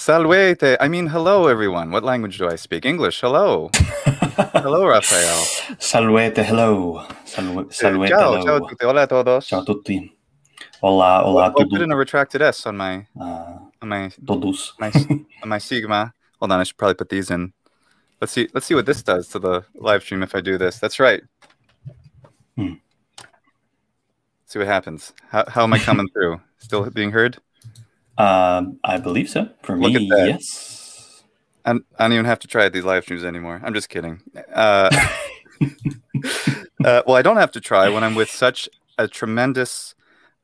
Salvete. I mean, hello, everyone. What language do I speak? English. Hello. hello, Raphael. Salvete, hello. Salve, salvete, ciao, hello. ciao a tutti. Hola a todos. Ciao a tutti. Hola, hola a Oh, put in a retracted S on my Uh, on my todos. my on my Sigma. Hold on, I should probably put these in. Let's see. Let's see what this does to the live stream if I do this. That's right. Hmm. See what happens. How, how am I coming through? Still being heard? Um, I believe so. For Look me, yes. I'm, I don't even have to try these live streams anymore. I'm just kidding. Uh, uh, well, I don't have to try when I'm with such a tremendous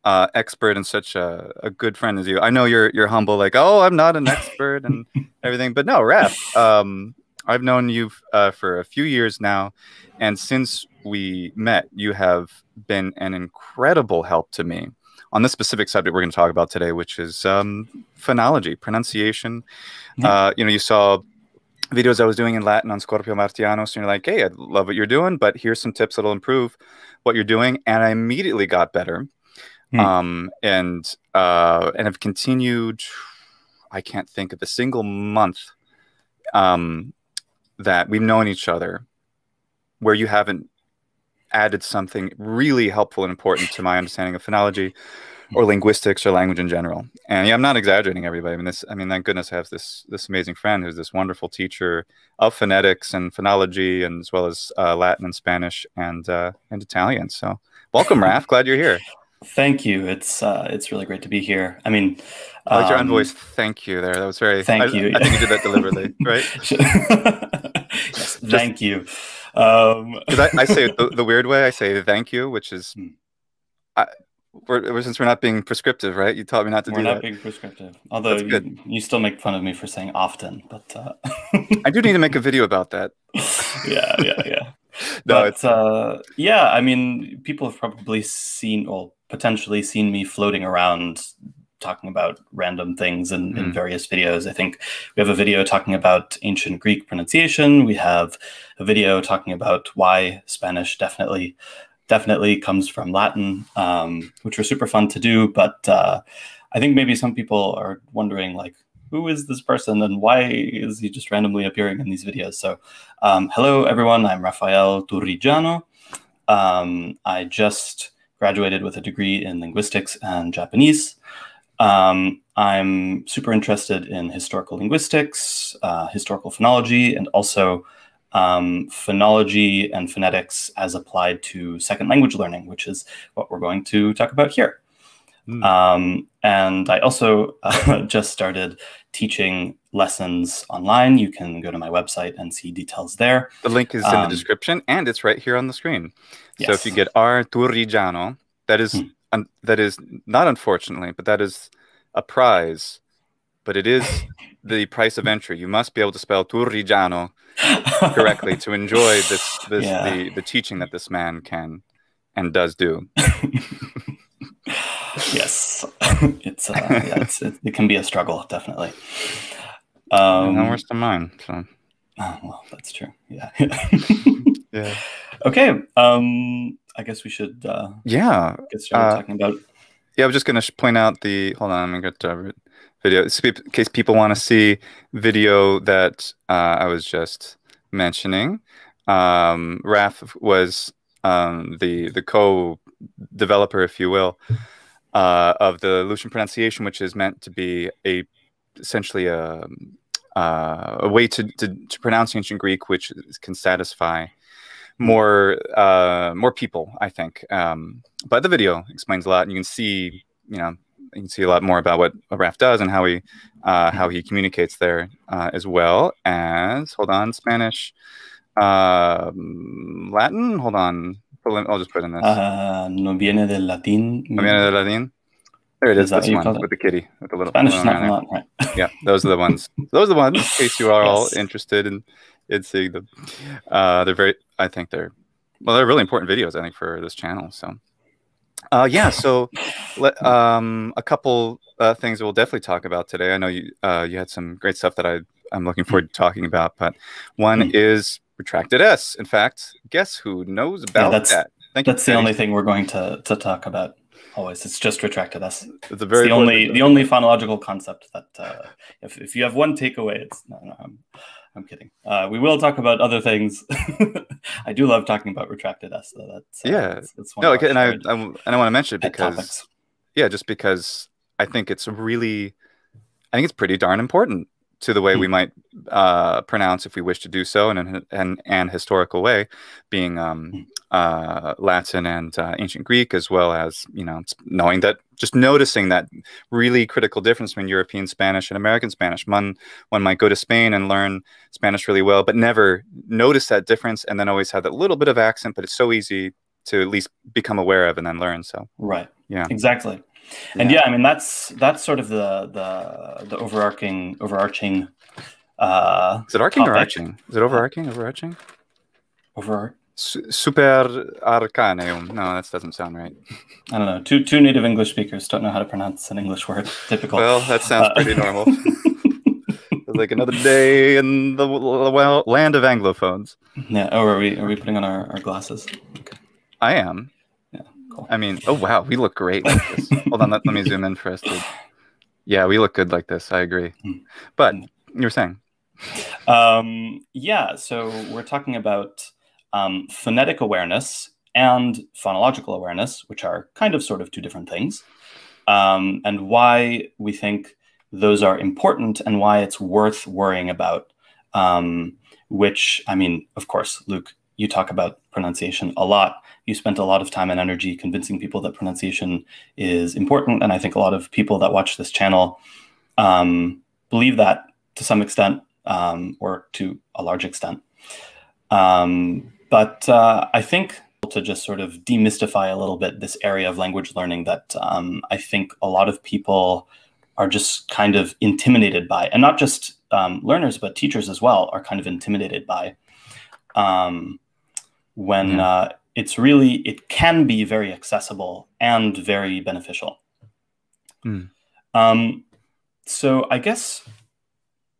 uh, expert and such a, a good friend as you. I know you're you're humble, like, oh, I'm not an expert and everything, but no, Raph. Um, I've known you uh, for a few years now, and since we met, you have been an incredible help to me on this specific subject we're going to talk about today, which is um, phonology, pronunciation. Yeah. Uh, you know, you saw videos I was doing in Latin on Scorpio Martianus, and you're like, hey, I love what you're doing, but here's some tips that'll improve what you're doing. And I immediately got better. Hmm. Um, and uh, and have continued. I can't think of a single month um, that we've known each other where you haven't added something really helpful and important to my understanding of phonology or linguistics or language in general. And yeah, I'm not exaggerating everybody. I mean this I mean thank goodness I have this this amazing friend who's this wonderful teacher of phonetics and phonology and as well as uh, Latin and Spanish and uh, and Italian. So welcome Raf, glad you're here. Thank you. It's uh, it's really great to be here. I mean, I like your um, unvoiced thank you there. That was very Thank I, you. I think you did that deliberately, right? yes, thank you. Um, I, I say the, the weird way. I say thank you, which is, Hmm. I, we're, since we're not being prescriptive, right? You taught me not to we're do not that. being prescriptive. Although you, you still make fun of me for saying often, but uh, I do need to make a video about that. yeah, yeah, yeah. No, but it's uh, yeah, I mean, people have probably seen or potentially seen me floating around talking about random things in, in Mm. various videos. I think we have a video talking about ancient Greek pronunciation. We have a video talking about why Spanish definitely definitely comes from Latin, um, which were super fun to do. But uh, I think maybe some people are wondering like. Who is this person and why is he just randomly appearing in these videos? So, um, hello everyone, I'm Raphael Turrigiano. Um, I just graduated with a degree in linguistics and Japanese. Um, I'm super interested in historical linguistics, uh, historical phonology, and also um, phonology and phonetics as applied to second language learning, which is what we're going to talk about here. Hmm. Um, and I also uh, just started teaching lessons online. You can go to my website and see details there. the link is in the um, description and it's right here on the screen. So if you get R Turrigiano, that is Hmm. Un, that is not unfortunately, but that is a prize. But it is the price of entry. You must be able to spell Turrigiano correctly to enjoy this this Yeah. the, the teaching that this man can and does do. yes, it's, uh, yeah, it's it, it can be a struggle, definitely. Um, Um, no worse than mine. So oh, well, that's true. Yeah. Yeah. okay. Um, I guess we should uh, Yeah. get started Uh, talking about. Yeah, I was just going to sh- point out the. Hold on, I'm going to get to video. In case people want to see video that uh, I was just mentioning, um, Raf was um, the the co-developer, if you will, uh, of the Lucian pronunciation, which is meant to be a essentially a uh, a way to, to to pronounce ancient Greek, which can satisfy more uh, more people, I think. Um, but the video explains a lot, and you can see, you know, you can see a lot more about what, Raf does and how he uh, how he communicates there, uh, as well as hold on Spanish, um, Latin. Hold on, I'll just put in this. Uh, no viene del latín. No viene de Latin. There it is. Is This one it? with the kitty with the little. Spanish not. Latin, right? yeah, those are the ones. Those are the ones. In case you are all interested in in seeing them, uh, they're very. I think they're well. They're really important videos. I think for this channel. So, uh, yeah. So, let, um, a couple uh, things we'll definitely talk about today. I know you uh, you had some great stuff that I I'm looking forward to talking about. But one Mm. is retracted S. In fact, guess who knows about that's- that? Thank you. That's the only thing we're going to to talk about. always. It's just retracted S. It's a very it's the only the only phonological concept that uh, if if you have one takeaway, it's no, no. I'm kidding. Uh, we will talk about other things. I do love talking about retracted S. Though. That's uh, Yeah. That's, that's one no, and I, I and I want to mention it because yeah, just because I think it's really, I think it's pretty darn important to the way we might uh, pronounce if we wish to do so in an, an, an historical way, being um, uh, Latin and uh, ancient Greek, as well as you know knowing that just noticing that really critical difference between European Spanish and American Spanish. One one might go to Spain and learn Spanish really well, but never notice that difference, and then always have that little bit of accent. But it's so easy to at least become aware of and then learn. So Right. Yeah. Exactly. And yeah, I mean that's that's sort of the the the overarching overarching uh is it arcing or arching? Is it overarching? Overarching? over Su- super arcaneum. No, that doesn't sound right. I don't know. Two two native English speakers don't know how to pronounce an English word. Typical. Well, that sounds Uh, pretty normal. Like another day in the well, land of anglophones. yeah. Oh, are we are we putting on our, our glasses? I am. Yeah. Cool. I mean, oh wow, we look great like this. Hold on, let, let me zoom in for us. To... Yeah, we look good like this. I agree. Hmm. But you were saying, Um, yeah, so we're talking about um, phonetic awareness and phonological awareness, which are kind of sort of two different things, um, and why we think those are important and why it's worth worrying about. Um, which, I mean, of course, Luke, you talk about pronunciation a lot. You spent a lot of time and energy convincing people that pronunciation is important. And I think a lot of people that watch this channel um, believe that to some extent um, or to a large extent. Um, but uh, I think to just sort of demystify a little bit this area of language learning that um, I think a lot of people are just kind of intimidated by, and not just um, learners, but teachers as well are kind of intimidated by. Um, when Yeah. uh, it's really, it can be very accessible and very beneficial. Hmm. Um, so I guess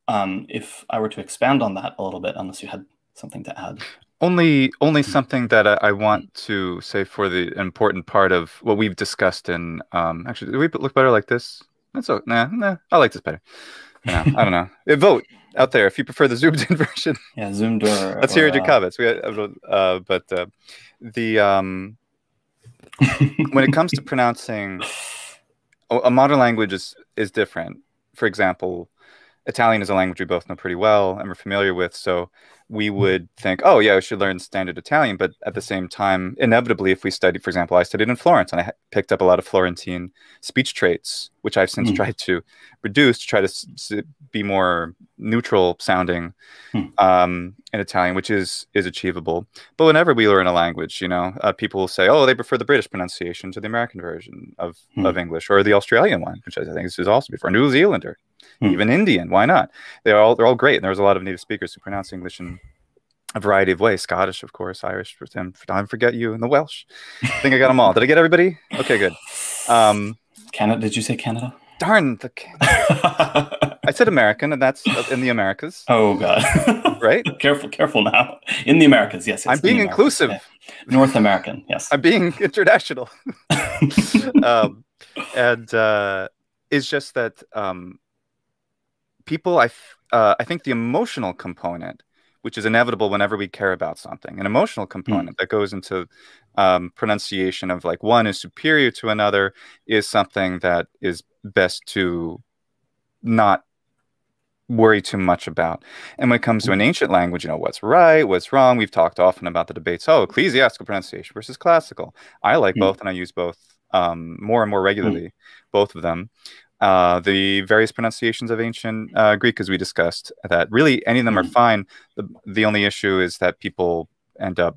um, if I were to expand on that a little bit, unless you had something to add. Only only something that I, I want to say for the important part of what we've discussed in. Um, actually, do we look better like this? That's so nah, nah. I like this better. Yeah, I don't know. Uh, Vote out there if you prefer the zoomed in version. Yeah, zoomed or. Let's hear your uh, comments. We, uh, but uh, the um, when it comes to pronouncing, a, a modern language is is different. For example, Italian is a language we both know pretty well and we're familiar with. So we would think, oh yeah, we should learn standard Italian. But at the same time, inevitably, if we study, for example, I studied in Florence and I picked up a lot of Florentine speech traits, which I've since Mm. tried to reduce to try to be more neutral sounding Hmm. um, in Italian, which is is achievable. But whenever we learn a language, you know, uh, people will say, "Oh, they prefer the British pronunciation to the American version of, Hmm. of English, or the Australian one, which I think is also before New Zealander, Hmm. even Indian. Why not? They're all they're all great, and there's a lot of native speakers who pronounce English in a variety of ways. Scottish, of course, Irish, for them, I forget you, and the Welsh. I think I got them all. Did I get everybody? Okay, good. Um, Canada? Did you say Canada? darn, the I said American, and that's in the Americas, oh God! right? careful, careful now. In the Americas, yes. I'm being inclusive. North American, yes. I'm being international. um, and uh, it's just that um, people, I, f- uh, I think the emotional component, which is inevitable whenever we care about something, an emotional component that goes into um, pronunciation of like one is superior to another, is something that is best to not worry too much about. And when it comes to an ancient language, you know, what's right, what's wrong. We've talked often about the debates, oh, ecclesiastical pronunciation versus classical. I like Hmm. both and I use both um, more and more regularly, both of them. Uh, the various pronunciations of ancient uh, Greek, as we discussed, that really any of them are Hmm. fine. The, the only issue is that people end up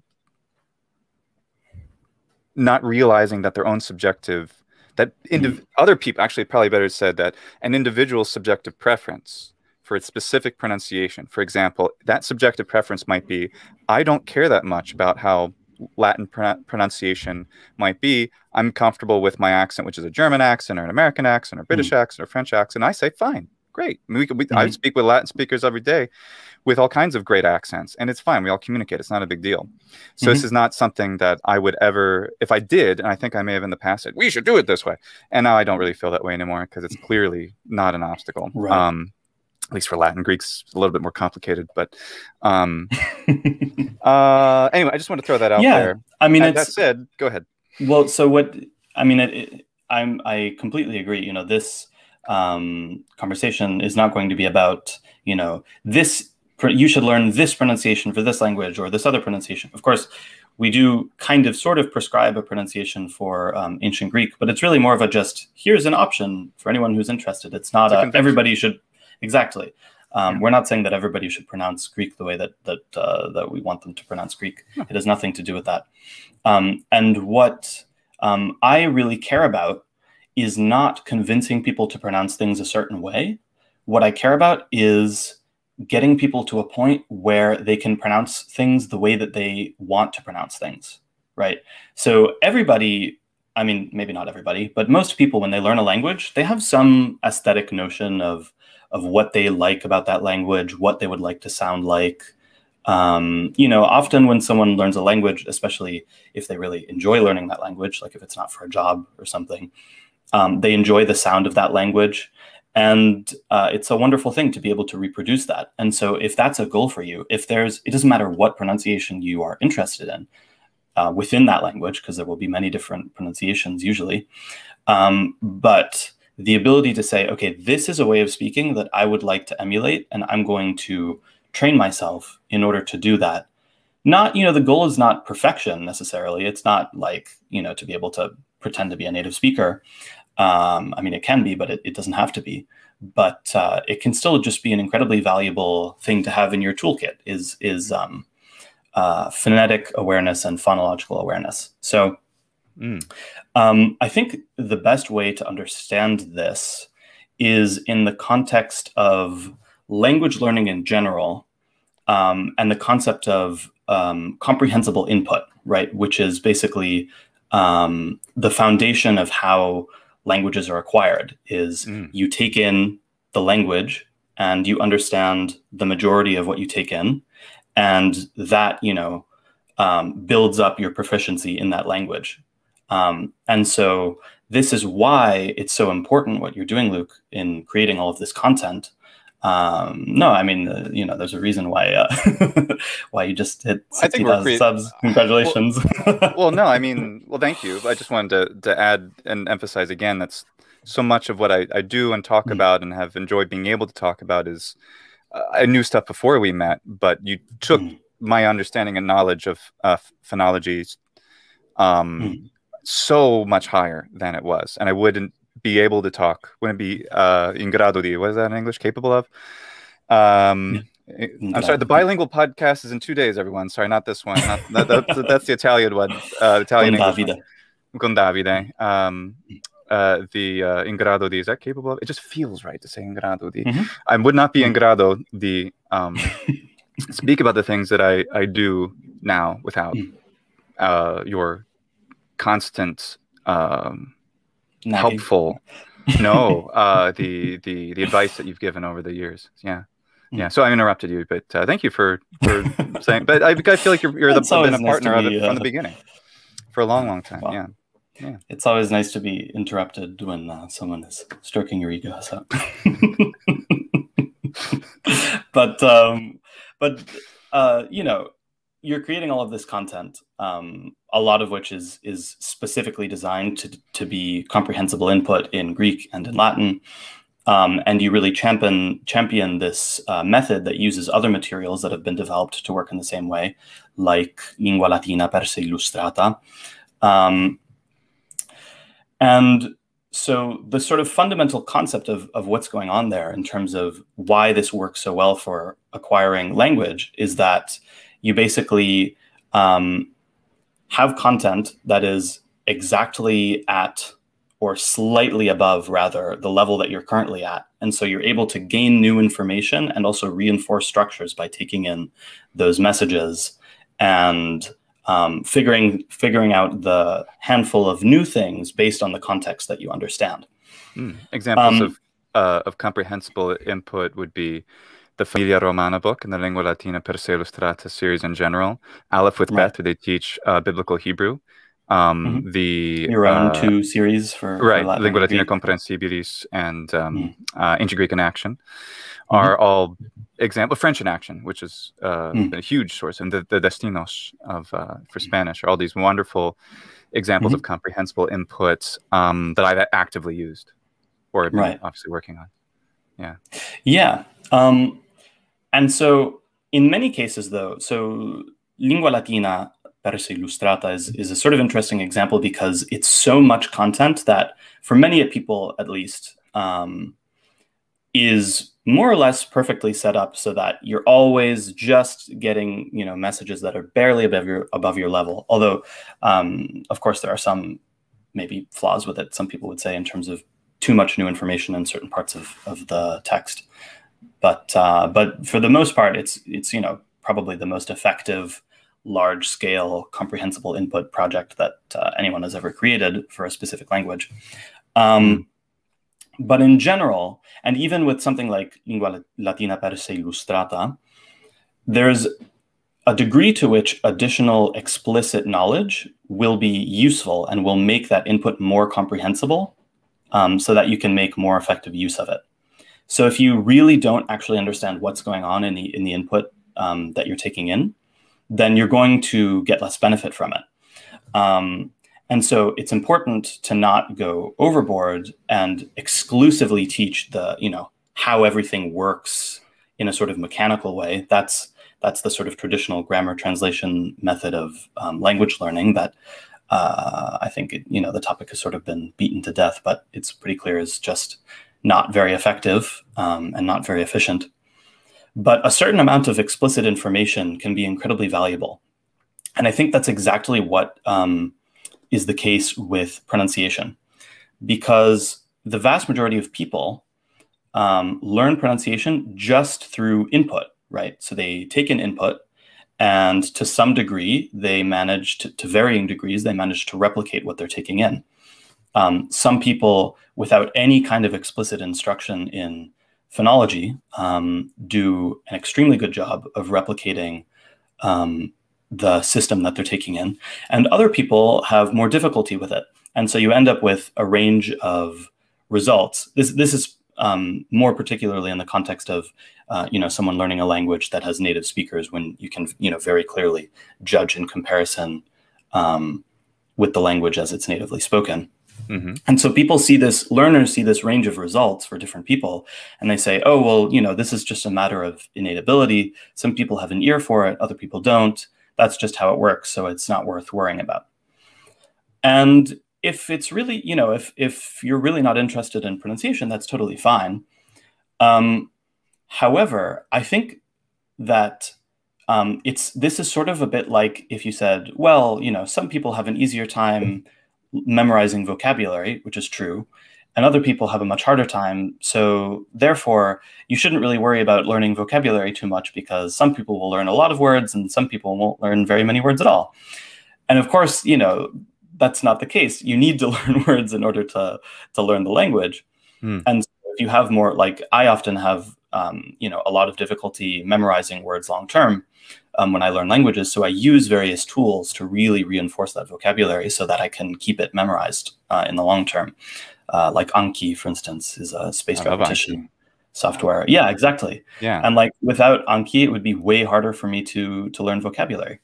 not realizing that their own subjective, that indiv- other people, actually, probably better said that an individual's subjective preference for its specific pronunciation. For example, that subjective preference might be I don't care that much about how Latin pro- pronunciation might be. I'm comfortable with my accent, which is a German accent or an American accent or British accent or French accent. I say, fine, great. I, mean, we, we, mm-hmm. I speak with Latin speakers every day with all kinds of great accents, and it's fine. We all communicate. It's not a big deal. So mm-hmm. this is not something that I would ever, if I did, and I think I may have in the past said we should do it this way, and now I don't really feel that way anymore because it's clearly not an obstacle. Right. Um, at least for Latin, Greek's a little bit more complicated. But um, uh, anyway, I just want to throw that out yeah, there. I mean, that said, go ahead. Well, so what? I mean, it, it, I'm I completely agree. You know, this um, conversation is not going to be about you know this. You should learn this pronunciation for this language or this other pronunciation. Of course, we do kind of sort of prescribe a pronunciation for um, ancient Greek, but it's really more of a just here's an option for anyone who's interested. It's not it's a, a everybody should exactly. Um, yeah. We're not saying that everybody should pronounce Greek the way that that uh, that we want them to pronounce Greek. It has nothing to do with that. Um, and what um, I really care about is not convincing people to pronounce things a certain way. What I care about is getting people to a point where they can pronounce things the way that they want to pronounce things, right? So everybody, I mean, maybe not everybody, but most people, when they learn a language, they have some aesthetic notion of of what they like about that language, what they would like to sound like. Um, you know, often when someone learns a language, especially if they really enjoy learning that language, like if it's not for a job or something, um, they enjoy the sound of that language. And uh, it's a wonderful thing to be able to reproduce that. And so, if that's a goal for you, if there's, it doesn't matter what pronunciation you are interested in uh, within that language, because there will be many different pronunciations usually. Um, but the ability to say, okay, this is a way of speaking that I would like to emulate, and I'm going to train myself in order to do that. Not, you know, the goal is not perfection necessarily. It's not like, you know, to be able to pretend to be a native speaker. Um, I mean, it can be, but it, it doesn't have to be. But uh, it can still just be an incredibly valuable thing to have in your toolkit. Is is um, uh, phonetic awareness and phonological awareness. So, mm. um, I think the best way to understand this is in the context of language learning in general, um, and the concept of um, comprehensible input, right? Which is basically um, the foundation of how languages are acquired is mm. you take in the language and you understand the majority of what you take in and that you know um, builds up your proficiency in that language um, and so this is why it's so important what you're doing luke in creating all of this content um, no, I mean, uh, you know, there's a reason why uh, why you just hit sixty thousand subs. Congratulations. Well, well, no, I mean, well, thank you. I just wanted to to add and emphasize again that's so much of what I, I do and talk mm. about and have enjoyed being able to talk about is uh, I knew stuff before we met, but you took mm. my understanding and knowledge of uh, phonology um, mm. So much higher than it was, and I wouldn't be able to talk, wouldn't be uh, in grado di, what is that in English, capable of? Um, I'm sorry, the bilingual podcast is in two days, everyone. Sorry, not this one. Not, that, that's, that's, the Italian one. Uh, Italian Con Davide. Con Davide. Um, uh, the uh, in grado di, is that capable of? It just feels right to say in grado di. Mm-hmm. I would not be in grado di um, speak about the things that I, I do now without mm. uh, your constant um, helpful. no, uh, the the the advice that you've given over the years. Yeah. Hmm. Yeah, so I interrupted you, but uh, thank you for, for saying. But I, I feel like you're, you're the, been a partner nice of it from the uh, beginning for a long, long time. Well, yeah, yeah. It's always nice to be interrupted when uh, someone is stroking your ego. So, but um, but uh, you know, you're creating all of this content, um, a lot of which is is specifically designed to to be comprehensible input in Greek and in Latin, um, and you really champion champion this uh, method that uses other materials that have been developed to work in the same way, like Lingua Latina per se illustrata, um, and so the sort of fundamental concept of, of what's going on there in terms of why this works so well for acquiring language is that you basically um, have content that is exactly at or slightly above rather the level that you're currently at and so you're able to gain new information and also reinforce structures by taking in those messages and um, figuring figuring out the handful of new things based on the context that you understand mm. examples um, of uh, of comprehensible input would be the Familia Romana book and the Lingua Latina per se illustrata series in general. Aleph with right. Beth, where they teach uh, biblical Hebrew. Um, mm-hmm. The your own uh, two series for right, for Lingua Latina Comprensibilis and um, mm-hmm. uh, Ancient Greek in Action are mm-hmm. all example French in Action, which is uh, mm. a huge source, and the, the Destinos of uh, for Spanish are all these wonderful examples mm-hmm. of comprehensible inputs um, that I've actively used or right. obviously working on. Yeah. Yeah. Um, and so in many cases, though, so lingua latina per se illustrata is, is a sort of interesting example because it's so much content that for many people, at least, um, is more or less perfectly set up so that you're always just getting you know messages that are barely above your above your level. Although um, of course there are some maybe flaws with it some people would say in terms of too much new information in certain parts of, of the text but uh, but for the most part it's it's you know probably the most effective large scale comprehensible input project that uh, anyone has ever created for a specific language um, but in general, and even with something like Lingua Latina per se illustrata, there's a degree to which additional explicit knowledge will be useful and will make that input more comprehensible um, so that you can make more effective use of it. So if you really don't actually understand what's going on in the, in the input um, that you're taking in, then you're going to get less benefit from it. Um, and so it's important to not go overboard and exclusively teach the, you know, how everything works in a sort of mechanical way. That's that's the sort of traditional grammar translation method of um, language learning that uh, I think it, you know the topic has sort of been beaten to death, but it's pretty clear is just not very effective um, and not very efficient. But a certain amount of explicit information can be incredibly valuable, and I think that's exactly what um, is the case with pronunciation because the vast majority of people um, learn pronunciation just through input, right? So they take an input and to some degree, they manage to, to varying degrees, they manage to replicate what they're taking in. Um, some people, without any kind of explicit instruction in phonology, um, do an extremely good job of replicating um, the system that they're taking in. And other people have more difficulty with it. And so you end up with a range of results. This, this is um, more particularly in the context of uh, you know someone learning a language that has native speakers when you can you know very clearly judge in comparison um, with the language as it's natively spoken. Mm-hmm. And so people see this, learners see this range of results for different people, and they say, oh, well, you know, this is just a matter of innate ability. Some people have an ear for it, other people don't that's just how it works. So it's not worth worrying about. And if it's really, you know, if if you're really not interested in pronunciation, that's totally fine. Um, however, I think that um, it's this is sort of a bit like if you said, well, you know, some people have an easier time memorizing vocabulary, which is true, and other people have a much harder time. So therefore, you shouldn't really worry about learning vocabulary too much because some people will learn a lot of words and some people won't learn very many words at all. And of course, you know, that's not the case. You need to learn words in order to to learn the language. Hmm. And so if you have more like I often have um, you know, a lot of difficulty memorizing words long term um, when I learn languages. So I use various tools to really reinforce that vocabulary so that I can keep it memorized uh, in the long term uh, like Anki, for instance, is a space repetition Anki. software. Yeah, exactly. Yeah. And like without Anki, it would be way harder for me to to learn vocabulary.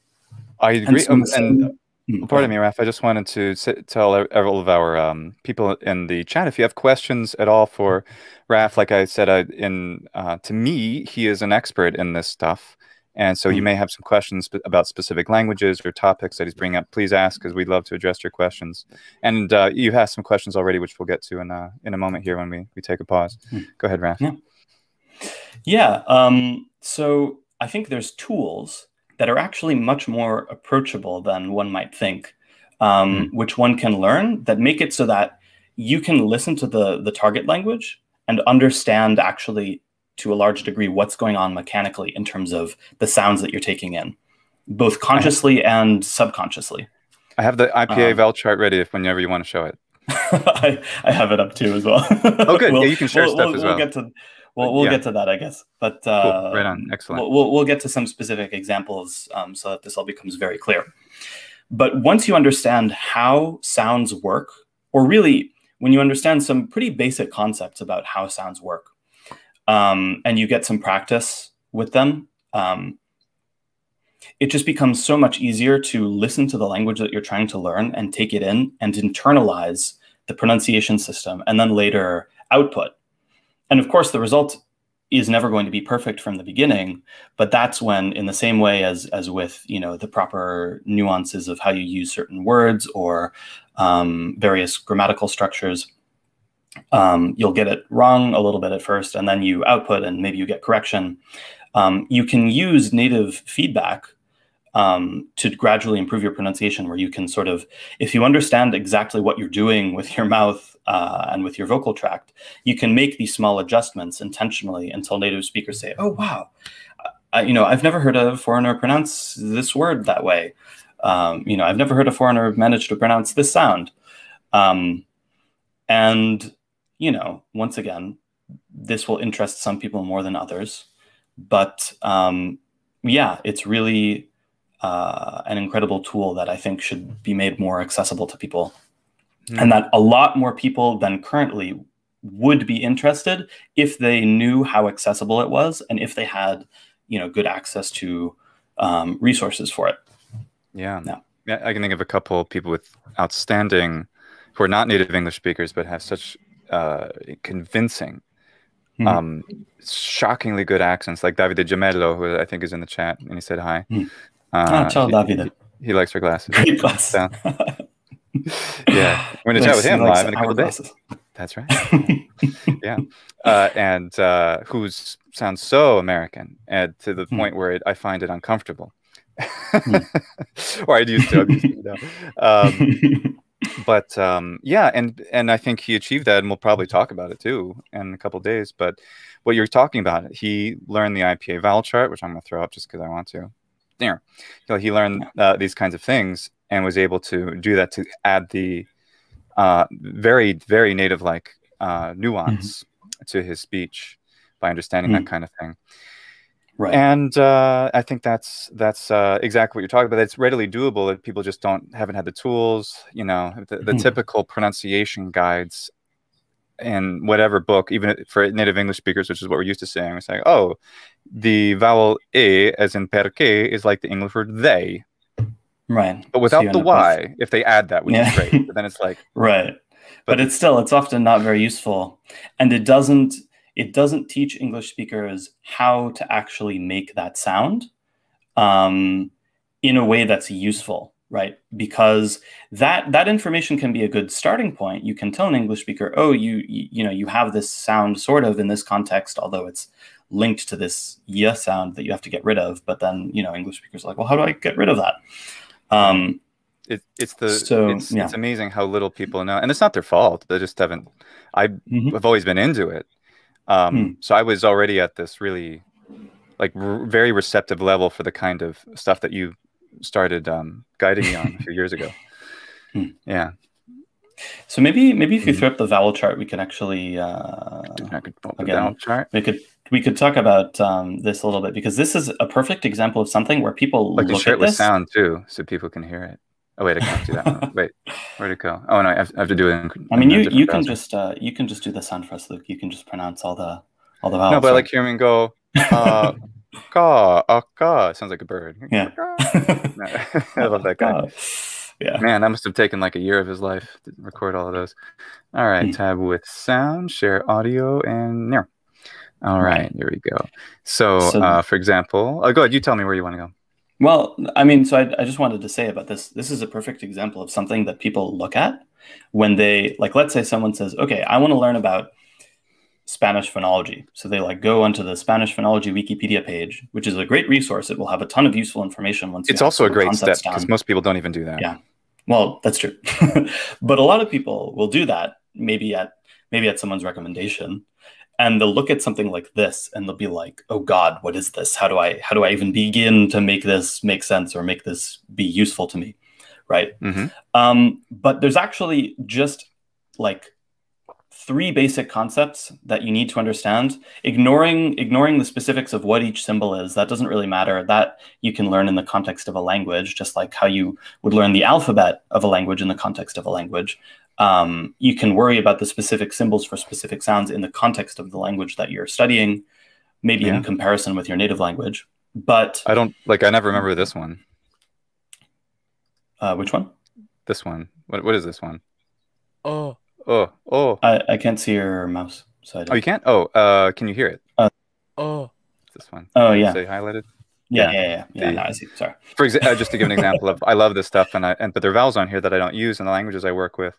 I agree. And, so, um, and hmm, pardon me, Raf. I just wanted to sit, tell all of our um, people in the chat if you have questions at all for Raf. Like I said, I, in uh, to me, he is an expert in this stuff. And so you hmm. may have some questions about specific languages or topics that he's bringing up. Please ask, because we'd love to address your questions. And uh, you have some questions already, which we'll get to in a, in a moment here when we, we take a pause. Hmm. Go ahead, Raf. Yeah. Yeah. Um, so I think there's tools that are actually much more approachable than one might think, um, mm. which one can learn that make it so that you can listen to the, the target language and understand actually to a large degree what's going on mechanically in terms of the sounds that you're taking in, both consciously and subconsciously. I have the IPA um, val chart ready if whenever you want to show it. I, I have it up too as well. oh, good. we'll, yeah, you can share we'll, stuff we'll, as well. We'll get to we'll, we'll yeah. get to that, I guess. But uh, cool. right on, excellent. We'll, we'll get to some specific examples um, so that this all becomes very clear. But once you understand how sounds work, or really when you understand some pretty basic concepts about how sounds work, um, and you get some practice with them, um, it just becomes so much easier to listen to the language that you're trying to learn and take it in and internalize the pronunciation system and then later output. And of course, the result is never going to be perfect from the beginning, but that's when, in the same way as as with you know the proper nuances of how you use certain words or um, various grammatical structures, um, you'll get it wrong a little bit at first, and then you output, and maybe you get correction. Um, you can use native feedback um, to gradually improve your pronunciation, where you can sort of, if you understand exactly what you're doing with your mouth uh, and with your vocal tract, you can make these small adjustments intentionally until native speakers say, "Oh wow, I, you know, I've never heard a foreigner pronounce this word that way. Um, you know, I've never heard a foreigner manage to pronounce this sound." Um, and you know, once again, this will interest some people more than others, but um, yeah, it's really uh, an incredible tool that I think should be made more accessible to people. Mm. And that a lot more people than currently would be interested if they knew how accessible it was and if they had, you know, good access to um, resources for it. Yeah. yeah. Yeah. I can think of a couple people with outstanding, who are not native English speakers, but have such uh, convincing, mm. um, shockingly good accents, like Davide Gemello, who I think is in the chat, and he said hi. Mm. Uh, ah, ciao, Davide. He, he, likes her glasses. Great glasses. yeah, we're gonna chat with him live in a couple days. That's right. yeah, uh, and uh, who sounds so American, and to the hmm. point where it, I find it uncomfortable. Hmm. or I used to. know. um, but um, yeah, and and I think he achieved that, and we'll probably talk about it too in a couple days. But what you're talking about, he learned the IPA vowel chart, which I'm going to throw up just because I want to there. So he learned uh, these kinds of things and was able to do that to add the uh, very, very native like uh, nuance mm-hmm. to his speech by understanding mm-hmm. that kind of thing. Right. And uh, I think that's that's uh, exactly what you're talking about. It's readily doable that people just don't haven't had the tools. You know, the, the mm-hmm. typical pronunciation guides in whatever book, even for native English speakers, which is what we're used to saying, we're saying, oh, the vowel e, as in perque, is like the English word they. Right. But without so the y, if they add that, which yeah. is great. But then it's like right. But, but it's still it's often not very useful, and it doesn't it doesn't teach English speakers how to actually make that sound um, in a way that's useful right? Because that that information can be a good starting point. You can tell an English speaker, "Oh, you you, you know you have this sound sort of in this context, although it's linked to this yeah sound that you have to get rid of." But then you know English speakers are like, "Well, how do I get rid of that?" Um, it, it's the so, it's, yeah. it's amazing how little people know, and it's not their fault. They just haven't. I mm-hmm. have always been into it, um, mm. so I was already at this really like r- very receptive level for the kind of stuff that you started um, guiding me on a few years ago. Hmm. Yeah. So maybe maybe if you mm-hmm. throw up the vowel chart, we can actually uh, I could pull again, vowel chart. We could we could talk about um, this a little bit because this is a perfect example of something where people like look share it with this. sound too, so people can hear it. Oh wait, I can't do that. One. Wait, where'd it go? Oh no, I have, I have to do it. In, I mean, you you can just uh, you can just do the sound for us, Luke. You can just pronounce all the all the vowels. No, but I like hearing go. Uh, Caw, a caw. Sounds like a bird. Yeah. I love that guy. Yeah. Man, that must have taken like a year of his life to record all of those. All right, mm. tab with sound, share audio, and there. All right, right, here we go. So, so uh, for example, oh, go ahead. You tell me where you want to go. Well, I mean, so I, I just wanted to say about this. This is a perfect example of something that people look at when they like. Let's say someone says, "Okay, I want to learn about Spanish phonology. So they like go onto the Spanish phonology Wikipedia page, which is a great resource. It will have a ton of useful information once. It's also a great step because most people don't even do that. Yeah, well, that's true. but a lot of people will do that maybe at maybe at someone's recommendation, and they'll look at something like this and they'll be like, "Oh God, what is this? How do I how do I even begin to make this make sense or make this be useful to me?" Right. Mm-hmm. Um, but there's actually just like three basic concepts that you need to understand ignoring ignoring the specifics of what each symbol is that doesn't really matter that you can learn in the context of a language just like how you would learn the alphabet of a language in the context of a language um, you can worry about the specific symbols for specific sounds in the context of the language that you're studying maybe yeah. in comparison with your native language but i don't like i never remember this one uh, which one this one what, what is this one oh Oh, oh. I, I can't see your mouse. So I oh, you can't? Oh, uh, can you hear it? Uh, oh. This one. Oh, yeah. Say highlighted? Yeah, yeah, yeah. Yeah, the, no, I see. Sorry. For example, uh, just to give an example of, I love this stuff, and I and but there are vowels on here that I don't use in the languages I work with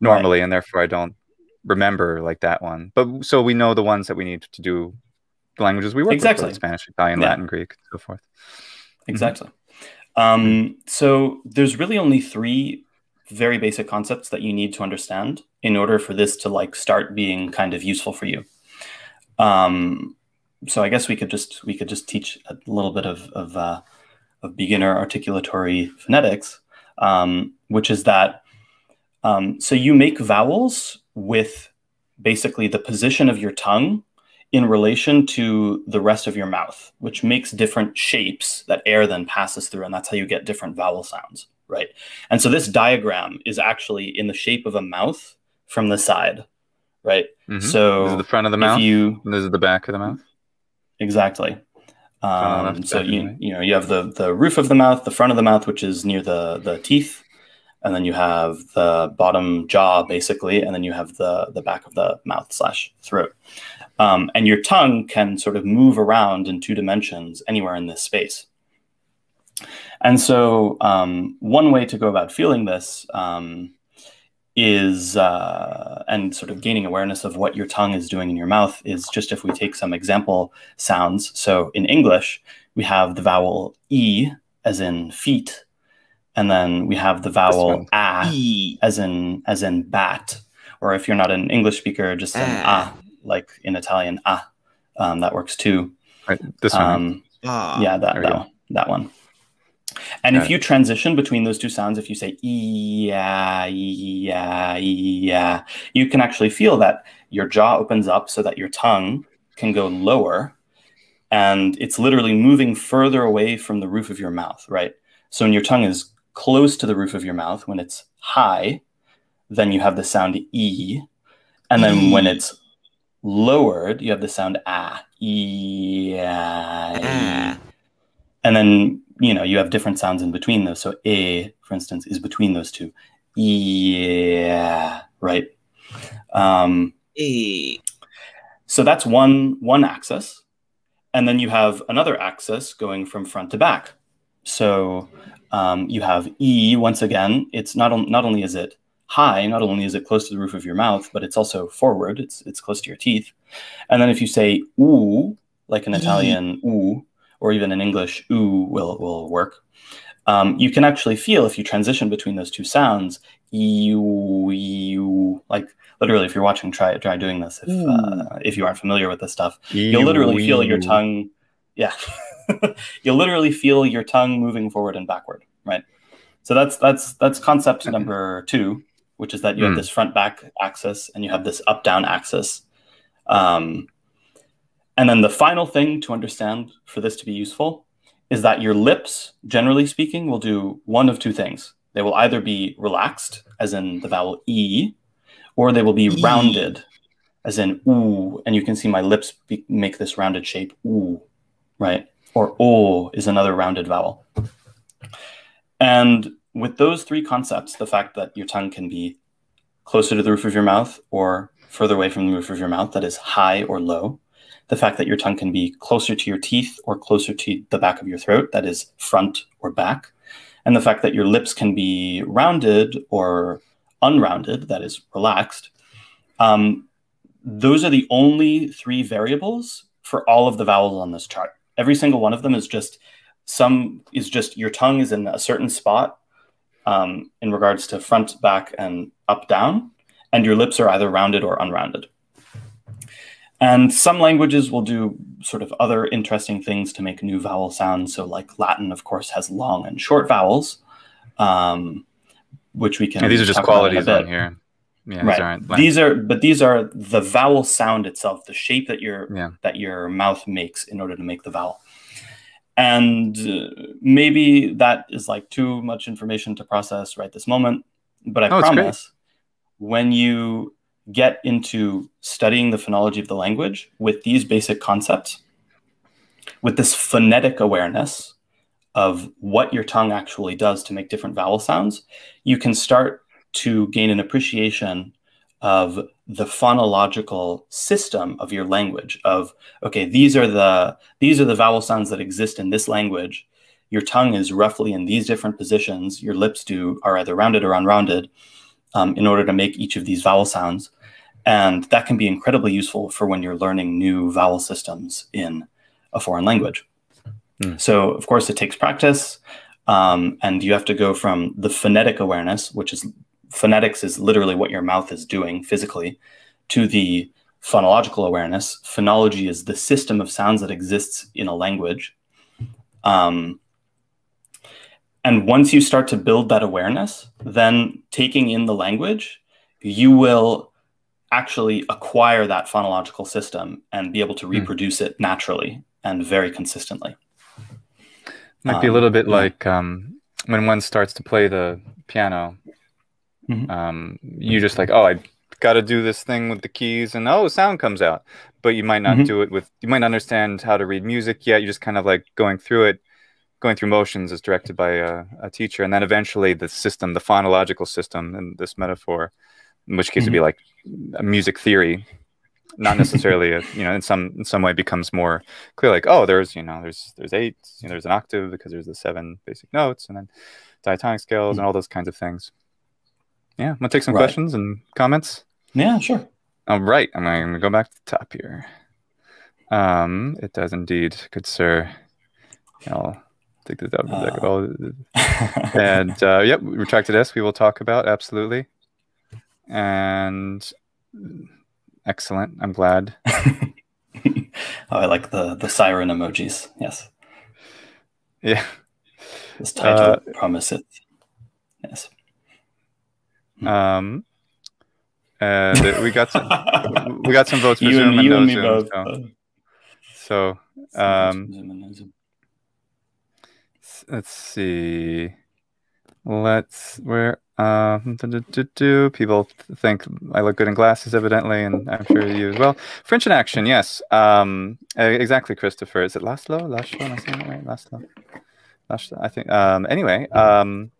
normally, right. and therefore I don't remember like that one. But so we know the ones that we need to do the languages we work exactly. with, Spanish, Italian, yeah. Latin, Greek, so forth. Exactly. Mm-hmm. Um, so there's really only three very basic concepts that you need to understand in order for this to like start being kind of useful for you. Um, so I guess we could just we could just teach a little bit of of, uh, of beginner articulatory phonetics, um, which is that um, so you make vowels with basically the position of your tongue in relation to the rest of your mouth, which makes different shapes that air then passes through, and that's how you get different vowel sounds right? And so this diagram is actually in the shape of a mouth from the side, right? Mm-hmm. So this is the front of the mouth. You this is the back of the mouth. Exactly. Um, so you you know you have the the roof of the mouth, the front of the mouth, which is near the the teeth, and then you have the bottom jaw basically, and then you have the the back of the mouth slash throat. Um, and your tongue can sort of move around in two dimensions anywhere in this space. And so, um, one way to go about feeling this um, is, uh, and sort of gaining awareness of what your tongue is doing in your mouth, is just if we take some example sounds. So, in English, we have the vowel E as in feet, and then we have the vowel A e. as in as in bat. Or if you're not an English speaker, just an ah, like in Italian, ah. Um, that works too. Right, this one. Um, ah. Yeah, that that, that one. And if you transition between those two sounds, if you say yeah, yeah, yeah, you can actually feel that your jaw opens up so that your tongue can go lower. And it's literally moving further away from the roof of your mouth, right? So when your tongue is close to the roof of your mouth, when it's high, then you have the sound E. And then when it's lowered, you have the sound ah. Yeah. Ah. And then you know, you have different sounds in between those. So a, for instance, is between those two. Yeah, right. Um, a. So that's one one axis, and then you have another axis going from front to back. So um, you have e once again. It's not on, not only is it high, not only is it close to the roof of your mouth, but it's also forward. It's it's close to your teeth. And then if you say ooh, like an Italian ooh, or even in English, oo will, will work. Um, you can actually feel if you transition between those two sounds, you, you, like literally, if you're watching, try try doing this. If uh, if you aren't familiar with this stuff, you'll literally feel your tongue. Yeah, you'll literally feel your tongue moving forward and backward. Right. So that's that's that's concept number two, which is that you mm. have hmm. this front back axis and you have this up down axis. Um, and then the final thing to understand for this to be useful is that your lips, generally speaking, will do one of two things. They will either be relaxed, as in the vowel E, or they will be e. rounded, as in oo. And you can see my lips be- make this rounded shape, oo, right? Or o is another rounded vowel. And with those three concepts, the fact that your tongue can be closer to the roof of your mouth or further away from the roof of your mouth, that is high or low, the fact that your tongue can be closer to your teeth or closer to the back of your throat, that is front or back, and the fact that your lips can be rounded or unrounded, that is relaxed. Um, those are the only three variables for all of the vowels on this chart. Every single one of them is just some is just your tongue is in a certain spot um, in regards to front, back, and up, down, and your lips are either rounded or unrounded. And some languages will do sort of other interesting things to make new vowel sounds. So, like Latin, of course, has long and short vowels, um, which we can. these are just qualities on here. Yeah, these right. aren't. These are, but these are the vowel sound itself, the shape that your Yeah. that your mouth makes in order to make the vowel. And uh, maybe that is like too much information to process right this moment. But I Oh, promise, when you get into studying the phonology of the language with these basic concepts, with this phonetic awareness of what your tongue actually does to make different vowel sounds, you can start to gain an appreciation of the phonological system of your language of okay these are the these are the vowel sounds that exist in this language. Your tongue is roughly in these different positions. Your lips do are either rounded or unrounded um, in order to make each of these vowel sounds. And that can be incredibly useful for when you're learning new vowel systems in a foreign language. Hmm. so of course it takes practice um, and you have to go from the phonetic awareness which is phonetics is literally what your mouth is doing physically to the phonological awareness. Phonology is the system of sounds that exists in a language. Um, and once you start to build that awareness then taking in the language you will actually acquire that phonological system and be able to Hmm. reproduce it naturally and very consistently Might be a Um, little bit yeah. like um, when one starts to play the piano. Mhm. Um, you just like, oh, I got to do this thing with the keys, and oh, sound comes out. But you might not Mhm. do it with. You might not understand how to read music yet. You're just kind of like going through it, going through motions is directed by a, a teacher, and then eventually the system, the phonological system, in this metaphor, in which case it'd be like a music theory, not necessarily a, you know in some in some way becomes more clear like oh there's you know there's there's eight you know, there's an octave because there's the seven basic notes and then diatonic scales and all those kinds of things. Yeah i'm gonna take some Right. questions and comments? Yeah sure. All right i'm gonna go back to the top here. Um it does indeed good sir. I'll take this out for a second. Uh, Oh, and uh, yep retracted s we will talk about absolutely and excellent i'm glad oh, I like the the siren emojis. Yes, yeah this title Uh, promiseth. Yes. Um, and we got some we got some votes for you Zoom and, and no Zoom. both. So, so um, votes for Zoom and no Zoom. s- let's see. Let's where um do, do, do, people think I look good in glasses, evidently, and I'm sure you as well. French in action, yes. Um, exactly, Christopher. Is it Laszlo? Laszlo? Am I saying that right? Laszlo. Laszlo. I think. Um, anyway. Um,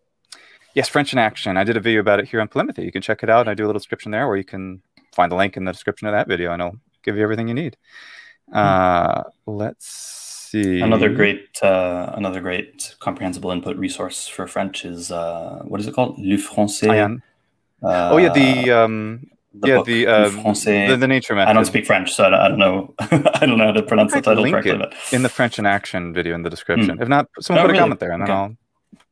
yes, French in action. I did a video about it here on Polymathy. You can check it out. I do a little description there, or you can find the link in the description of that video, and I'll give you everything you need. Uh, let's see. Another great, uh, another great comprehensible input resource for French is uh, what is it called? Le Français. Uh, oh yeah, the um, the yeah book, the, um, Français. the the nature method. I don't speak French, so I don't, I don't know. I don't know how to pronounce the title correctly. But in the French in action video in the description. If not, someone Oh, put a comment there, and then Okay. I'll.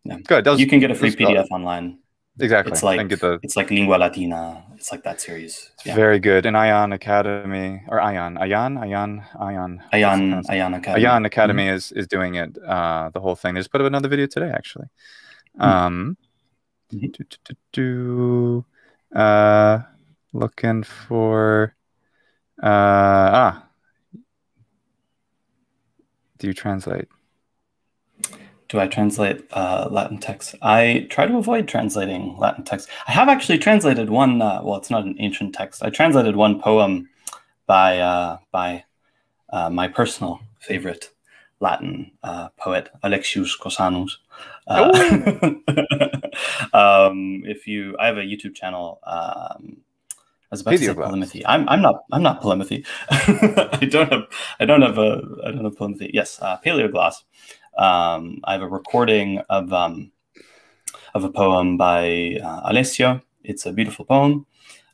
Yeah. Good. You can get a free PDF online. Exactly. It's like the it's like Lingua Latina. It's like that series. Yeah. very good. And Ion Academy or Ion Ion Ion Ion Ayan Ayan Academy. Ion Academy Mm-hmm. is is doing it. Uh, the whole thing. They just put up another video today, actually. Um, Mhm. do, do, do, do, uh, looking for uh ah. Do you translate? Do I translate uh, Latin text? I try to avoid translating Latin text. I have actually translated one. Uh, well, it's not an ancient text. I translated one poem by uh, by uh, my personal favorite Latin uh, poet, Alexius Cosanus. Uh, um, if you, I have a YouTube channel. Um, I was about to say Paleogloss. polymathy. I'm, I'm not. I'm not polymathy. I don't have. I don't have a. I don't have polymathy. Yes, uh, paleogloss. Um, I have a recording of um, of a poem by uh, Alessio. It's a beautiful poem.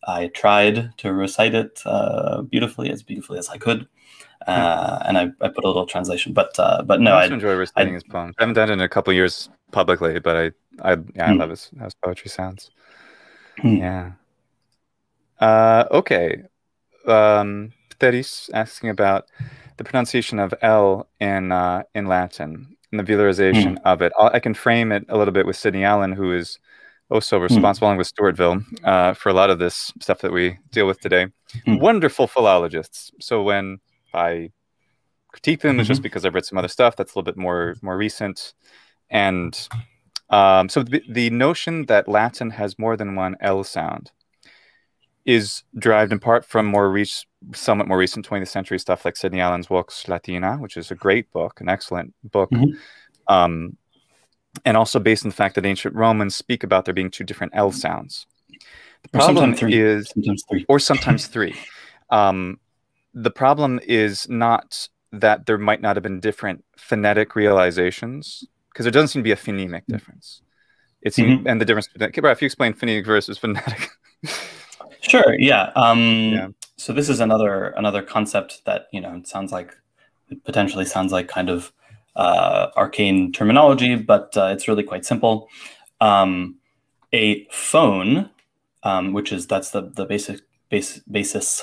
I tried to recite it uh, beautifully, as beautifully as I could, uh, and I, I put a little translation. But uh, but no, I also enjoy reciting his poems. I haven't done it in a couple years publicly, but I I yeah, I Hmm. love his how his poetry sounds. Hmm. Yeah. Uh, okay. Um, Pteris asking about the pronunciation of L in uh, in Latin and the velarization Hmm. of it. I I can frame it a little bit with Sidney Allen, who is also responsible along with Sturtevant uh, for a lot of this stuff that we deal with today. Hmm. Wonderful philologists. So when I critique them, it's just Mhm. because I've read some other stuff that's a little bit more more recent. And um, so the, the notion that Latin has more than one L sound is derived in part from more rec- somewhat more recent 20th century stuff like Sidney Allen's Vox Latina, which is a great book, an excellent book. Mhm. Um, and also based on the fact that ancient Romans speak about there being two different L sounds. The Or problem sometimes three. is Sometimes three. or sometimes three. Um, the problem is not that there might not have been different phonetic realizations, because there doesn't seem to be a phonemic difference. It seems, and the difference. Brad, if you explain phonemic versus phonetic, Sure. Yeah. Um, Yeah. So this is another another concept that you know it sounds like it potentially sounds like kind of uh, arcane terminology, but uh, it's really quite simple. Um, a phone, um, which is that's the the basic base, basis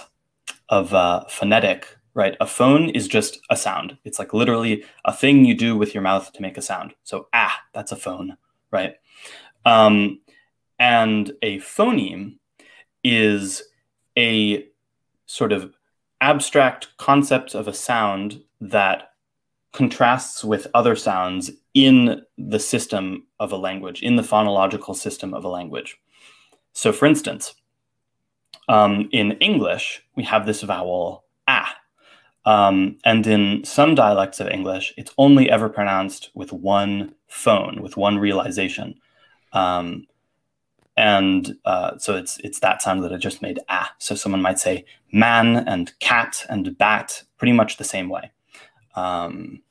of uh, phonetic, right? A phone is just a sound. It's like literally a thing you do with your mouth to make a sound. So ah, that's a phone, right? Um, and a phoneme is a sort of abstract concept of a sound that contrasts with other sounds in the system of a language, in the phonological system of a language. So, for instance, um, in English, we have this vowel ah. Um, and in some dialects of English, it's only ever pronounced with one phone, with one realization. Um, and uh, so it's it's that sound that I just made ah. So someone might say man and cat and bat pretty much the same way. Um,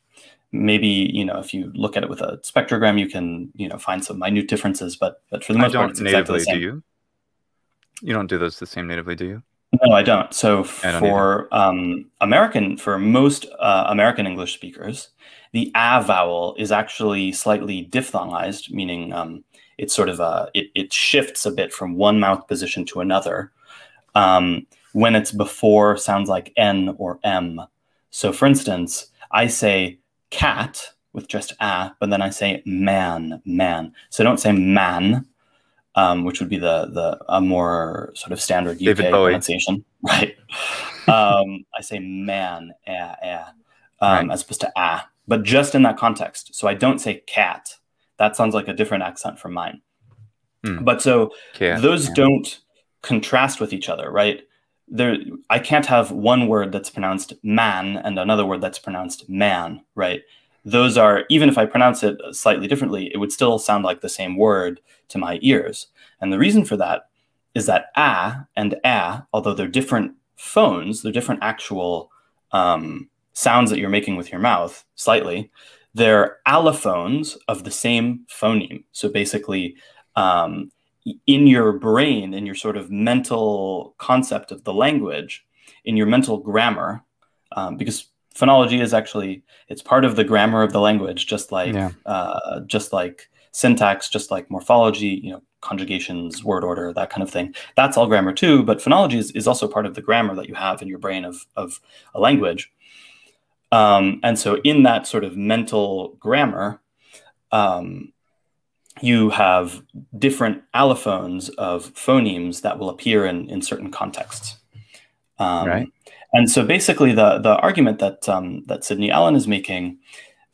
maybe you know if you look at it with a spectrogram, you can you know find some minute differences, but but for the most part, don't it's exactly the same. do you? You don't do those the same natively, do you? No, I don't. So I don't for um, American, for most uh, American English speakers, the a vowel is actually slightly diphthongized, meaning um, it's sort of a it, it shifts a bit from one mouth position to another um, when it's before sounds like n or m. So, for instance, I say cat with just a, but then I say man, man. So I don't say man, um, which would be the the a more sort of standard UK pronunciation, right? um, I say man, eh, eh, um, Right. as opposed to ah, but just in that context. So I don't say cat. That sounds like a different accent from mine. Hmm. But so Okay. those yeah. don't contrast with each other, right? There, I can't have one word that's pronounced man and another word that's pronounced man, right? Those are even if I pronounce it slightly differently, it would still sound like the same word to my ears. And the reason for that is that a and a, although they're different phones, they're different actual um, sounds that you're making with your mouth slightly. They're allophones of the same phoneme. So basically, um, in your brain, in your sort of mental concept of the language, in your mental grammar, um, because phonology is actually it's part of the grammar of the language, just like Yeah. uh, just like syntax, just like morphology, you know, conjugations, word order, that kind of thing. That's all grammar too, but phonology is, is also part of the grammar that you have in your brain of of a language. Um, and so, in that sort of mental grammar, um, you have different allophones of phonemes that will appear in, in certain contexts. Um, Right. And so, basically, the the argument that um, that Sidney Allen is making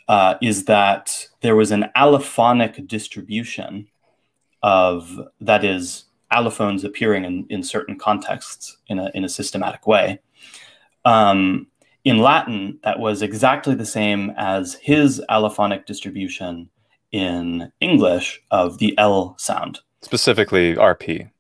uh, is that there was an allophonic distribution of that is allophones appearing in, in certain contexts in a in a systematic way. Um, in Latin, that was exactly the same as his allophonic distribution in English of the L sound, specifically RP.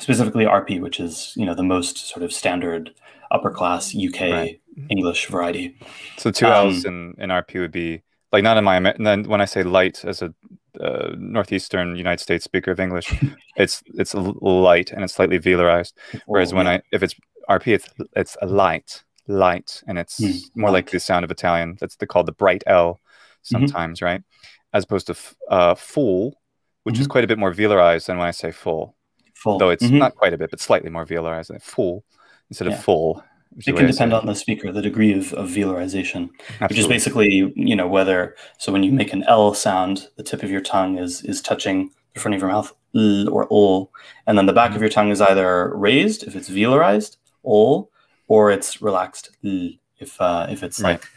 specifically RP, which is you know the most sort of standard upper class UK Right. English variety. So two Um, L's in, in RP would be like not in my and then when I say light as a uh, northeastern United States speaker of English, it's it's light and it's slightly velarized. Whereas when I if it's RP, it's it's a light light and it's Hmm, more like the sound of Italian. That's the, called the bright L sometimes, right? As opposed to f- uh, full, which is quite a bit more velarized than when I say full. full, Though it's Mhm. not quite a bit, but slightly more velarized than full instead Yeah. of full. it can way I say depend on the speaker, the degree of, of velarization. which is basically you know whether so when you make an L sound, the tip of your tongue is is touching the front of your mouth, l or ol, and then the back of your tongue is either raised if it's velarized, ol, or it's relaxed, l, if uh, if it's Right. like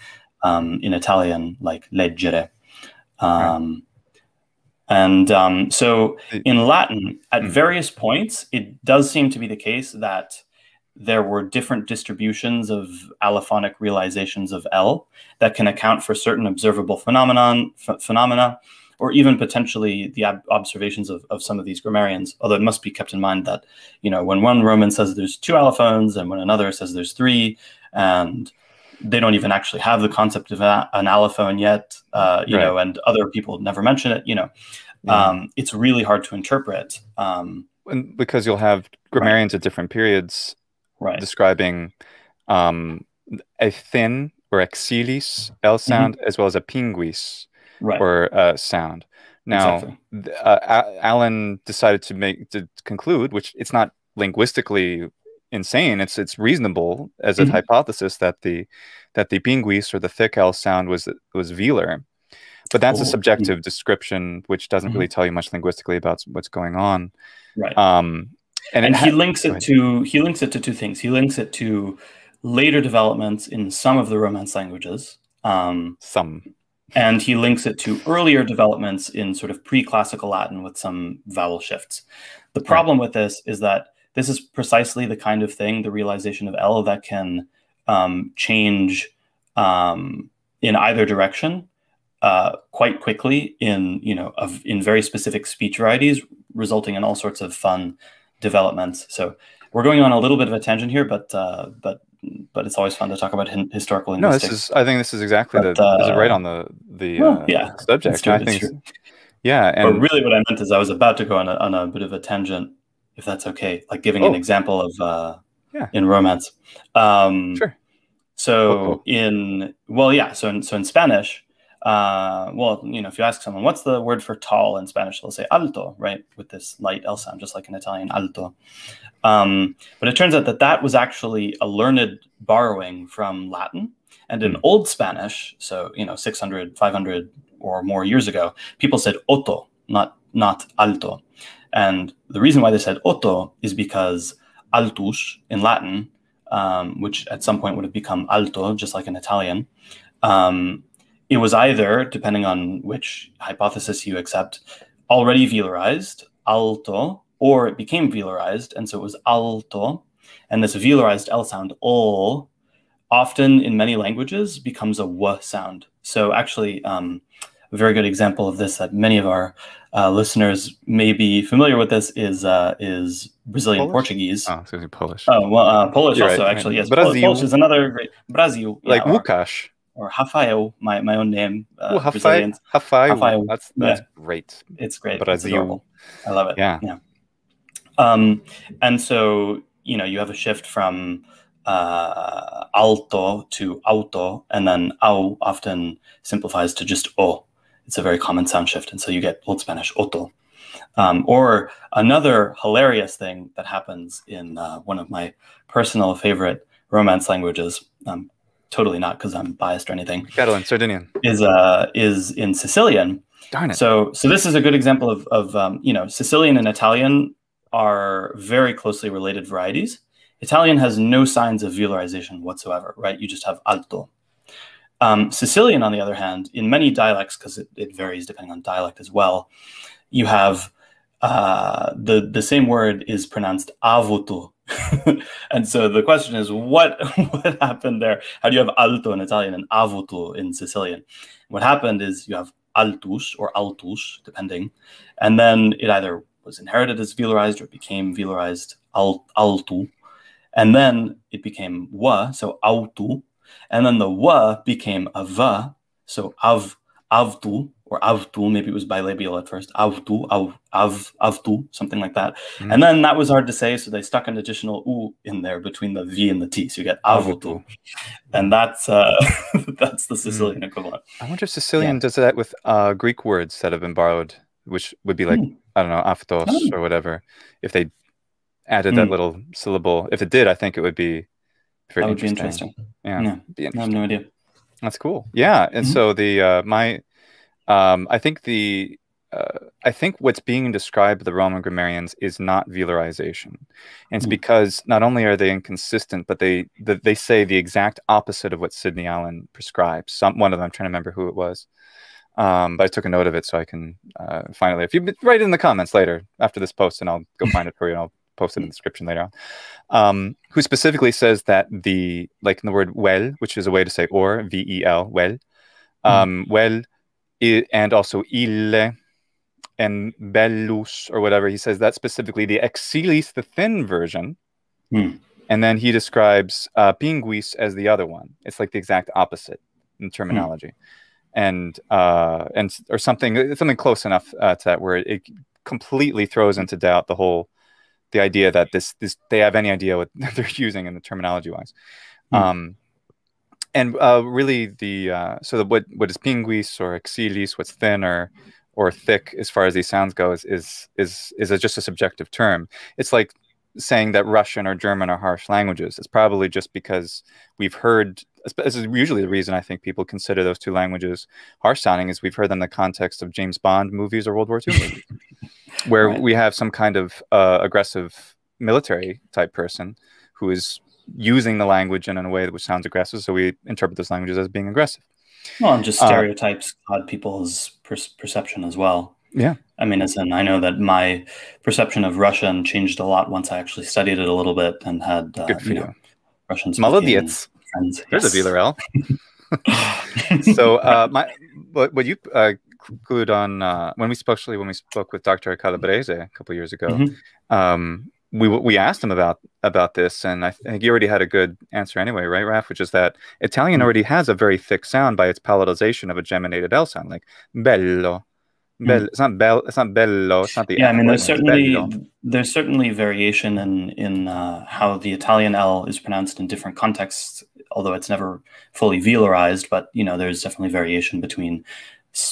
um, in Italian, like leggere. Um, And um, so in Latin, at Hmm. various points, it does seem to be the case that there were different distributions of allophonic realizations of L that can account for certain observable phenomenon ph- phenomena, or even potentially the ob- observations of, of some of these grammarians. Although it must be kept in mind that you know when one Roman says there's two allophones and when another says there's three, and they don't even actually have the concept of an allophone yet, uh, you Right. know, and other people never mention it. You know, Yeah. um, it's really hard to interpret. Um, And because you'll have grammarians at different periods right. describing um, a thin or exilis L sound as well as a pinguis Right. or uh, sound. Now, Exactly. uh, Allen decided to make to conclude, which it's not linguistically insane. It's it's reasonable as a Mhm. hypothesis that the that the pinguis or the thick L sound was was velar, but that's a Oh, mm. subjective description which doesn't Mhm. really tell you much linguistically about what's going on. Right. Um, and, and he links it to he links it to two things. He links it to later developments in some of the Romance languages, um, some and he links it to earlier developments in sort of pre-classical Latin with some vowel shifts. The problem with this is that this is precisely the kind of thing, the realization of L, that can um, change um, in either direction uh, quite quickly in you know of in very specific speech varieties, resulting in all sorts of fun developments. So we're going on a little bit of a tangent here, but uh, but but it's always fun to talk about historical no. This is I think this is exactly But, the this is right uh, on the the well, uh, yeah, subject. true, I think yeah, but and really, what I meant is I was about to go on a, on a bit of a tangent, if that's okay, like giving an Oh. example of uh, Yeah. in romance. Um, sure. So Cool. in well, yeah. So in, so in Spanish, uh, well, you know, if you ask someone what's the word for tall in Spanish, they'll say alto, right, with this light L sound, just like in Italian alto. Um, but it turns out that that was actually a learned borrowing from Latin, and in Hmm. Old Spanish, so you know, 600, 500 or more years ago, people said otto, not not alto. And the reason why they said otto is because altus in Latin um, which at some point would have become alto, just like in Italian. Um, it was either, depending on which hypothesis you accept, already velarized, alto, or it became velarized, and so it was alto. And this velarized L sound, o, often in many languages becomes a w sound. So actually, um, a very good example of this that many of our uh, listeners may be familiar with this is uh, is Brazilian Polish? Portuguese. Oh, it's gonna Polish. Oh well, uh, Polish You're also right, actually right. yes. Pol- Brazil. Polish is another great Brazil, yeah, like or, Łukasz. Or Rafael, my, my own name. Uh, Ooh, Rafael. Rafael. Rafael. That's that's great. it's great. It's Brazil. adorable. I love it. Yeah. yeah. Um, and so you know you have a shift from uh, alto to auto, and then au often simplifies to just o. It's a very common sound shift, and so you get Old Spanish auto. Um, or another hilarious thing that happens in uh, one of my personal favorite Romance languages, um, totally not because I'm biased or anything, Catalan, Sardinian. is uh, is in Sicilian. Darn it. So, so this is a good example of, of um, you know, Sicilian and Italian are very closely related varieties. Italian has no signs of velarization whatsoever, right? You just have alto. Um, Sicilian, on the other hand, in many dialects, because it, it varies depending on dialect as well, you have uh, the the same word is pronounced avuto, and so the question is, what what happened there? How do you have alto in Italian and avuto in Sicilian? What happened is you have altus or altus, depending, and then it either was inherited as velarized or it became velarized al, altu, and then it became wa, so autu, and then the wa became a va, so av avtu or avtu, maybe it was bilabial at first, avtu, av, av, avtu, something like that. Mhm. And then that was hard to say, so they stuck an additional u in there between the v and the t, so you get avutu, and that's uh, that's the Sicilian equivalent. I wonder if Sicilian does that with uh, Greek words that have been borrowed, which would be like Hmm. I don't know, aptos Oh. or whatever. If they added that Hmm. little syllable, if it did, I think it would be very That would be interesting. interesting. Yeah, Yeah. be I have no idea. That's cool. Yeah, and Mhm. so the uh, my um, I think the uh, I think what's being described by the Roman grammarians is not velarization, and it's Hmm. because not only are they inconsistent, but they the, they say the exact opposite of what Sidney Allen prescribes. Some one of them, I'm trying to remember who it was, um, but I took a note of it so I can uh, find it later. If you write it in the comments later after this post, and I'll go find it for you, and I'll post it in the description later on. Um, who specifically says that the like in the word well, which is a way to say or v e l well, um, well, and also ille and bellus or whatever. He says that specifically the exilis, the thin version. Hmm. And then he describes uh, pinguis as the other one. It's like the exact opposite in terminology, and uh, and or something something close enough uh, to that where it, it completely throws into doubt the whole the idea that this this they have any idea what they're using in the terminology wise. Hmm. Um, and uh, really the uh, so the, what what is pinguis or exilis, what's thin or or thick as far as these sounds go is is is is a, just a subjective term. It's like saying that Russian or German are harsh languages. It's probably just because we've heard. This is usually the reason I think people consider those two languages harsh sounding is we've heard them in the context of James Bond movies or World War II movies, where Right. we have some kind of uh, aggressive military type person who is using the language in a way that which sounds aggressive. So we interpret those languages as being aggressive. Well, and just Uh, stereotypes cloud people's per- perception as well. Yeah. I mean, as in, I know that my perception of Russian changed a lot once I actually studied it a little bit and had uh, Good for you you. know, Russian Молодец. friends. There's Yes. a VLRL. so uh, my what, what you uh, conclude on uh, when we spoke actually when we spoke with Dr. Calabrese a couple years ago, Mhm. um, we we asked him about about this, and I think you already had a good answer anyway, right, Raf? Which is that Italian Mhm. already has a very thick sound by its palatalization of a geminated L sound, like bello. Bel- It's not bel. It's not bello. It's not the. yeah, I mean, there's certainly bello. there's certainly variation in in uh, how the Italian L is pronounced in different contexts, although it's never fully velarized. But you know, there's definitely variation between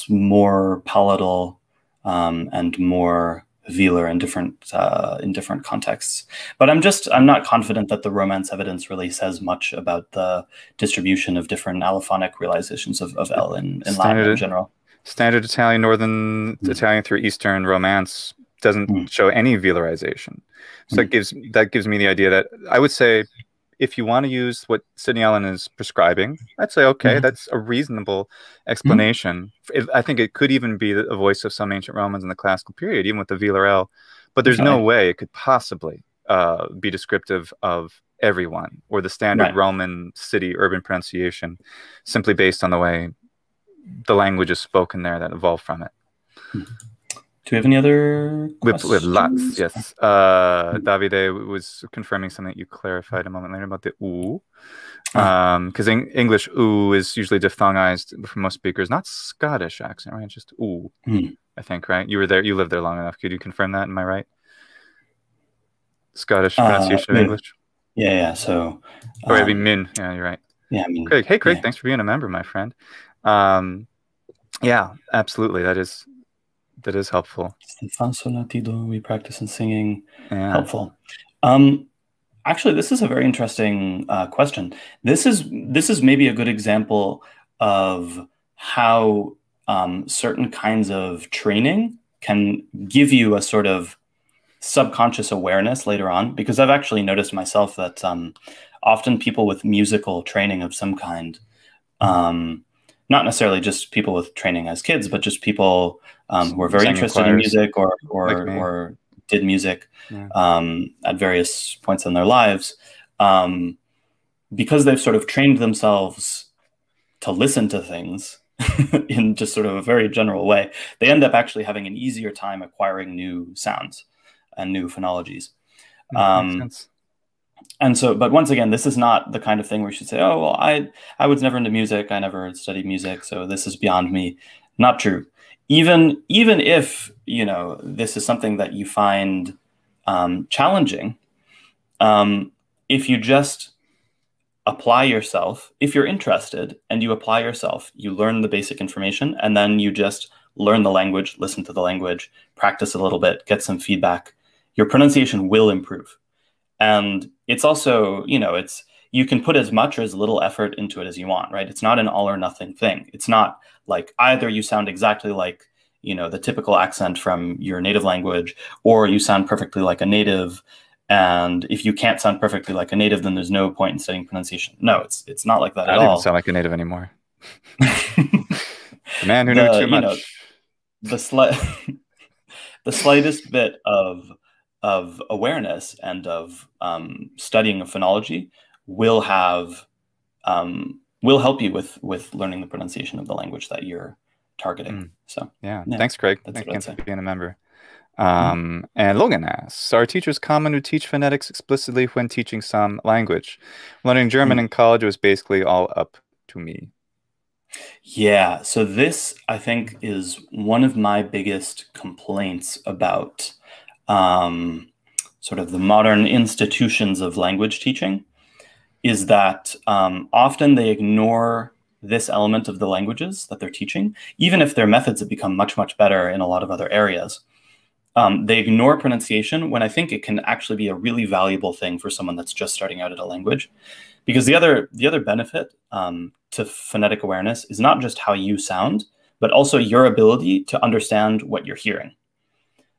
more palatal um, and more velar in different uh, in different contexts. But I'm just I'm not confident that the Romance evidence really says much about the distribution of different allophonic realizations of, of L in, in Latin in general. Standard Italian, Northern Mm. Italian through Eastern Romance doesn't Mm. show any velarization. So that gives that gives me the idea that I would say if you want to use what Sidney Allen is prescribing, I'd say okay, Mhm. that's a reasonable explanation. It, I think it could even be the, voice of some ancient Romans in the classical period, even with the velar L. But there's no way it could possibly uh, be descriptive of everyone or the standard Right. Roman city urban pronunciation, simply based on the way the language is spoken there that evolved from it. Do we have any other We have, we have lots, yes. Uh, Davide was confirming something that you clarified a moment later about the oo. Ah. Because in English, oo is usually diphthongized for most speakers, not Scottish accent, right? Just oo, Hmm. I think, right? You were there, you lived there long enough. Could you confirm that? Am I right? Scottish Uh, pronunciation of min. English? Yeah, yeah. So, Or I um, mean, min. Yeah, you're right. yeah, I mean, Craig, hey, Craig, yeah. thanks for being a member, my friend. Um, yeah, absolutely. That is that is helpful. Fa sol latido we practice in singing. Yeah. Helpful. Um, actually, this is a very interesting uh, question. This is this is maybe a good example of how um, certain kinds of training can give you a sort of subconscious awareness later on. Because I've actually noticed myself that um, often people with musical training of some kind, um, not necessarily just people with training as kids, but just people um, who are very Sang interested in music or or, like or did music Yeah. um, at various points in their lives, um, because they've sort of trained themselves to listen to things in just sort of a very general way, they end up actually having an easier time acquiring new sounds and new phonologies. And so, but once again, this is not the kind of thing where you should say, "Oh, well, I I was never into music. I never studied music, so this is beyond me." Not true. Even even if you know this is something that you find um, challenging, um, if you just apply yourself, if you're interested and you apply yourself, you learn the basic information, and then you just learn the language, listen to the language, practice a little bit, get some feedback. Your pronunciation will improve and it's also you know it's you can put as much or as little effort into it as you want right? It's not an all or nothing thing. It's not like either you sound exactly like you know the typical accent from your native language or you sound perfectly like a native. And if you can't sound perfectly like a native then there's no point in studying pronunciation. No it's it's not like that I at don't sound like a native anymore. The man who The- knew too much. know, the slight the slightest bit of of awareness and of um, studying of phonology will have um, will help you with with learning the pronunciation of the language that you're targeting. Mm. So Yeah. Yeah, Thanks, Craig. that's Thanks what I'd again say. for being a member. Um, and Logan asks, are teachers common who teach phonetics explicitly when teaching some language? Learning German Mm. in college was basically all up to me. Yeah, so this I think is one of my biggest complaints about um, sort of the modern institutions of language teaching is that um, often they ignore this element of the languages that they're teaching, even if their methods have become much, much better in a lot of other areas. Um, they ignore pronunciation when I think it can actually be a really valuable thing for someone that's just starting out at a language because the other the other benefit um, to phonetic awareness is not just how you sound but also your ability to understand what you're hearing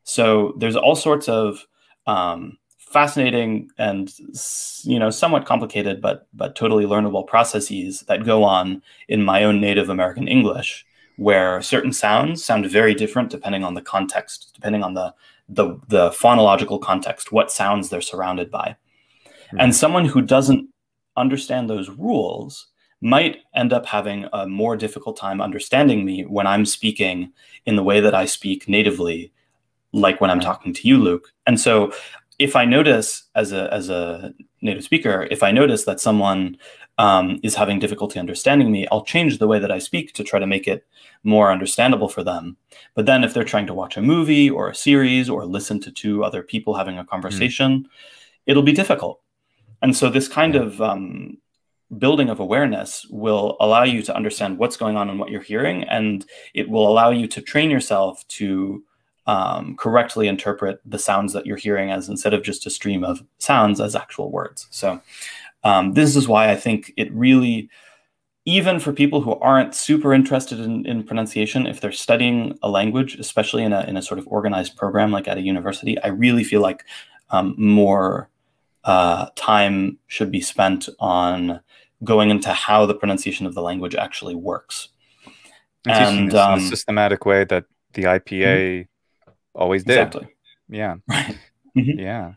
so there's all sorts of um, fascinating and you know somewhat complicated but but totally learnable processes that go on in my own native american english where certain sounds sound very different depending on the context depending on the the, the phonological context what sounds they're surrounded by. And someone who doesn't understand those rules might end up having a more difficult time understanding me when I'm speaking in the way that I speak natively, like when I'm talking to you, Luke. And so if I notice as a as a native speaker, if I notice that someone um, is having difficulty understanding me, I'll change the way that I speak to try to make it more understandable for them. But then if they're trying to watch a movie or a series or listen to two other people having a conversation, it'll be difficult. And so this kind Yeah. of um, building of awareness will allow you to understand what's going on and what you're hearing, and it will allow you to train yourself to um, correctly interpret the sounds that you're hearing as instead of just a stream of sounds as actual words. So um, this is why I think it really, even for people who aren't super interested in, in pronunciation, if they're studying a language, especially in a in a sort of organized program like at a university, I really feel like um, more uh, time should be spent on going into how the pronunciation of the language actually works. And And, this in um, a systematic way that the IPA always did. Exactly. Yeah. Right. Mm-hmm. Yeah.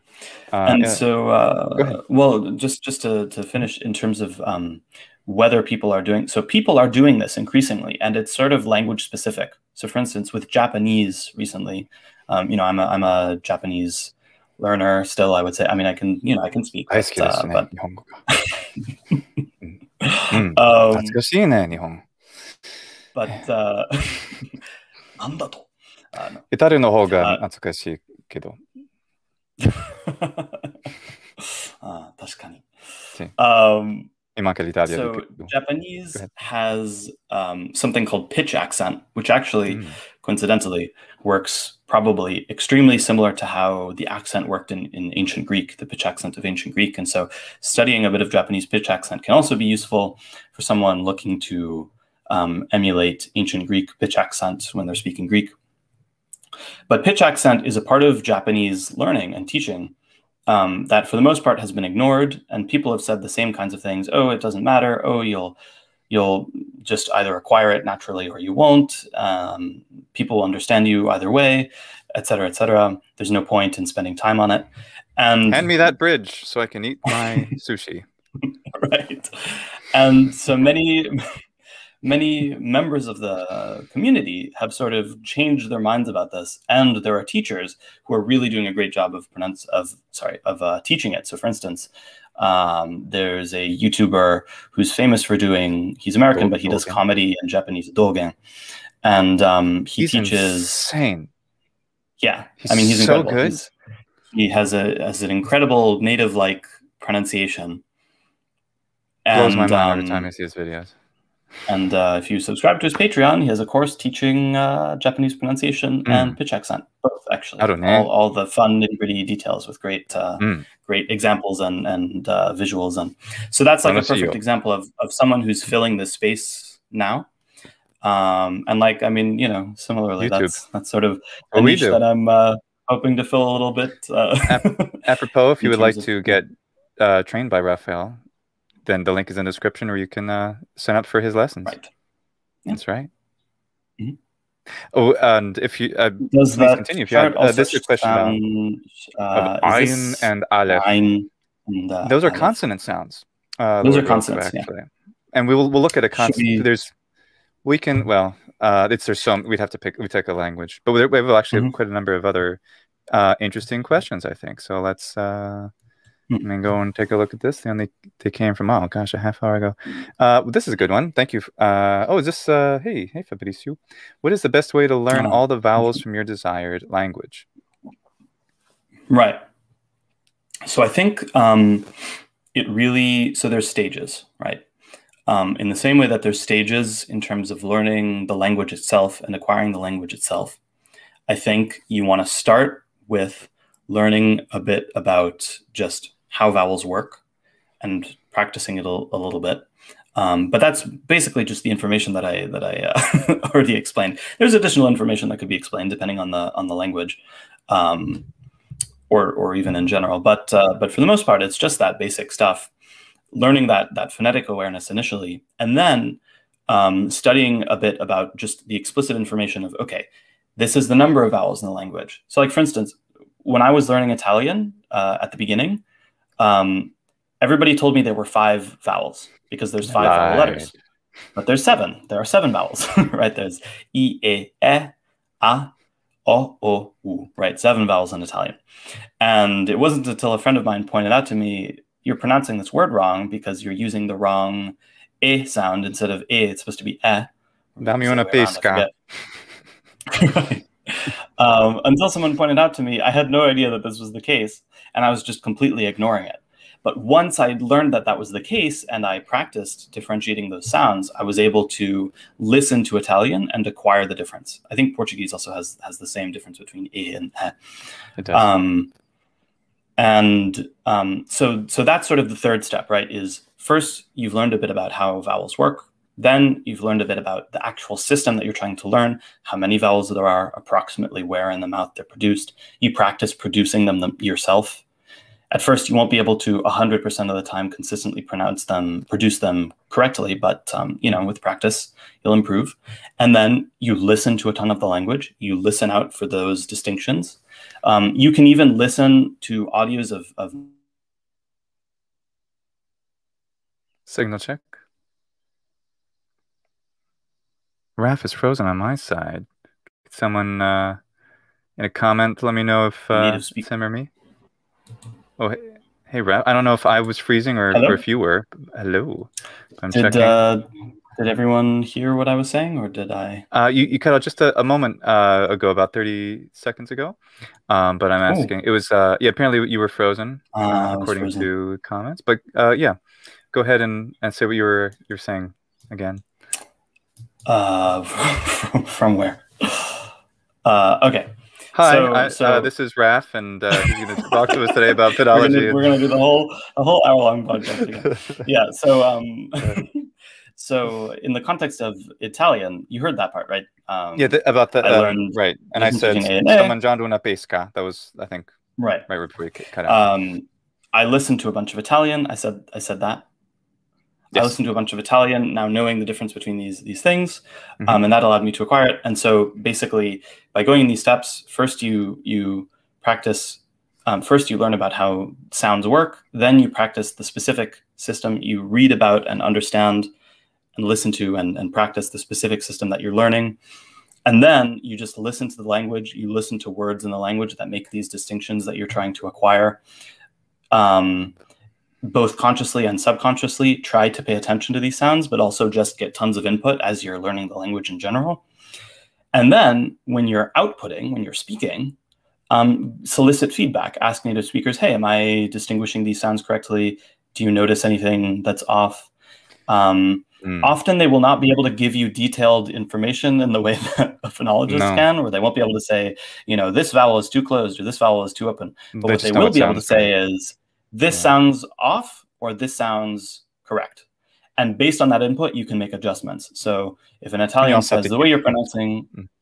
Uh, and yeah. so, uh, well, just just to, to finish in terms of um, whether people are doing so, people are doing this increasingly, and it's sort of language specific. So, for instance, with Japanese recently, um, you know, I'm a, I'm a Japanese learner still. I would say, I mean, I can you know I can speak, uh, um, but, uh, but... um, but uh, なんだと。あのイタリアの方あが懐かしいけど。あ確かに。 Sí. Um, 今からイタリアで so 行くけど。 Japanese Go ahead. has um, something called pitch accent, which actually, うん coincidentally, works probably extremely similar to how the accent worked in, in ancient Greek, the pitch accent of ancient Greek. And so, studying a bit of Japanese pitch accent can also be useful for someone looking to um, emulate ancient Greek pitch accent when they're speaking Greek. But pitch accent is a part of Japanese learning and teaching um, that, for the most part, has been ignored. And people have said the same kinds of things. Oh, it doesn't matter. Oh, you'll you'll just either acquire it naturally or you won't. Um, people will understand you either way, et cetera, et cetera. There's no point in spending time on it. And Hand me that bridge so I can eat my sushi. right and so many many members of the community have sort of changed their minds about this and there are teachers who are really doing a great job of pronounce of sorry of uh, teaching it so for instance um, there's a youtuber who's famous for doing he's american but he does comedy in japanese dogen and um, he He's teaches insane. yeah, He's I mean he's so incredible. good. He's- he has a has an incredible native like pronunciation. Blows my mind every um, time I see his videos. And uh, if you subscribe to his Patreon, he has a course teaching uh, Japanese pronunciation Mm. and pitch accent, both actually. I don't know. All, all the fun nitty gritty details with great uh, Mm. great examples and and uh, visuals and so that's like a perfect example of of someone who's filling this space now. Um, and like, I mean, you know, similarly, YouTube. that's that's sort of a niche do. that I'm uh, hoping to fill a little bit. Uh, Apropos, if you would like of- to get uh, trained by Raphael, then the link is in the description where you can uh, sign up for his lessons. right. Yeah. That's right. Mhm. Oh, and if you uh, Does that continue if you have- uh, this is a question about- sound, of uh, and Aleph, Ayin and, uh, those are Aleph? consonant sounds. Uh, Those are consonants, yeah. actually. And we will we'll look at a consonant. we- There's we can well, uh, it's there's some we'd have to pick we take a language, but we have actually Mhm. quite a number of other uh, interesting questions. I think so. Let's. Uh, Hmm. I mean, go and take a look at this. They only they came from oh gosh a half hour ago. Uh, this is a good one. Thank you. Uh, oh, is this uh, hey hey Fabrizio? What is the best way to learn Oh, all the vowels from your desired language? Right. So I think um, it really so there's stages, right? Um, in the same way that there's stages in terms of learning the language itself and acquiring the language itself, I think you want to start with learning a bit about just how vowels work and practicing it a, a little bit. Um, but that's basically just the information that I that I uh, already explained. There's additional information that could be explained depending on the on the language. Um, or or even in general. But uh, but for the most part, it's just that basic stuff. Learning that that phonetic awareness initially, and then um, studying a bit about just the explicit information of okay, this is the number of vowels in the language. So, like for instance, when I was learning Italian uh, at the beginning, um, everybody told me there were five vowels because there's five vowel letters. But there's seven. There are seven vowels, right? There's i, e, e, a, o, o, u, right? Seven vowels in Italian. And it wasn't until a friend of mine pointed out to me, you're pronouncing this word wrong because you're using the wrong e sound instead of e. It's supposed to be e. Dammi una other way around, I pesca. um, until someone pointed out to me, I had no idea that this was the case, and I was just completely ignoring it. But once I learned that that was the case and I practiced differentiating those sounds, I was able to listen to Italian and acquire the difference. I think Portuguese also has has the same difference between e and e. It does. Um, and um, so, so that's sort of the third step, right? Is first you've learned a bit about how vowels work. Then you've learned a bit about the actual system that you're trying to learn, how many vowels there are, approximately where in the mouth they're produced. You practice producing them yourself. At first, you won't be able to 100% of the time consistently pronounce them, produce them correctly, but um, you know, with practice, you'll improve. And then you listen to a ton of the language. You listen out for those distinctions. Um, you can even listen to audios of, of Signal check. Raf is frozen on my side. Could someone uh, in a comment let me know if uh, it's him or me? Oh, hey, hey Raf. I don't know if I was freezing or, or if you were. Hello. I'm did checking. uh, did everyone hear what I was saying, or did I? Uh, you, you cut out just a, a moment uh, ago, about 30 seconds ago. Um, but I'm Oh. asking, it was, uh, yeah, apparently you were frozen, was according frozen. to comments. But uh, yeah, go ahead and, and say what you were you're saying again. Uh, from, from where? Uh, okay, Hi, So- I, so- uh, this is Raf, and uh, he's going to talk to us today about we're pedology. we're gonna do the whole a whole hour long podcast again. yeah so um so in the context of italian you heard that part right um yeah, the, about the I um, right, and I said using sto A&A. mangiando una pesca. That was, I think, right right before cu- cut out. um i listened to a bunch of italian i said i said that i listened to a bunch of italian now knowing the difference between these these things Mhm. um, and that allowed me to acquire it. And so basically by going in these steps first you you practice um, first you learn about how sounds work then you practice the specific system you read about and understand and listen to and, and practice the specific system that you're learning. And then you just listen to the language you listen to words in the language that make these distinctions that you're trying to acquire. Um, both consciously and subconsciously try to pay attention to these sounds but also just get tons of input as you're learning the language in general. And then when you're outputting when you're speaking um, solicit feedback. Ask native speakers hey am i distinguishing these sounds correctly? Do you notice anything that's off? Um, Mm. often they will not be able to give you detailed information in the way that a phonologist No. can or they won't be able to say you know this vowel is too closed or this vowel is too open. But what they will be able to say is this Yeah. sounds off or this sounds correct and based on that input, you can make adjustments. So if an Italian says the way you're pronouncing,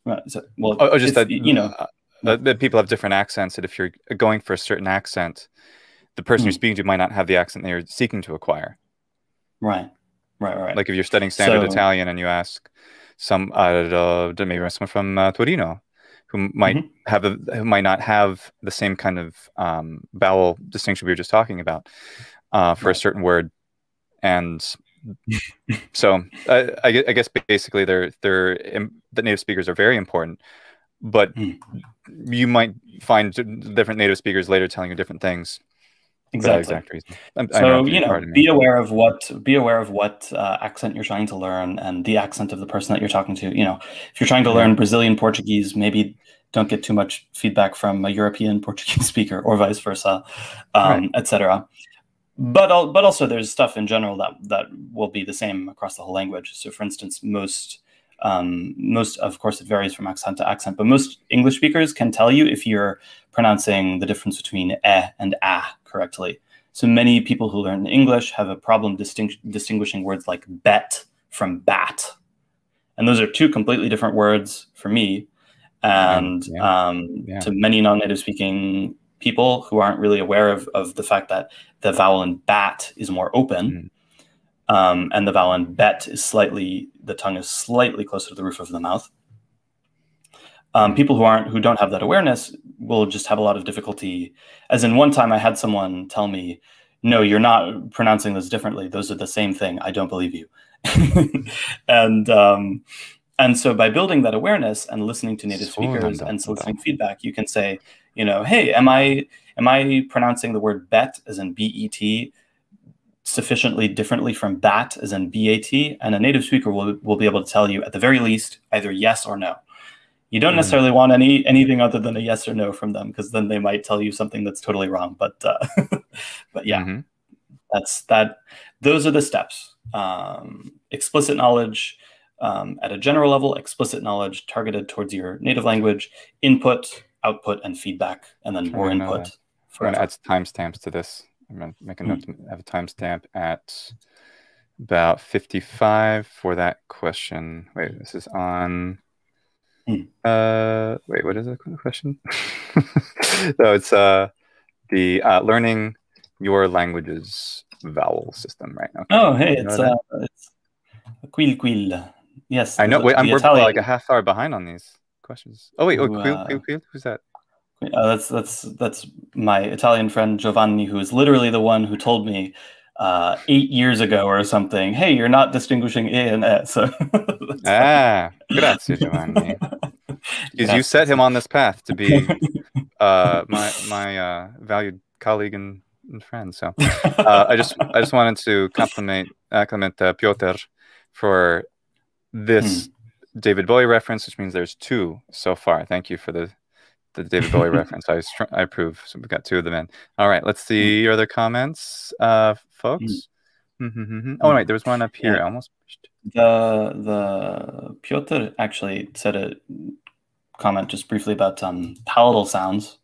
Mm. so, well, Oh, oh, just that you know, uh, that, that people have different accents. That if you're going for a certain accent, the person you're Hmm. speaking to might not have the accent they're seeking to acquire. right, right, right. Like if you're studying standard So- Italian and you ask some uh, maybe someone from uh, Torino who might Mhm. have a, who might not have the same kind of um, vowel distinction we were just talking about uh, for a certain word, and so I, I guess basically they're they're the native speakers are very important, but Hmm. you might find different native speakers later telling you different things for that exactly. exact reason. I'm- I So you know, pardon me. be aware of what be aware of what uh, accent you're trying to learn and the accent of the person that you're talking to. You know, if you're trying to learn Brazilian Portuguese, maybe don't get too much feedback from a European Portuguese speaker or vice versa, um, Right. etc. But al- but also there's stuff in general that that will be the same across the whole language. So for instance, most um, most of course it varies from accent to accent, but most English speakers can tell you if you're pronouncing the difference between e and a correctly. So many people who learn English have a problem distinct, distinguishing words like bet from bat. And those are two completely different words for me. And Yeah. um, Yeah. to many non native speaking people who aren't really aware of, of the fact that the vowel in bat is more open. Mm um, and the vowel bet is slightly the tongue is slightly closer to the roof of the mouth. Um, people who aren't who don't have that awareness will just have a lot of difficulty. As in one time, I had someone tell me, "No, you're not pronouncing those differently. Those are the same thing. I don't believe you." and um, and so by building that awareness and listening to native speakers and soliciting feedback, you can say, you know, hey, am I am I pronouncing the word bet as in B E T sufficiently differently from bat as in BAT, and a native speaker will, will be able to tell you at the very least either yes or no. You don't Mhm. necessarily want any anything other than a yes or no from them because then they might tell you something that's totally wrong. But uh, but yeah, Mhm. that's that. Those are the steps. Um, explicit knowledge um, at a general level, explicit knowledge targeted towards your native language, input, output, and feedback, and then more input. I'm going to add timestamps to this. I'm going to make a Hmm. note to have a timestamp at about 55 for that question. Wait, this is on. Hmm. Uh, wait, what is the question? no, it's uh, the uh, learning your language's vowel system, right? Okay. Oh, hey, You know it's uh, it's quil quil. Yes, I know. Wait, I'm we're probably like a half hour behind on these questions. Oh wait, oh, Who, Quil, uh, Quil, Quil? Who's that? Uh, that's that's that's my Italian friend Giovanni, who is literally the one who told me uh, eight years ago or something. Hey, you're not distinguishing A and S. So Ah, grazie, Giovanni. Because you set him on this path to be uh, my my uh, valued colleague and, and friend. So uh, I just I just wanted to compliment compliment uh, Piotr for this David Bowie reference, which means there's two so far. Thank you for the the David Bowie reference. I, I approve. So we've got two of them in. All right, let's see hmm. your other comments, uh, folks. Hmm. Mm-hmm, mm-hmm, mm-hmm. Oh hmm. wait, there was one up here. Yeah. I almost pushed. The the Piotr actually said a comment just briefly about um, palatal sounds,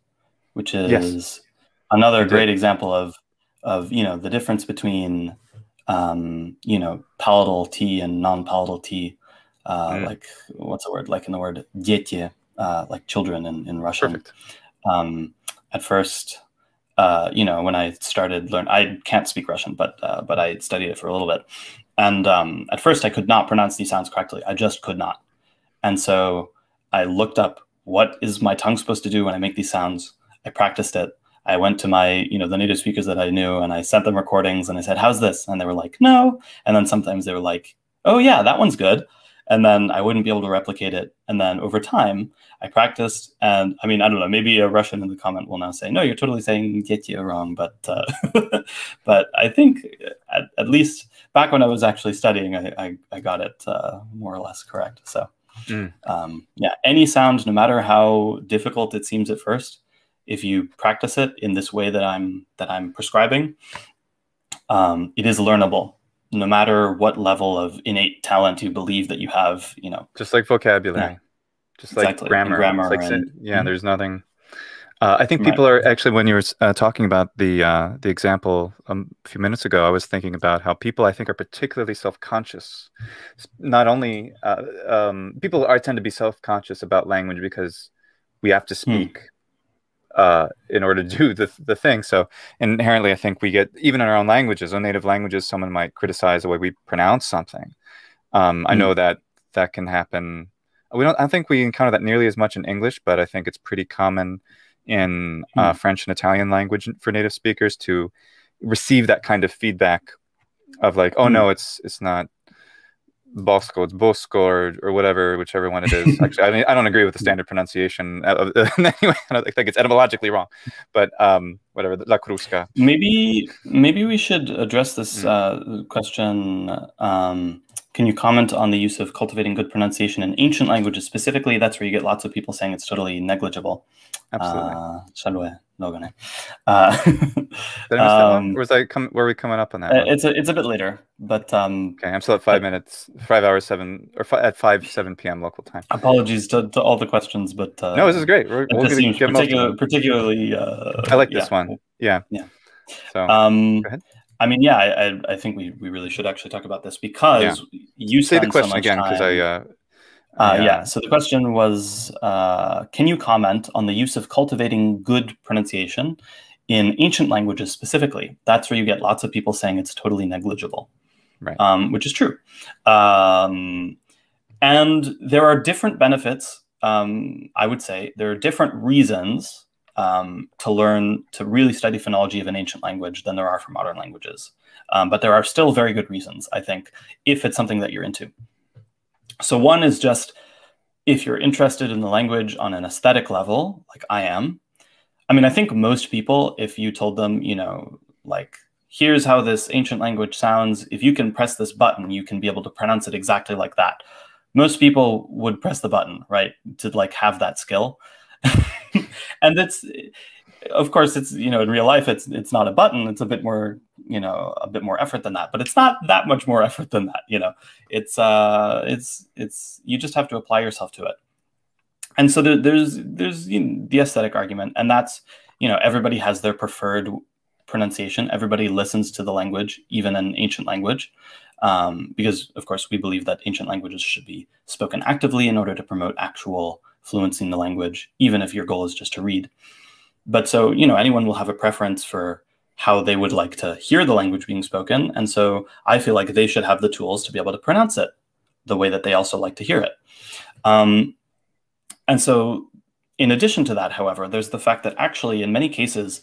which is yes. another great example of of you know the difference between um, you know palatal T and non-palatal T. Uh, mm. Like what's the word? Like in the word dietie, uh, like children in, in Russian. Um, at first, uh, you know, when I started learn, I can't speak Russian, but uh, but I studied it for a little bit, and um, at first I could not pronounce these sounds correctly. I just could not, and so I looked up what is my tongue supposed to do when I make these sounds. I practiced it. I went to my, you know, the native speakers that I knew, and I sent them recordings, and I said, "How's this?" And they were like, "No," and then sometimes they were like, "Oh yeah, that one's good." And then I wouldn't be able to replicate it. And then over time, I practiced, and I mean, I don't know. Maybe a Russian in the comment will now say, "No, you're totally saying "getya" wrong." But uh, but I think at, at least back when I was actually studying, I I, I got it uh, more or less correct. So Mm. um, yeah, any sound, no matter how difficult it seems at first, if you practice it in this way that I'm that I'm prescribing, um, it is learnable. No matter what level of innate talent you believe that you have, you know, just like vocabulary. Just like Exactly, and grammar, grammar like and- yeah Mhm. there's nothing. Uh, I think Right. people are actually when you were uh, talking about the uh, the example um, a few minutes ago, I was thinking about how people I think are particularly self-conscious. Not only uh, um, people are tend to be self-conscious about language because we have to speak uh, in order to do the the thing. So inherently, I think we get even in our own languages, our native languages, someone might criticize the way we pronounce something. Um, I Hmm. know that that can happen. We don't. I think we encounter that nearly as much in English, but I think it's pretty common in uh, French and Italian language for native speakers to receive that kind of feedback of like, oh Hmm. no, it's it's not Bosco, it's Bosco or, or whatever, whichever one it is. Actually, I, mean, I don't agree with the standard pronunciation. Of, anyway, I think it's etymologically wrong, but um, whatever, La Crusca. Maybe maybe we should address this Hmm. uh, question. Um, can you comment on the use of cultivating good pronunciation in ancient languages specifically? That's where you get lots of people saying it's totally negligible. Absolutely. Uh. Uh, Did I miss that one? um, was I come? Were we coming up on that? uh, one? it's a it's a bit later, but um, Okay, I'm still at five minutes, five hours, seven or fi- at five seven p.m. local time. apologies to, to all the questions, but uh, no, this is great. We're, we'll get, seems get most of particular, particularly. Uh, I like this one. Yeah. Yeah. So Um, Go ahead. I mean, yeah, I, I, think we, we really should actually talk about this because you say the so question much again because I. Uh, Uh, I, yeah. So the question was, uh, can you comment on the use of cultivating good pronunciation in ancient languages specifically? That's where you get lots of people saying it's totally negligible, Right. um, which is true. Um, and there are different benefits. Um, I would say there are different reasons um, to learn to really study phonology of an ancient language than there are for modern languages. Um, but there are still very good reasons, I think, if it's something that you're into. So one is just if you're interested in the language on an aesthetic level, like I am. I mean, I think most people, if you told them, you know, like here's how this ancient language sounds, if you can press this button, you can be able to pronounce it exactly like that. Most people would press the button, right, to like have that skill. and that's of course it's you know in real life it's it's not a button. It's a bit more you know a bit more effort than that. But it's not that much more effort than that you know. It's uh it's it's you just have to apply yourself to it. And so there, there's there's you know, the aesthetic argument. And that's you know everybody has their preferred pronunciation. Everybody listens to the language even an ancient language. Um, because of course we believe that ancient languages should be spoken actively in order to promote actual fluency in the language even if your goal is just to read. But so you know anyone will have a preference for how they would like to hear the language being spoken. And so i feel like they should have the tools to be able to pronounce it the way that they also like to hear it. Um, and so in addition to that however there's the fact that actually in many cases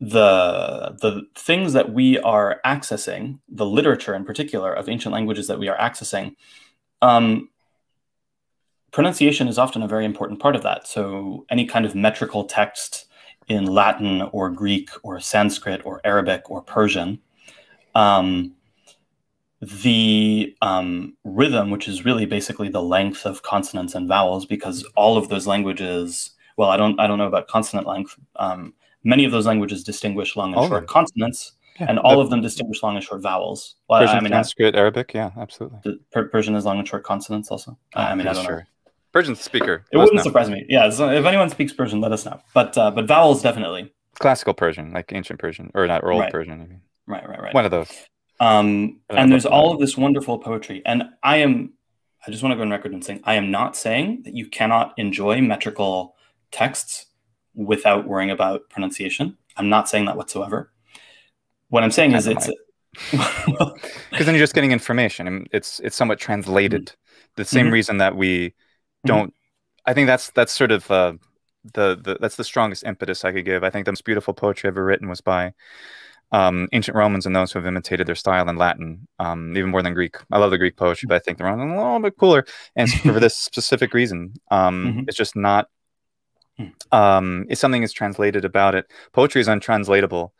the the things that we are accessing the literature in particular of ancient languages that we are accessing um, pronunciation is often a very important part of that. So any kind of metrical text in Latin or Greek or Sanskrit or Arabic or Persian, um, the um, rhythm, which is really basically the length of consonants and vowels, because all of those languages, well, I don't, I don't know about consonant length. Um, many of those languages distinguish long and All short them. consonants, yeah, and all the of them distinguish long and short vowels. Well, Persian, I mean, I- Sanskrit, Arabic. Yeah, absolutely. Per- Persian is long and short consonants also. I mean, I don't know. Persian speaker. It wouldn't know. surprise me. Yeah, so if anyone speaks Persian, let us know. But uh, but vowels definitely. Classical Persian, like ancient Persian, or not, or old Right. Persian. I mean, Right, right, right. one of those. Um, and there's all of this wonderful poetry. And I am, I just want to go on record and saying, I am not saying that you cannot enjoy metrical texts without worrying about pronunciation. I'm not saying that whatsoever. What I'm saying is it's. Because then you're just getting information, and it's it's somewhat translated. The same Mhm. reason that we don't. I think that's that's sort of uh, the the that's the strongest impetus I could give. I think the most beautiful poetry ever written was by um, ancient Romans and those who have imitated their style in Latin, um, even more than Greek. I love the Greek poetry, but I think the Roman are a little bit cooler, and for this specific reason. Um, Mhm. It's just not. Mm. Um, if something is translated about it, poetry is untranslatable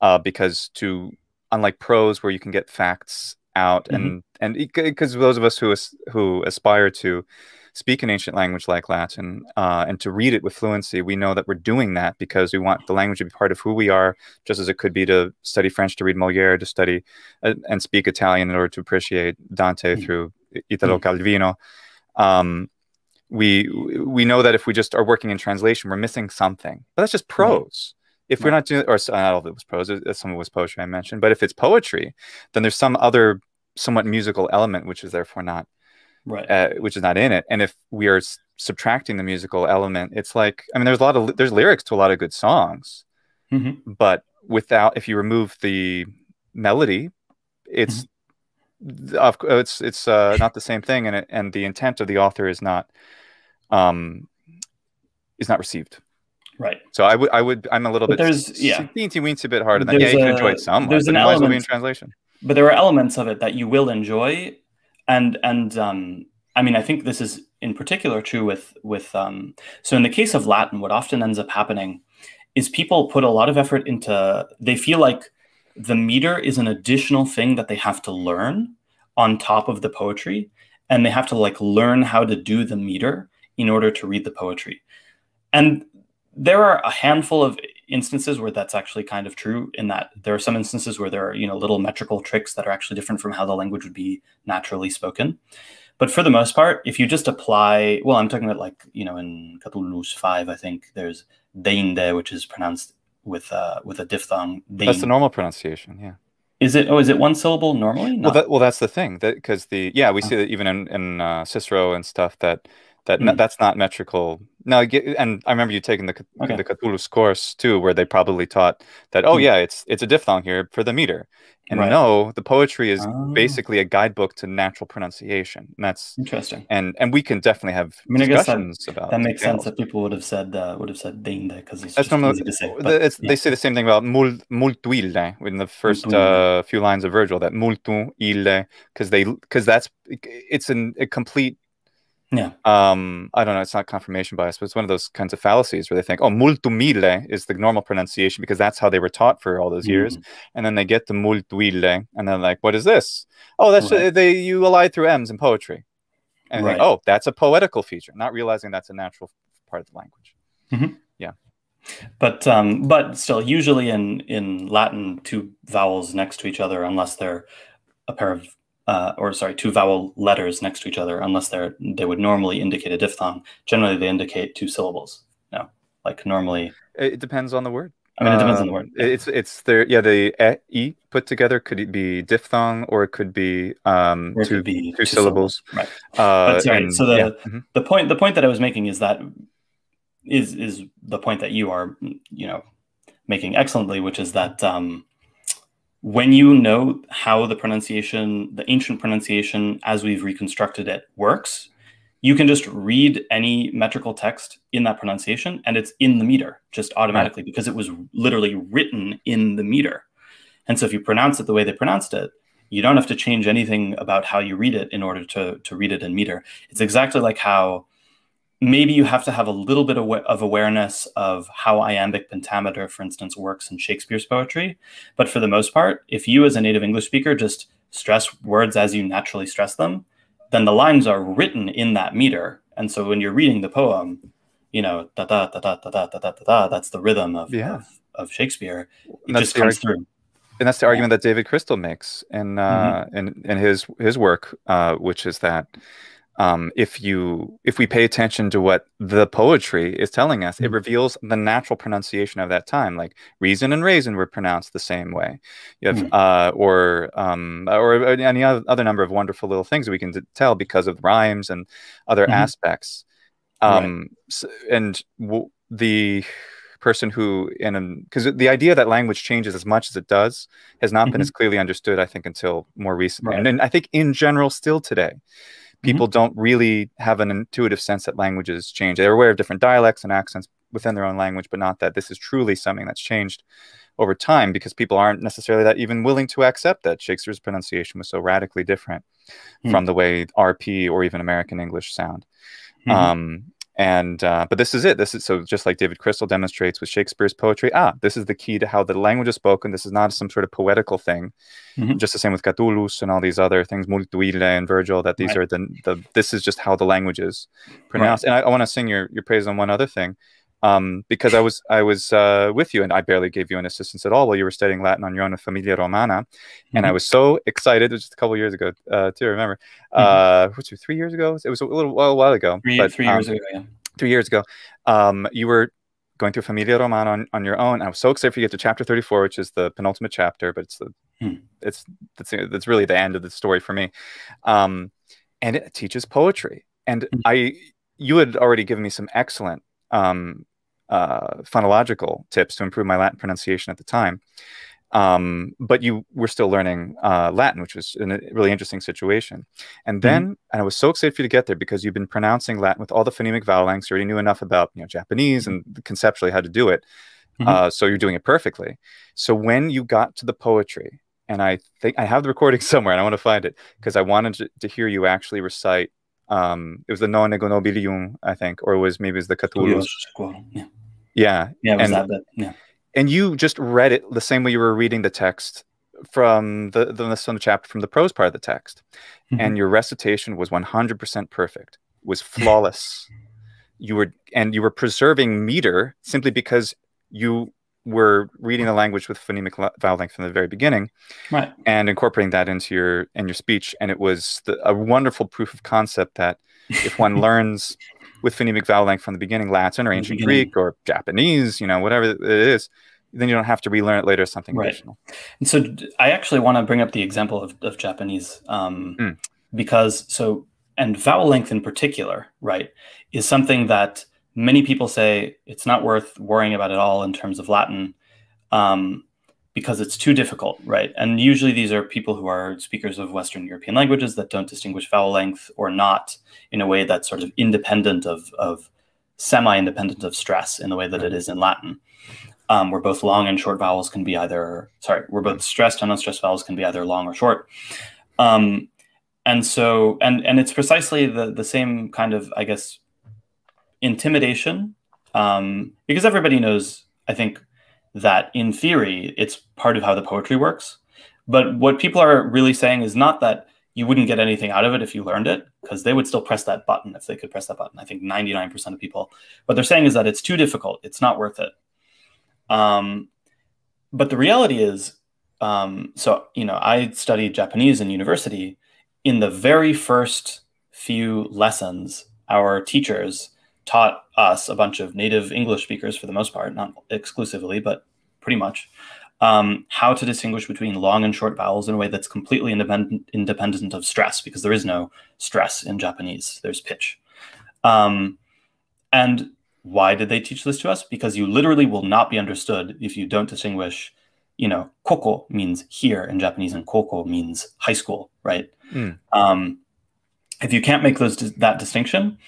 uh, because to unlike prose where you can get facts out and and because those of us who who aspire to speak an ancient language like Latin uh, and to read it with fluency, we know that we're doing that because we want the language to be part of who we are, just as it could be to study French to read Moliere, to study uh, and speak Italian in order to appreciate Dante Mm. through Italo Calvino. Um, we we know that if we just are working in translation, we're missing something. But that's just prose. If we're not doing, or s- not all of it was prose, uh, some of it was poetry I mentioned. But if it's poetry, then there's some other somewhat musical element which is therefore not Right. uh, which is not in it. And if we are subtracting the musical element, it's like I mean, there's a lot of there's lyrics to a lot of good songs, Mhm. but without if you remove the melody, it's Mm-hmm. it's it's uh, not the same thing, and it, and the intent of the author is not um is not received. Right. So I would I would I'm a little But bit there's- yeah. teensy weensy bit harder than yeah you can a- enjoy it somewhat, there's an element in translation. but there are elements of it that you will enjoy and and um i mean i think this is in particular true with with um so in the case of latin what often ends up happening is people put a lot of effort into they feel like the meter is an additional thing that they have to learn on top of the poetry and they have to like learn how to do the meter in order to read the poetry. And there are a handful of instances where that's actually kind of true in that there are some instances where there are you know little metrical tricks that are actually different from how the language would be naturally spoken. But for the most part if you just apply well i'm talking about like you know in Catullus 5 i think there's deinde which is pronounced with uh with a diphthong. That's the normal pronunciation, yeah. is it oh is it one syllable normally? Well, that, well, that's the thing that because the yeah we Oh. see that even in, in uh, Cicero and stuff that that Mm. that's not metrical. No, ge- and I remember you taking the Okay. the Catullus course too, where they probably taught that oh Mm. yeah it's it's a diphthong here for the meter, and Right. no, the poetry is Oh. basically a guidebook to natural pronunciation, and that's interesting and and we can definitely have I mean, guess that- discussions about that makes sense that people would have said uh, would have said because it's That's just normal. easy to say but, it's, yeah. They say the same thing about mul, multuille in the first uh, few lines of Virgil. That multu ille because they because that's it's an, a complete. Yeah. Um, I don't know. It's not confirmation bias, but it's one of those kinds of fallacies where they think, "Oh, multu mille is the normal pronunciation because that's how they were taught for all those years." Mm. And then they get to multuille, and they're like, "What is this?" Oh, that's Right. they you elide through m's in poetry, and they think, oh, that's a poetical feature, not realizing that's a natural part of the language. Yeah. But um, but still, usually in in Latin, two vowels next to each other, unless they're a pair of uh, or sorry, two vowel letters next to each other, unless they're they would normally indicate a diphthong. Generally, they indicate two syllables. You No, like normally. It depends on the word. I mean, it depends on the Um, word. It's it's there. Yeah, the e, e put together could it be diphthong or it could be um two be two syllables. Right. Uh, But sorry, and- so the- yeah, mhm. the point the point that I was making is that is is the point that you are you know making excellently, which is that um, when you know how the pronunciation, the ancient pronunciation as we've reconstructed it works, you can just read any metrical text in that pronunciation and it's in the meter just automatically because it was literally written in the meter. And so if you pronounce it the way they pronounced it, you don't have to change anything about how you read it in order to, to read it in meter. It's exactly like how maybe you have to have a little bit of, of awareness of how iambic pentameter, for instance, works in Shakespeare's poetry. But for the most part, if you as a native English speaker just stress words as you naturally stress them, then the lines are written in that meter. And so when you're reading the poem, you know, da da da da da da da da da, that's the rhythm of, Yeah. of, of Shakespeare. It And that's just the comes through. and that's the Yeah. argument that David Crystal makes in uh, Mm-hmm. in in his his work, uh, which is that um, if you if we pay attention to what the poetry is telling us, it Mhm. reveals the natural pronunciation of that time. Like reason and raisin were pronounced the same way. You have Mhm. uh, or um, or any other number of wonderful little things we can tell because of rhymes and other Mhm. aspects. Right. Um, s- and w- the person who in because the idea that language changes as much as it does has not been Mhm. as clearly understood i think until more recently Right. and, and i think in general still today people don't really have an intuitive sense that languages change they're aware of different dialects and accents within their own language but not that this is truly something that's changed over time because people aren't necessarily that even willing to accept that shakespeare's pronunciation was so radically different Hmm. from the way rp or even american english sound Mhm. um, and uh, but this is it. This is so just like David Crystal demonstrates with Shakespeare's poetry. Ah, this is the key to how the language is spoken. This is not some sort of poetical thing. Mhm. Just the same with Catullus and all these other things, Multuile and Virgil. That these Right. are the the. This is just how the language is pronounced. And I, I want to sing your your praise on one other thing. Um, because I was I was uh, with you and I barely gave you an assistance at all while you were studying Latin on your own with Familia Romana, and I Mhm. was so excited. It was just a couple years ago uh, too. Remember, uh, what's it, three years ago? It was a little while, while ago. Mm-hmm. Three, but, three um, years ago, yeah. three years ago, um, you were going through Familia Romana on, on your own. I was so excited for you to get to chapter 34, which is the penultimate chapter, but it's the Hmm. it's that's that's really the end of the story for me. Um, and it teaches poetry. And Hmm. I you had already given me some excellent um, uh, phonological tips to improve my Latin pronunciation at the time. Um, but you were still learning uh, Latin, which was in a really interesting situation. And then, and I was so excited for you to get there because you've been pronouncing Latin with all the phonemic vowel lengths. You already knew enough about you know Japanese and conceptually how to do it. Mhm. Uh, so you're doing it perfectly. So when you got to the poetry, and I think I have the recording somewhere, and I want to find it because I wanted to, to hear you actually recite. Um, it was the Non Ego Nobilium, I think, or it was maybe it was the Cthulhu. Yeah, Yeah, yeah, it was And- that bit. Yeah. and you just read it the same way you were reading the text from the the, from the chapter from the prose part of the text Mhm. and your recitation was 100% perfect was flawless you were and you were preserving meter simply because you were reading the language with phonemic vowel length from the very beginning Right. and incorporating that into your in your speech and it was the, a wonderful proof of concept that if one learns with phonemic vowel length from the beginning latin or ancient greek or japanese you know whatever it is then you don't have to relearn it later as something Right. additional And so i actually want to bring up the example of, of Japanese um, Mm. because so and vowel length in particular, right, is something that many people say it's not worth worrying about at all in terms of Latin um, because it's too difficult, right? And usually these are people who are speakers of Western European languages that don't distinguish vowel length or not in a way that's sort of independent of, of semi-independent of stress in the way that it is in Latin um, where both long and short vowels can be either sorry where both stressed and unstressed vowels can be either long or short um, and so and and it's precisely the the same kind of i guess intimidation um, because everybody knows i think that in theory it's part of how the poetry works. But what people are really saying is not that you wouldn't get anything out of it if you learned it because they would still press that button if they could press that button i think 99% of people. What they're saying is that it's too difficult. It's not worth it. Um, but the reality is, um, so you know, I studied Japanese in university. In the very first few lessons, our teachers taught us a bunch of native English speakers, for the most part, not exclusively, but pretty much, um, how to distinguish between long and short vowels in a way that's completely independent independent of stress, because there is no stress in Japanese. There's pitch, um, and why did they teach this to us? Because you literally will not be understood if you don't distinguish, you know, koko means here in Japanese and koko means high school, right? Mm. Um, if you can't make those that distinction,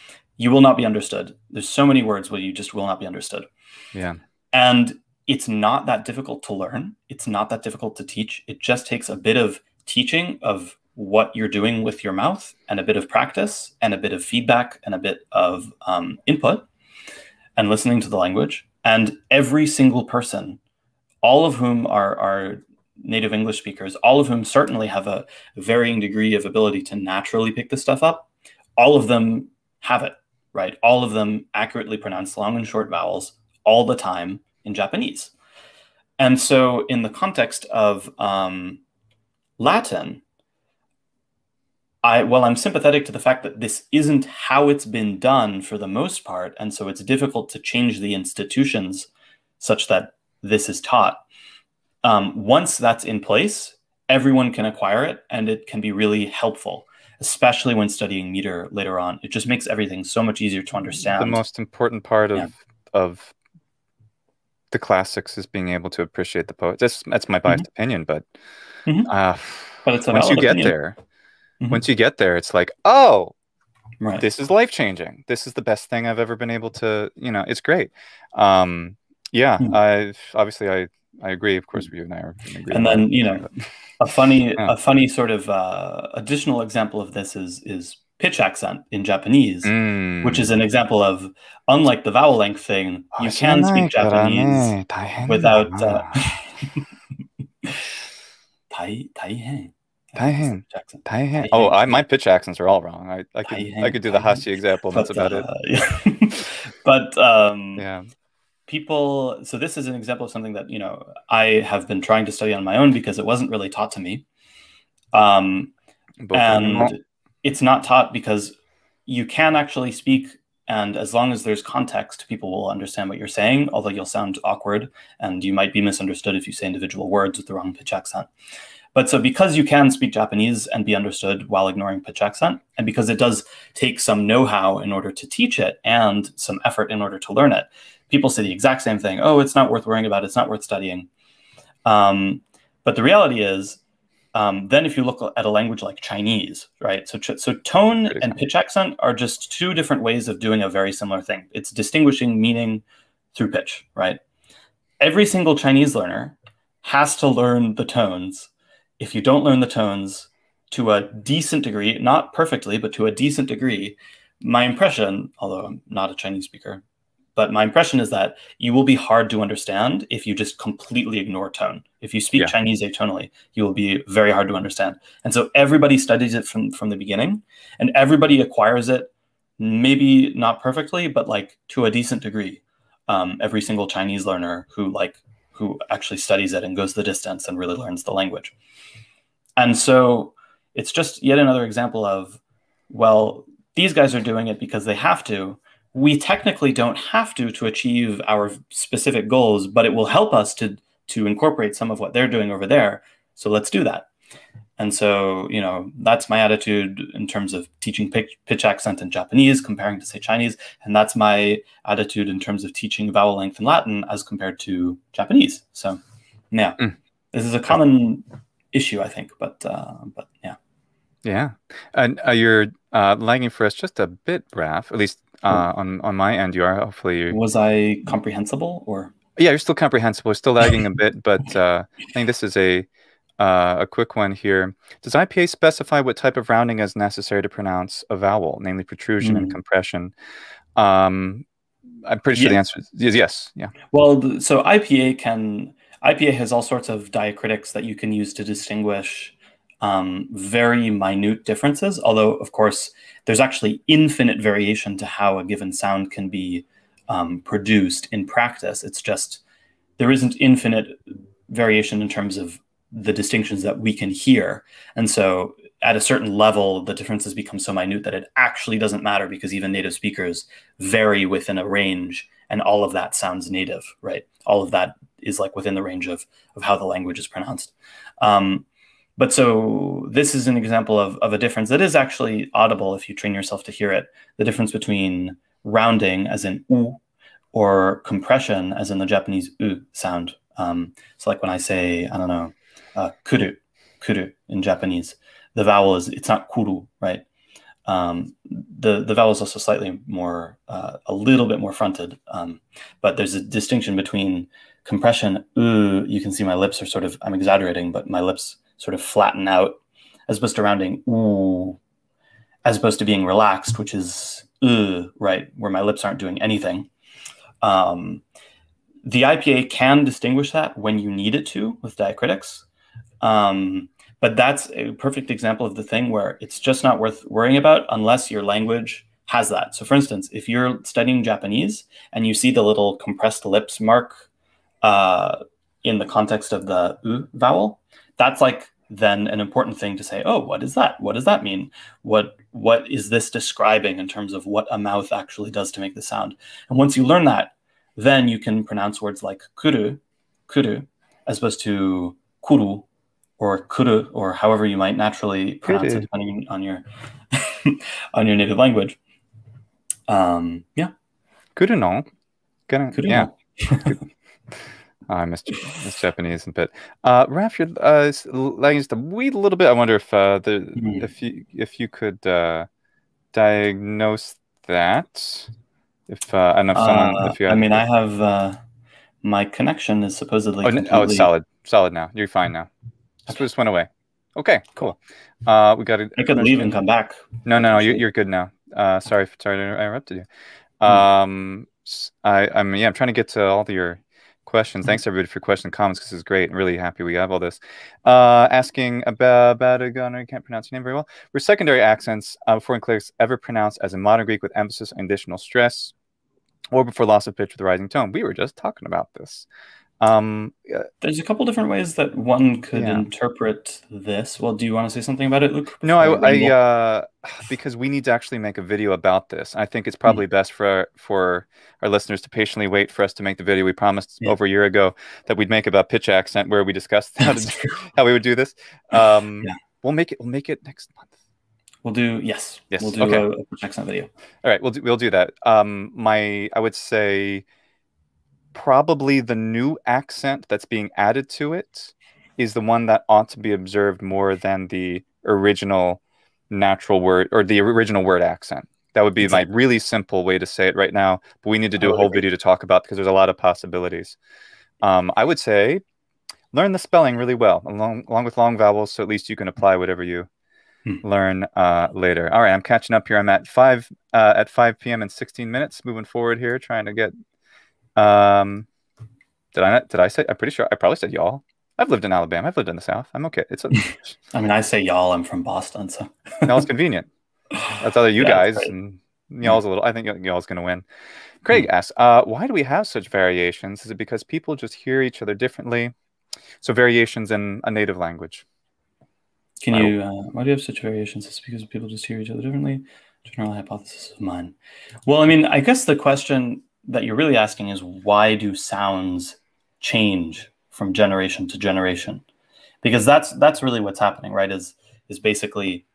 you will not be understood. There's so many words where you just will not be understood. yeah And it's not that difficult to learn. It's not that difficult to teach. It just takes a bit of teaching of what you're doing with your mouth and a bit of practice and a bit of feedback and a bit of um, input and listening to the language. And every single person, all of whom are, are native English speakers, all of whom certainly have a varying degree of ability to naturally pick this stuff up, all of them have it, right? All of them accurately pronounce long and short vowels all the time in Japanese. And so, in the context of um, Latin, I well, I'm sympathetic to the fact that this isn't how it's been done for the most part, and so it's difficult to change the institutions such that this is taught. Um, once that's in place, everyone can acquire it, and it can be really helpful, especially when studying meter later on. It just makes everything so much easier to understand. the most important part of Yeah. of the classics is being able to appreciate the poet that's that's my biased opinion but Mhm. uh, But it's once you get opinion. there Mhm. once you get there it's like oh right? this is life changing this is the best thing i've ever been able to you know it's great um yeah Hmm. i obviously i i agree of course you and i are And then, you know, a funny Yeah. a funny sort of uh, additional example of this is is pitch accent in Japanese, Mm. which is an example of unlike the vowel length thing, you can speak Japanese without uh, 大大変大変 Pitch accent. 大変 大変. oh I, my pitch accents are all wrong i, I could 大変. i could do the hashi example and that's But, about it uh, yeah. but um, yeah people. So this is an example of something that you know I have been trying to study on my own because it wasn't really taught to me. Um, and it's not taught because you can actually speak and as long as there's context people will understand what you're saying although you'll sound awkward and you might be misunderstood if you say individual words with the wrong pitch accent but so because you can speak japanese and be understood while ignoring pitch accent and because it does take some know-how in order to teach it and some effort in order to learn it people say the exact same thing oh it's not worth worrying about it's not worth studying um, but the reality is um, then if you look at a language like Chinese, right? So, so tone and pitch accent are just two different ways of doing a very similar thing. It's distinguishing meaning through pitch, right? Every single Chinese learner has to learn the tones. If you don't learn the tones to a decent degree, not perfectly, but to a decent degree, my impression, although I'm not a Chinese speaker, but my impression is that you will be hard to understand if you just completely ignore tone. If you speak yeah. Chinese atonally, you will be very hard to understand. And so everybody studies it from, from the beginning and everybody acquires it, maybe not perfectly, but like to a decent degree. Um, every single Chinese learner who like who actually studies it and goes the distance and really learns the language. And so it's just yet another example of, well, these guys are doing it because they have to, we technically don't have to to achieve our specific goals, but it will help us to to incorporate some of what they're doing over there. So let's do that. And so, you know, that's my attitude in terms of teaching pitch, pitch accent in Japanese comparing to say Chinese, and that's my attitude in terms of teaching vowel length in Latin as compared to Japanese. So, yeah, mm. this is a common issue, I think, but uh, but yeah. Yeah, and uh, you're uh, lagging for us just a bit, Raf. At least uh, on on my end, you are. Hopefully, you... was I comprehensible or? Yeah, you're still comprehensible. You're Still lagging a bit, but uh, I think this is a uh, a quick one here. Does IPA specify what type of rounding is necessary to pronounce a vowel, namely protrusion mm. and hmm. compression? Um, I'm pretty sure yeah. the answer is yes. Yeah. Well, so IPA can IPA has all sorts of diacritics that you can use to distinguish um, very minute differences. Although, of course, there's actually infinite variation to how a given sound can be um, produced in practice. It's just there isn't infinite variation in terms of the distinctions that we can hear. And so at a certain level, the differences become so minute that it actually doesn't matter because even native speakers vary within a range and all of that sounds native, right? All of that is like within the range of, of how the language is pronounced. Um, but so this is an example of, of a difference that is actually audible if you train yourself to hear it. The difference between rounding, as in u, or compression, as in the Japanese u sound. Um, so like when I say, I don't know, uh, kuru, kuru in Japanese, the vowel is, it's not kuru, right? Um, the, the vowel is also slightly more, uh, a little bit more fronted. Um, but there's a distinction between compression, u, you can see my lips are sort of, I'm exaggerating, but my lips sort of flatten out, as opposed to rounding ooh, as opposed to being relaxed, which is uh, right, where my lips aren't doing anything. Um, the IPA can distinguish that when you need it to with diacritics. Um, but that's a perfect example of the thing where it's just not worth worrying about unless your language has that. So, for instance, if you're studying Japanese and you see the little compressed lips mark uh, in the context of the u vowel, that's like then an important thing to say oh what is that? What does that mean? What what is this describing in terms of what a mouth actually does to make the sound? And once you learn that then you can pronounce words like kuru kuru as opposed to kuru or kuru or however you might naturally pronounce it depending on your on your native language um yeah kuru no Gonna, yeah Oh, I miss, miss Japanese a bit. Uh, Raf, your uh, lagging a wee little bit. I wonder if uh, the mm. if you if you could uh, diagnose that. If uh, I don't know if someone, uh, if you, I mean, I have uh, my connection is supposedly. Oh, completely... oh, it's solid, solid now. You're fine now. Just, went away. Okay, cool. Uh, we got to. I could leave and come back. No, no, no. You're, you're good now. Uh, sorry, sorry to interrupted you. Hmm. Um, I, I'm yeah, I'm trying to get to all your questions. Thanks everybody for questions and comments. This is great. I'm really happy we have all this. Uh, asking about about a gunner. Can't pronounce your name very well. Were secondary accents uh, for enclitics ever pronounced as a modern Greek with emphasis on additional stress? or before loss of pitch with rising tone. We were just talking about this. Um, There's a couple different ways that one could Yeah. interpret this. Well, do you want to say something about it, Luke? no, I, I uh, because we need to actually make a video about this. I think it's probably best for our, for our listeners to patiently wait for us to make the video we promised Yeah. over a year ago that we'd make about pitch accent, where we discussed how, to, how we would do this. Um, Yeah. We'll make it. We'll make it next month. We'll do yes. Yes, We'll do okay. a, a pitch accent video. All right, we'll do, we'll do that. Um, my I would say probably the new accent that's being added to it is the one that ought to be observed more than the original natural word or the original word accent. That would be my really simple way to say it right now. But we need to do a whole video to talk about because there's a lot of possibilities. Um, I would say learn the spelling really well, along along with long vowels, so at least you can apply whatever you Hmm. learn uh, later. All right, I'm catching up here. I'm at five uh, at 5 p.m. in 16 minutes. Moving forward here, trying to get. Um, did I not? Did I say? I'm pretty sure I probably said y'all. I've lived in Alabama. I've lived in the South. I'm okay. It's a, I mean, I say y'all. I'm from Boston, so no, it's convenient. That's either you Yeah, guys and y'all's a little. I think y'all's gonna win. Craig asks, uh, why do we have such variations? Is it because people just hear each other differently? So variations in a native language. Can you? Uh, why do you have such variations? It's because people just hear each other differently. General hypothesis of mine. Well, I mean, I guess the question that you're really asking is why do sounds change from generation to generation? Because that's that's really what's happening, right? Is is basically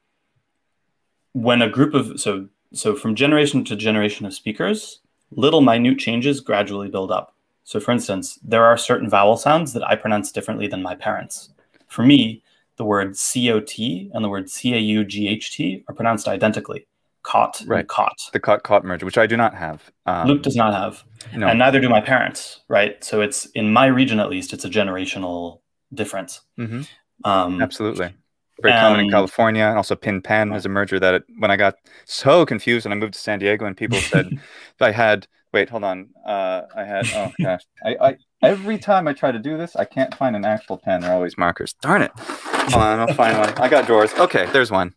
when a group of so so from generation to generation of speakers, little minute changes gradually build up. So, for instance, there are certain vowel sounds that I pronounce differently than my parents. For me, the word COT and the word CAUGHT are pronounced identically. Caught Right. and caught. The cot caught merger, which I do not have. Um, Luke does not have, no. and neither do my parents, right? So it's in my region at least, it's a generational difference. hmm Um, Absolutely. Very common in California. And also Pin Pen is a merger that it, when I got so confused when I moved to San Diego and people said I had wait, hold on. Uh, I had oh gosh. I, I every time I try to do this, I can't find an actual pen. They're always markers. Darn it. Hold on, I'll find one. I got drawers. Okay, there's one.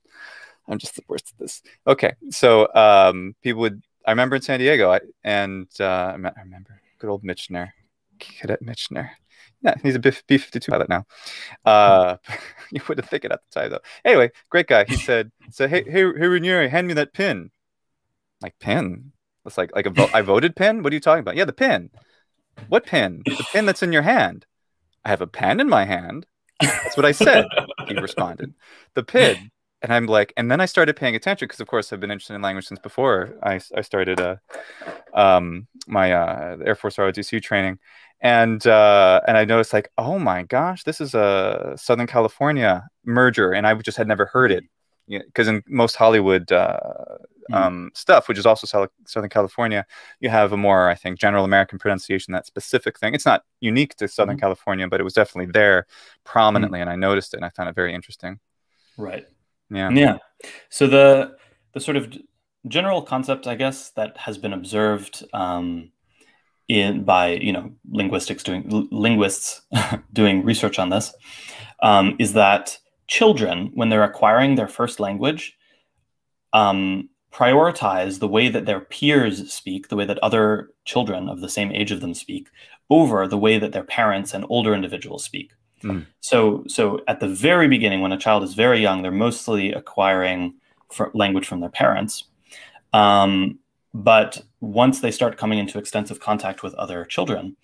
I'm just the worst at this. Okay. So um people would I remember in San Diego I, and uh I me- I remember good old Mitchner. Cadet Mitchner. Yeah, he's a B 52 pilot now. Uh, you wouldn't think it at the time though. Anyway, great guy. He said, "So Hey, hey, hey, Ranieri, hand me that pin." Like pin? It's like like a vo- I voted pin. What are you talking about? Yeah, the pin. What pin? The pin that's in your hand. I have a pen in my hand. That's what I said. he responded. The pin. And I'm like, and then I started paying attention because, of course, I've been interested in language since before I, I started uh, um, my uh, Air Force ROTC training and uh, and I noticed like, oh my gosh, this is a Southern California merger, and I just had never heard it, because in most Hollywood uh, Mhm. um, stuff, which is also Sou- Southern California, you have a more, I think, general American pronunciation, that specific thing. It's not unique to Southern Mhm. California, but it was definitely there prominently, and I noticed it, and I found it very interesting. right. Yeah. Yeah. So the the sort of general concept, I guess, that has been observed um, in by you know linguistics doing linguists doing research on this um, is that children, when they're acquiring their first language, um, prioritize the way that their peers speak, the way that other children of the same age of them speak, over the way that their parents and older individuals speak. Mm. So, so at the very beginning, when a child is very young, they're mostly acquiring language from their parents. Um, but once they start coming into extensive contact with other children,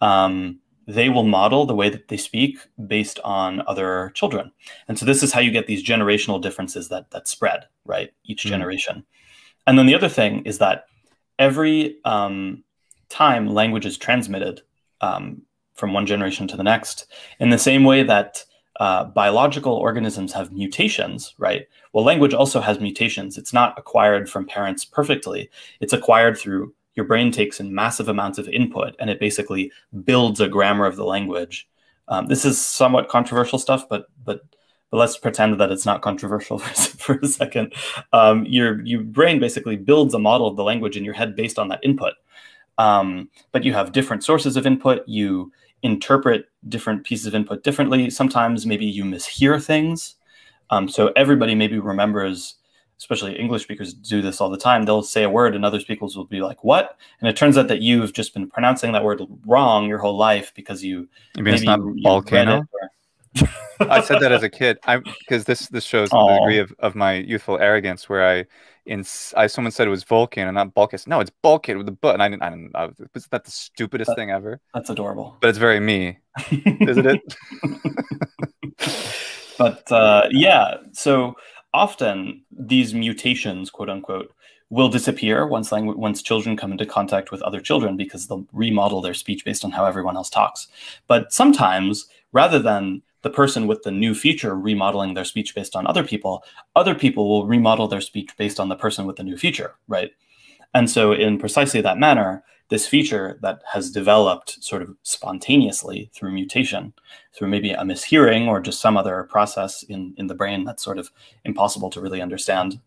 um, they will model the way that they speak based on other children. And so this is how you get these generational differences that that spread, right? Each Mhm. generation. And then the other thing is that every um, time language is transmitted um, from one generation to the next, in the same way that uh, biological organisms have mutations, right? Well, language also has mutations. It's not acquired from parents perfectly. It's acquired through your brain takes in massive amounts of input and it basically builds a grammar of the language. Um, this is somewhat controversial stuff, but but but let's pretend that it's not controversial for, for a second. Um, your your brain basically builds a model of the language in your head based on that input. Um, but you have different sources of input. You interpret different pieces of input differently. Sometimes maybe you mishear things. Um, so everybody maybe remembers especially English speakers do this all the time. They'll say a word and other speakers will be like, "What?" And it turns out that you've just been pronouncing that word wrong your whole life because you You mean it's maybe not you- you volcano? it I said that as a kid. I because this this shows the degree of, of my youthful arrogance where I in I someone said it was Vulcan and not Bulkis. No, it's Bulkhead with the butt, and I didn't. I didn't. I, was that the stupidest But- thing ever? That's adorable. But it's very me, isn't it? but uh, yeah, so often these mutations, quote unquote, will disappear once language once children come into contact with other children because they'll remodel their speech based on how everyone else talks. But sometimes, rather than the person with the new feature remodeling their speech based on other people, other people will remodel their speech based on the person with the new feature, right? And so, in precisely that manner, this feature that has developed sort of spontaneously through mutation, through maybe a mishearing or just some other process in, in the brain that's sort of impossible to really understand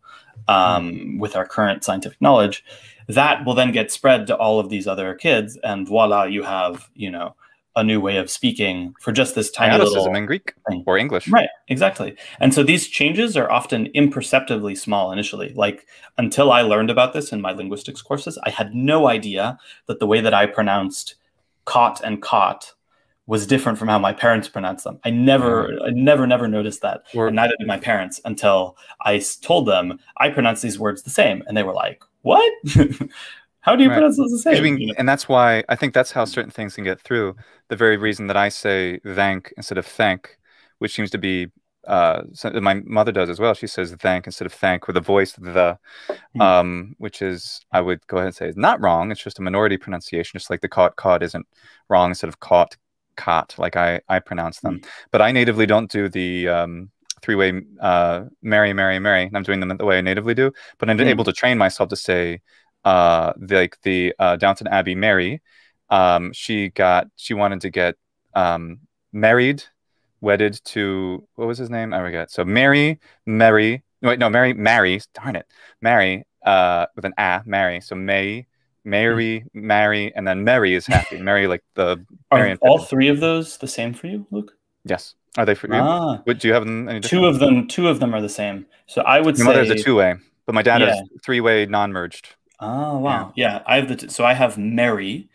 um, with our current scientific knowledge, that will then get spread to all of these other kids, and voila, you have you know a new way of speaking for just this tiny little in Greek thing. or English. Right, exactly. And so these changes are often imperceptibly small initially. Like until I learned about this in my linguistics courses, I had no idea that the way that I pronounced caught and caught was different from how my parents pronounced them. I never, mm-hmm. I never, never noticed that. Or- and neither did my parents until I told them I pronounce these words the same. And they were like, what? how do you Right. pronounce those the I same? mean, and that's why I think that's how certain things can get through. The very reason that I say thank instead of thank, which seems to be uh, so- my mother does as well. She says thank instead of thank with a voice the, Hmm. um, which is I would go ahead and say is not wrong. It's just a minority pronunciation, just like the caught caught isn't wrong instead of caught caught like I I pronounce them. But I natively don't do the um, three way uh, Mary Mary Mary. And I'm doing them the way I natively do, but I'm Hmm. able to train myself to say uh the, like the uh downton abbey mary um she got she wanted to get um married wedded to what was his name? I forget. So mary mary wait no mary mary darn it mary uh with an a mary. So may mary mary and then mary is happy. Mary like the Are Marion all three of those the same for you, Luke? yes. Are they for you? Ah, What, do you have them any two of them. Two of them are the same. So I would my say mother has a two-way but my dad Yeah. has three-way non-merged Oh wow, yeah. I have the t- so I have Mary,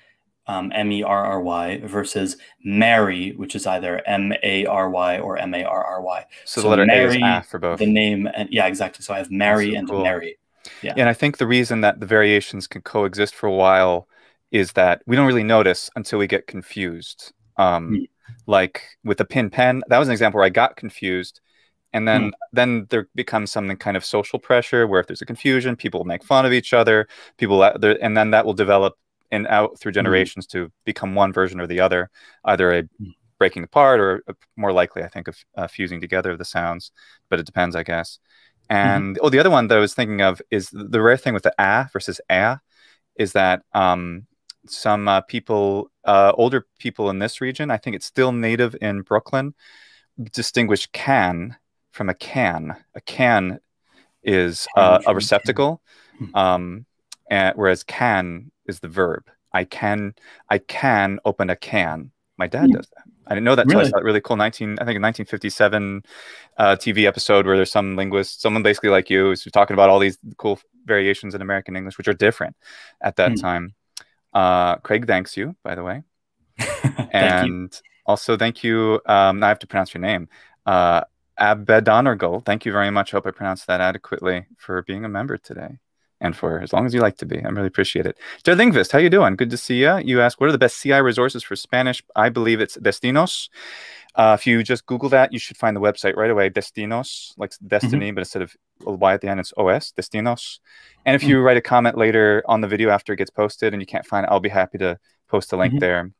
um, M E R R Y versus Mary, which is either M A R Y or M A R R Y. so, So the letter a Mary, is a for both The name and yeah, exactly. So I have Mary so and cool. Mary. And I think the reason that the variations can coexist for a while is that we don't really notice until we get confused. Um, Mm. Like with the pin pen, that was an example where I got confused, and then Mm. then there becomes some kind of social pressure where if there's a confusion, people make fun of each other, people, and then that will develop and out through generations to become one version or the other, either a Mm. breaking apart or a, more likely, I think, of uh, fusing together of the sounds. But it depends, I guess. And oh, the other one that I was thinking of is the the rare thing with the a versus a is that um, some uh, people, uh, older people in this region, I think it's still native in Brooklyn, distinguish can from a can. A can is uh, a receptacle, Hmm. um, and, whereas can is the verb. I can, I can open a can. My dad Hmm. does that. I didn't know that. until I Really? saw that really cool 19, I think a 1957 uh, TV episode where there's some linguist, someone basically like you, is talking about all these cool variations in American English, which are different at that Hmm. time. Uh, Craig thanks you, by the way, Thank and also thank you. Um, I have to pronounce your name. Uh, Abedonergal. Thank you very much. Hope I pronounced that adequately for being a member today. And for as long as you like to be, I really appreciate it. Der Linguist, how you doing? Good to see you. You ask, what are the best CI resources for Spanish? I believe it's Destinos. Uh, if you just Google that, you should find the website right away. Destinos, like destiny, but instead of Y at the end, it's OS, Destinos. And if you write a comment later on the video after it gets posted and you can't find it, I'll be happy to post a link Mhm. there.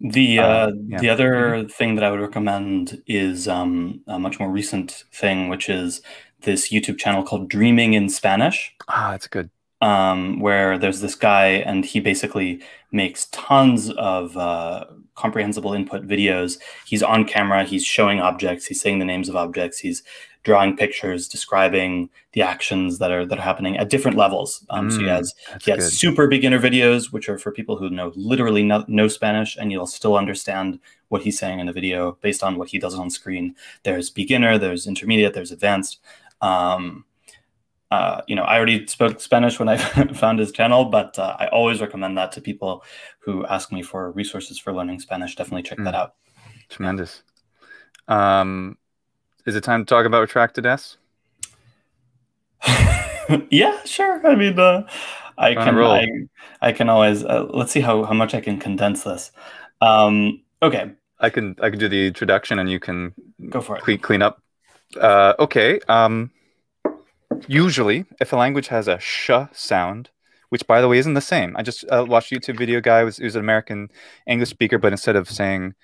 The Uh, uh, yeah. the other thing that I would recommend is um, a much more recent thing, which is this YouTube channel called Dreaming in Spanish. Ah, that's good. um, where there's this guy and he basically makes tons of uh, comprehensible input videos. He's on camera, he's showing objects, he's saying the names of objects, he's drawing pictures, describing the actions that are that are happening at different levels. Um, so he Mm, has he has good. super beginner videos, which are for people who know literally no, no Spanish, and you'll still understand what he's saying in the video based on what he does on screen. There's beginner, there's intermediate, there's advanced. Um, uh, you know, I already spoke Spanish when I found his channel, but uh, I always recommend that to people who ask me for resources for learning Spanish. Definitely check Mm. that out. Tremendous. Um, is it time to talk about retracted S? yeah, sure. I mean, uh, I can. I, I can always. Uh, let's see how how much I can condense this. Um, okay, I can I can do the introduction and you can go for it. clean clean up. Uh, okay. Um, usually, if a language has a sh sound, which by the way isn't the same, I just uh, watched a YouTube video. Guy was he was an American English speaker, but instead of saying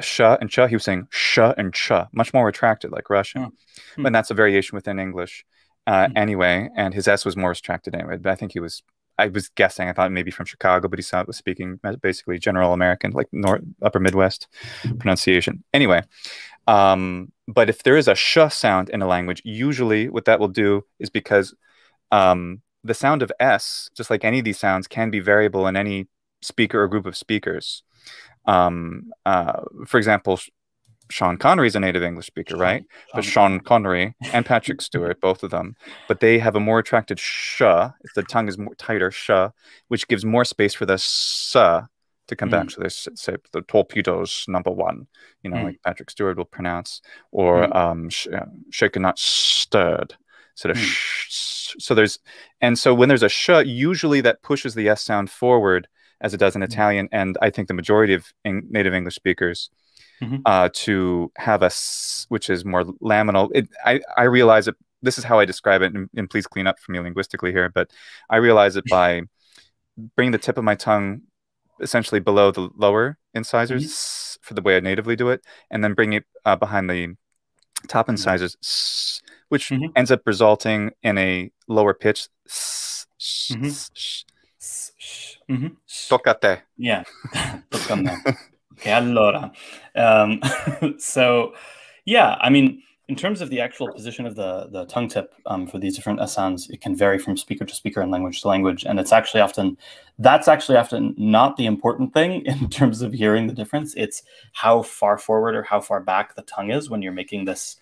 sh and ch, he was saying sh and ch, much more retracted, like Russian. Hmm. Hmm. But that's a variation within English, uh, Hmm. anyway. And his s was more retracted anyway. But I think he was. I was guessing. I thought maybe from Chicago, but he saw was speaking basically general American, like North Upper Midwest pronunciation. Anyway, um, but if there is a sh sound in a language, usually what that will do is because um, the sound of s, just like any of these sounds, can be variable in any speaker or group of speakers. Um, uh, for example, Sean Connery is a native English speaker, right? But Sean Connery and Patrick Stewart, both of them, but they have a more attracted sh. If the tongue is more tighter, sh, which gives more space for the s to come back. Mm. So there's say the torpedoes number one, you know, Mm. like Patrick Stewart will pronounce, or Mm. um, sh- uh, shaken not stirred. So the Mm. sh- so there's and so when there's a sh, usually that pushes the s sound forward as it does in Mm. Italian, and I think the majority of native English speakers Mhm. uh, to have a s, which is more laminal. It, I I realize it. This is how I describe it, and, and please clean up for me linguistically here. But I realize it by bringing the tip of my tongue essentially below the lower incisors s- for the way I natively do it, and then bring it uh, behind the top incisors, s, which ends up resulting in a lower pitch. S- sh- Mhm. sh- Mhm. Toccate. Yeah. Toccando. okay, allora. Um, so, yeah, I mean, in terms of the actual position of the, the tongue tip um, for these different S sounds, it can vary from speaker to speaker and language to language. And it's actually often, that's actually often not the important thing in terms of hearing the difference. It's how far forward or how far back the tongue is when you're making this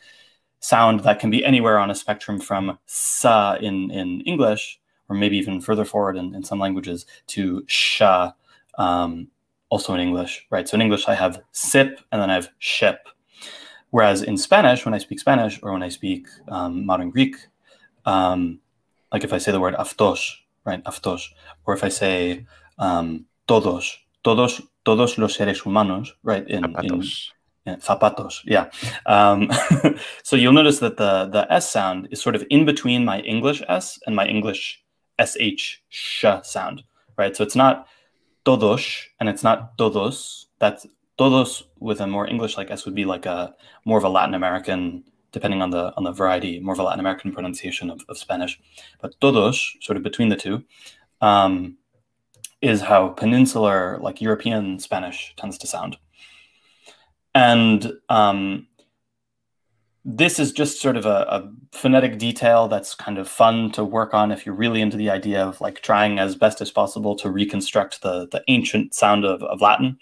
sound that can be anywhere on a spectrum from sa in, in English, or maybe even further forward in, in some languages, to sha um, also in English, right? So in English, I have sip and then I have ship. Whereas in Spanish, when I speak Spanish or when I speak um, modern Greek, um, like if I say the word aftos, right? Aftos, or if I say um, todos, todos, todos los seres humanos, right? In, in Zapatos. yeah, zapatos, yeah. Um, so you'll notice that the the S sound is sort of in between my English S and my English sh sh sound, right? So it's not todos and it's not todos. That's todos with a more English like S would be like a more of a Latin American, depending on the on the variety, more of a Latin American pronunciation of, of Spanish. But todos, sort of between the two, um, is how peninsular, like European Spanish tends to sound. And um, this is just sort of a, a, phonetic detail that's kind of fun to work on if you're really into the idea of like trying as best as possible to reconstruct the, the ancient sound of, of Latin.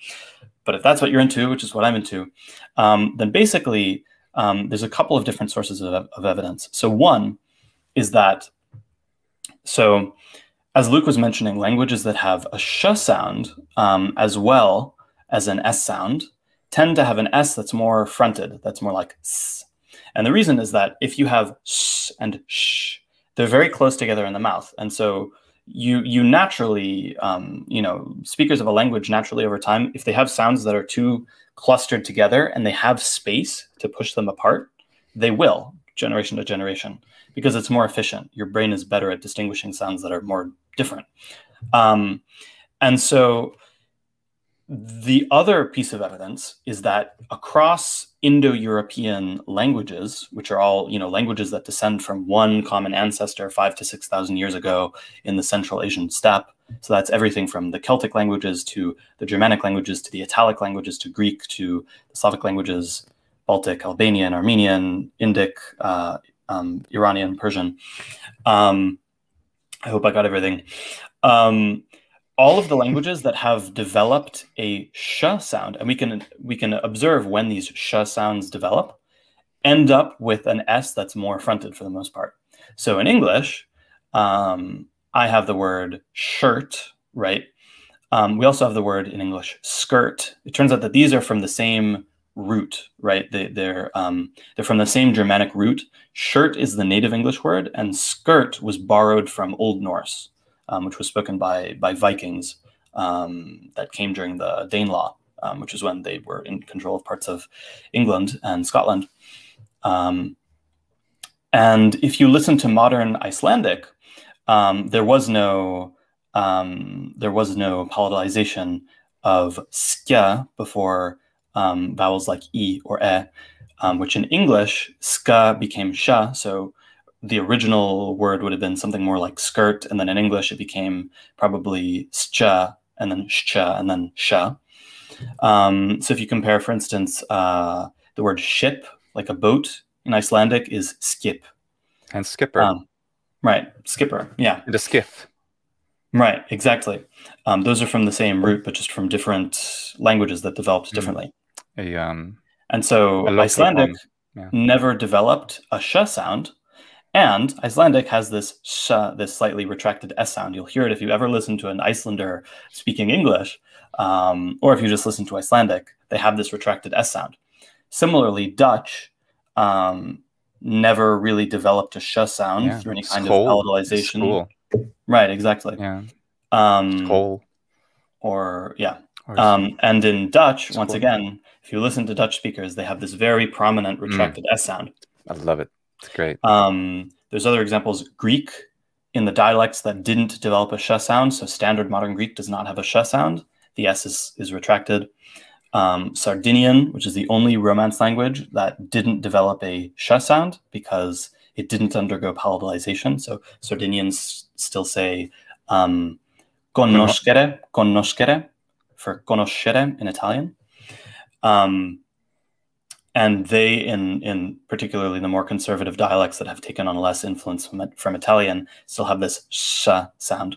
But if that's what you're into, which is what I'm into, um, then basically um, there's a couple of different sources of, of evidence. So one is that, so as Luke was mentioning, languages that have a sh sound um, as well as an s sound tend to have an s that's more fronted, that's more like s. And the reason is that if you have s and sh, they're very close together in the mouth, and so you you naturally, um, you know, speakers of a language naturally over time, if they have sounds that are too clustered together and they have space to push them apart, they will generation to generation because it's more efficient. Your brain is better at distinguishing sounds that are more different. Um, and so the other piece of evidence is that across Indo-European languages, which are all you know languages that descend from one common ancestor five to six thousand years ago in the Central Asian steppe, so that's everything from the Celtic languages to the Germanic languages to the Italic languages to Greek to the Slavic languages, Baltic, Albanian, Armenian, Indic, uh, um, Iranian, Persian. Um, I hope I got everything. Um, all of the languages that have developed a sh sound, and we can we can observe when these sh sounds develop, end up with an s that's more fronted for the most part. So in English, Um, I have the word shirt, right? Um, we also have the word in English skirt. It turns out that these are from the same root, right? They, they're um, they're from the same Germanic root. Shirt is the native English word, and skirt was borrowed from Old Norse, um, which was spoken by by Vikings um, that came during the Danelaw, um, which is when they were in control of parts of England and Scotland. Um, and if you listen to modern Icelandic, um, there was no there was no palatalization of skja before um, vowels like e or e, um, which in English, ska became sha. So the original word would have been something more like skirt, and then in English it became probably scha, and then scha, and then sha. Um, so if you compare, for instance, uh, the word ship, like a boat in Icelandic, is skip. And skipper. Um, right, skipper, yeah. And a skiff. Right, exactly. Um, those are from the same root, but just from different languages that developed Mm. differently. A um And so Icelandic Yeah. never developed a sh sound. And Icelandic has this sh, this slightly retracted s sound. You'll hear it if you ever listen to an Icelander speaking English, um, or if you just listen to Icelandic, they have this retracted s sound. Similarly, Dutch um, never really developed a sh sound yeah. through any kind cold. of palatalization. cool. Right, exactly. Yeah. Um, Coal. or yeah, Or um, and in Dutch, It's once cool. again, if you listen to Dutch speakers, they have this very prominent retracted S sound. I love it. Great. Um, there's other examples. Greek, in the dialects that didn't develop a sh sound, so standard modern Greek does not have a sh sound. The S is, is retracted. Um, Sardinian, which is the only Romance language that didn't develop a sh sound because it didn't undergo palatalization. So Sardinians still say um, conoscere, conoscere for conoscere in Italian. Um, and they, in in particularly the more conservative dialects that have taken on less influence from, from Italian, still have this sh sound.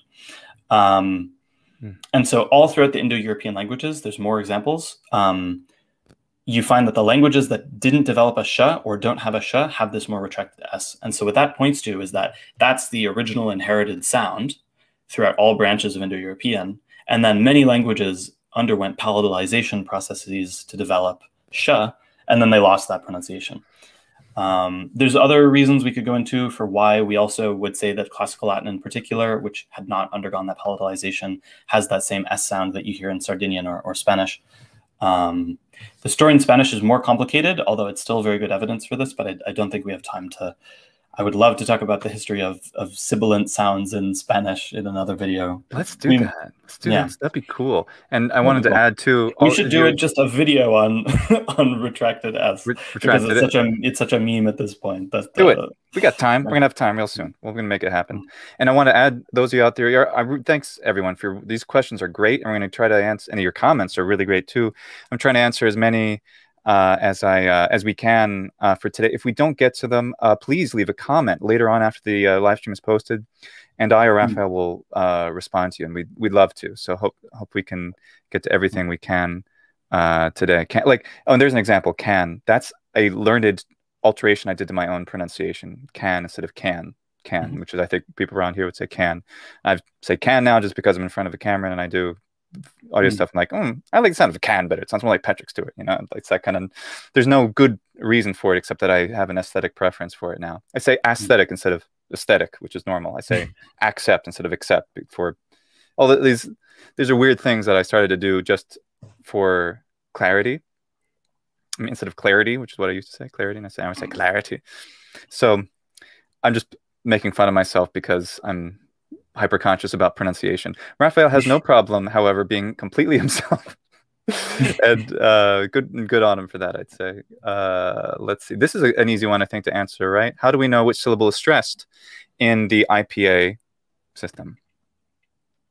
Um, Hmm. And so, all throughout the Indo-European languages, there's more examples. Um, you find that the languages that didn't develop a sh or don't have a sh have this more retracted s. And so, what that points to is that that's the original inherited sound throughout all branches of Indo-European, and then many languages underwent palatalization processes to develop sh, and then they lost that pronunciation. Um, there's other reasons we could go into for why we also would say that classical Latin in particular, which had not undergone that palatalization, has that same S sound that you hear in Sardinian or, or Spanish. Um, the story in Spanish is more complicated, although it's still very good evidence for this, but I, I don't think we have time to. I would love to talk about the history of, of sibilant sounds in Spanish in another video. Let's do we- that. Let's do yeah. that. That'd be cool. And I wanted to add too. We should do it just a video on on retracted S because it's it. such a it's such a meme at this point. That Do it. uh, We got time. We're gonna have time real soon. We're gonna make it happen. And I want to add those of you out there. you're- I, thanks everyone for your, these questions are great, and we're gonna try to answer. And your comments are really great too. I'm trying to answer as many uh, as I uh, as we can uh, for today. If we don't get to them, uh, please leave a comment later on after the uh, live stream is posted, and I or Mm. Raphael will uh, respond to you, and we we'd love to. So hope hope we can get to everything we can uh, today. Can like oh, and there's an example. Can that's a learned alteration I did to my own pronunciation. Can instead of can. Can, Mhm. which is I think people around here would say can. I say can now just because I'm in front of a camera and I do audio Mm. stuff. I'm like, mm, I like the sound of a can better. It sounds more like Patrick Stewart. You know, it's that kind of. There's no good reason for it except that I have an aesthetic preference for it now. I say aesthetic instead of aesthetic, which is normal. I say accept instead of accept for all these. These are weird things that I started to do just for clarity. I mean, instead of clarity, which is what I used to say, clarity, and I say I would say clarity. So I'm just making fun of myself because I'm hyper conscious about pronunciation. Raphael has no problem, however, being completely himself. and uh, good good on him for that, I'd say. Uh, let's see. This is a, an easy one, I think, to answer, right? How do we know which syllable is stressed in the IPA system?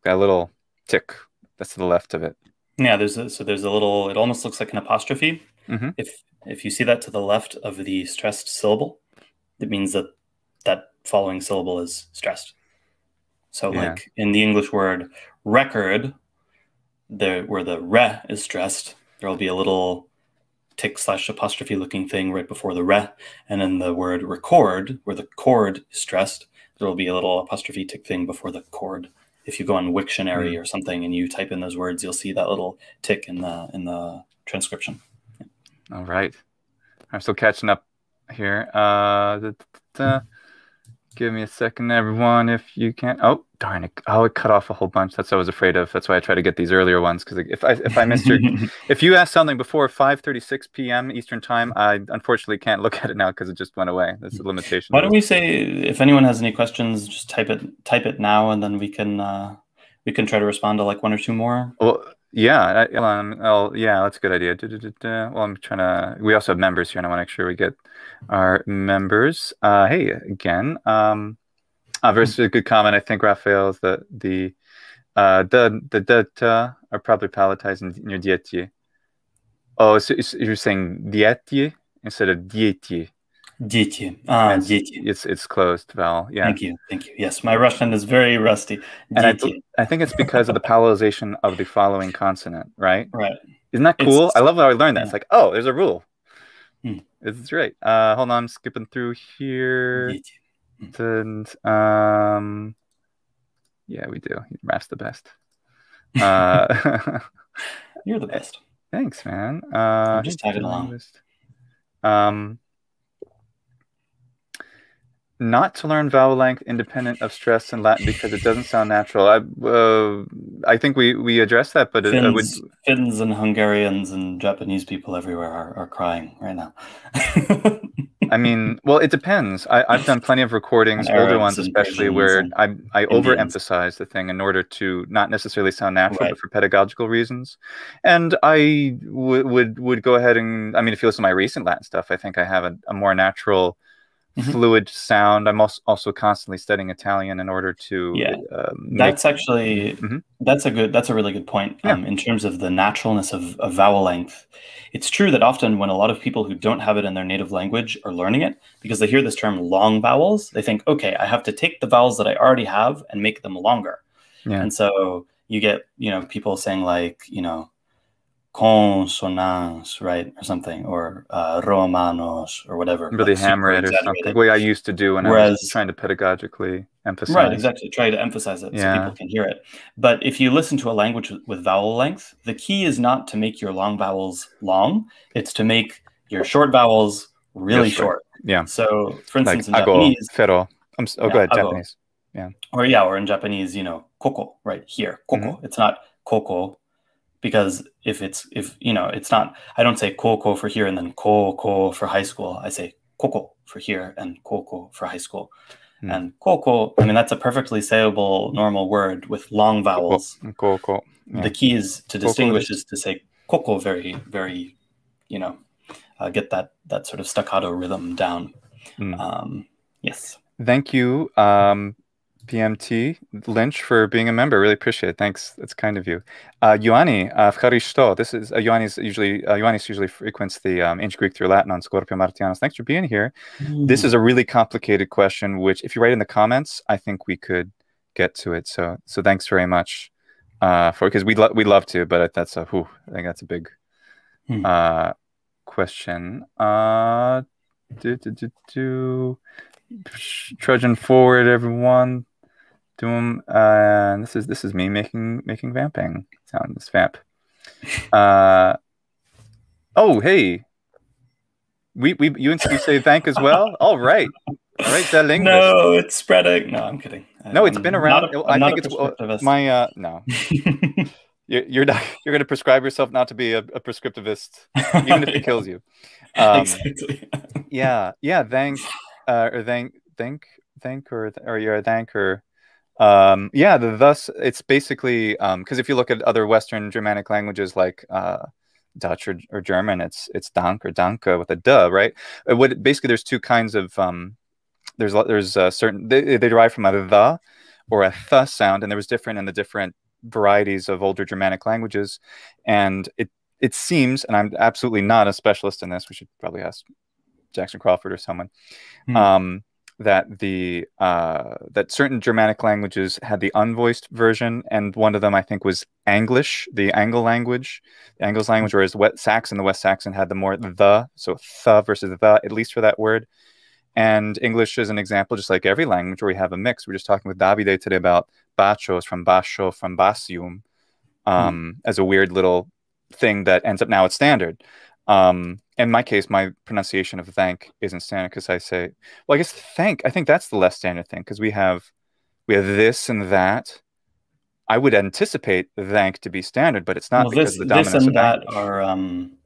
Got a little tick that's to the left of it. Yeah, there's a, so there's a little. It almost looks like an apostrophe. Mhm. If if you see that to the left of the stressed syllable, it means that that following syllable is stressed. So, Yeah. like in the English word record, the where the re is stressed, there will be a little tick slash apostrophe looking thing right before the re, and in the word record, where the chord is stressed, there will be a little apostrophe tick thing before the chord. If you go on Wiktionary Mm. or something and you type in those words, you'll see that little tick in the in the transcription. All right. I'm still catching up here. Uh, da, da, da. Give me a second, everyone, if you can't, Oh, darn it! Oh, it cut off a whole bunch. That's what I was afraid of. That's why I try to get these earlier ones because if I if I missed your if you asked something before 5:36 p.m. Eastern time, I unfortunately can't look at it now because it just went away. That's a limitation. Why don't we say if anyone has any questions, just type it type it now, and then we can uh, we can try to respond to like one or two more. Well, yeah, I, um, I'll, yeah, that's a good idea. Da, da, da, da. Well, I'm trying to. We also have members here, and I want to make sure we get our members. Uh, hey, again, um, uh, versus a good comment, I think Raphael is that the uh, the the data are probably palatized in, near dietie. Oh, so, you're saying dietie instead of dietie. Dietie. Ah, uh. It's it's closed vowel. Yeah. Thank you. Thank you. Yes, my Russian is very rusty. I, I, think it's because of the palatalization of the following consonant, right? Right. Isn't that cool? It's, I love how I learned that. Yeah. It's like, oh, there's a rule. Hmm. It's, great. Uh, hold on, I'm skipping through here. And um, yeah, we do. Raph's the best. Uh, You're the best. thanks, man. Uh, just tagging along. Um, not to learn vowel length independent of stress in Latin because it doesn't sound natural. I uh, I think we we addressed that, but it, it would Finns, Finns and Hungarians and Japanese people everywhere are, are crying right now. I mean, well, it depends. I, I've done plenty of recordings, older ones especially, where I I overemphasize the thing in order to not necessarily sound natural, Right. but for pedagogical reasons. And I would would would go ahead and I mean, if you listen to my recent Latin stuff, I think I have a, a more natural, Mhm. fluid sound. I'm also also constantly studying Italian in order to Yeah. uh, make That's actually Mhm. that's a good that's a really good point Yeah. um, in terms of the naturalness of, of vowel length. It's true that often when a lot of people who don't have it in their native language are learning it because they hear this term long vowels, they think, okay, I have to take the vowels that I already have and make them longer. Yeah. And so you get you know people saying like you know consonants right or something or uh, romanos or whatever really like hammer it or something. The way I used to do when I was trying to pedagogically emphasize. Right, exactly. Try to emphasize it so people can hear it. But if you listen to a language with- vowel length, the key is not to make your long vowels long, it's to make your short vowels really Yes, short. Yeah. So, for Like instance, in ago, Japanese, fero. I'm, s- oh, Yeah, go ahead, ago. Japanese. Yeah. Or yeah, or in Japanese, you know, koko, right here, koko. Mm-hmm. It's not koko because if it's if you know, it's not. I don't say koko for here and then koko for high school. I say koko for here and koko for high school. Hmm. And koko, I mean, that's a perfectly sayable normal word with long vowels. Cool. Yeah. The key is to Koko distinguish is to say koko very, very, you know, uh, get that that sort of staccato rhythm down. Mm. Um, yes. Thank you, um, PMT Lynch for being a member. Really appreciate it. Thanks. That's kind of you. Uh, Ioanni uh, This is uh, usually uh, Ioannis usually frequents the um, ancient Greek through Latin on Scorpio Martianus. Thanks for being here. Mm. This is a really complicated question, which if you write in the comments, I think we could get to it. So so thanks very much uh, for because we love we love to, but that's a whew, I think that's a big mm. uh, question. Uh, do, do, do, do. Trudging forward, everyone. Doom. Uh, this is this is me making making vamping sound. This vamp. Uh, oh hey. We we you you say thank as well. All right. All right, the linguist. No, it's spreading. No, I'm kidding. No, it's I'm been around. a- I think it's my uh no. You're you're not, you're going to prescribe yourself not to be a, a prescriptivist, even if it kills you. Um, exactly. yeah, yeah. Thank uh, or thank thank thank or or you're a thanker. Um, yeah, the thus it's basically because if you look at other Western Germanic languages like uh, Dutch or, or German, it's it's dank or danke with a duh, right? Uh, What basically there's two kinds of um, there's there's a certain they, they derive from a the or a th sound, and there was different in the different varieties of older Germanic languages, and it it seems, and I'm absolutely not a specialist in this. We should probably ask Jackson Crawford or someone. Hmm. Um, that the uh, that certain Germanic languages had the unvoiced version, and one of them I think was Anglish, the Angle language, the Angles language, whereas West Saxon, the West Saxon had the more the, so the versus the, at least for that word. And English is an example, just like every language where we have a mix. We are just talking with Davide today about bachos from basho from basium um, as a weird little thing that ends up now it's standard. Um, in my case, my pronunciation of thank isn't standard because I say, well, I guess thank. I think that's the less standard thing because we have we have this and that. I would anticipate thank to be standard, but it's not Well, because this, the this and that are um,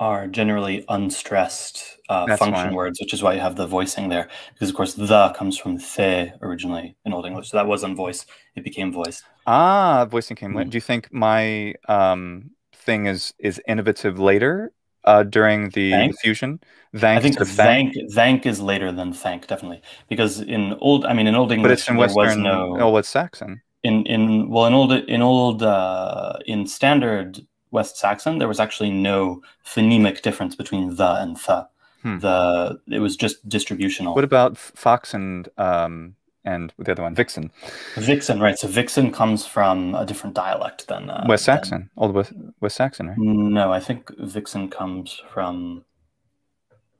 are generally unstressed uh, function words, which is why you have the voicing there. Because of course, the comes from the originally in Old English, so that was unvoiced. It became voiced. Ah, voicing came. Mm. Do you think my um, thing is is innovative later uh, during the, Thank? fusion? Thank I think thank, thank thank is later than thank, definitely. Because in old, I mean, in Old English, but it's in Western. no Oh, it's Saxon. in in well in old in old uh, in standard West Saxon there was actually no phonemic difference between the and the. Hmm. The it was just distributional. What about Fox and um, and the other one, Vixen? Vixen, right? So Vixen comes from a different dialect than uh, West than- Saxon, Old West, West Saxon, right? no, I think Vixen comes from.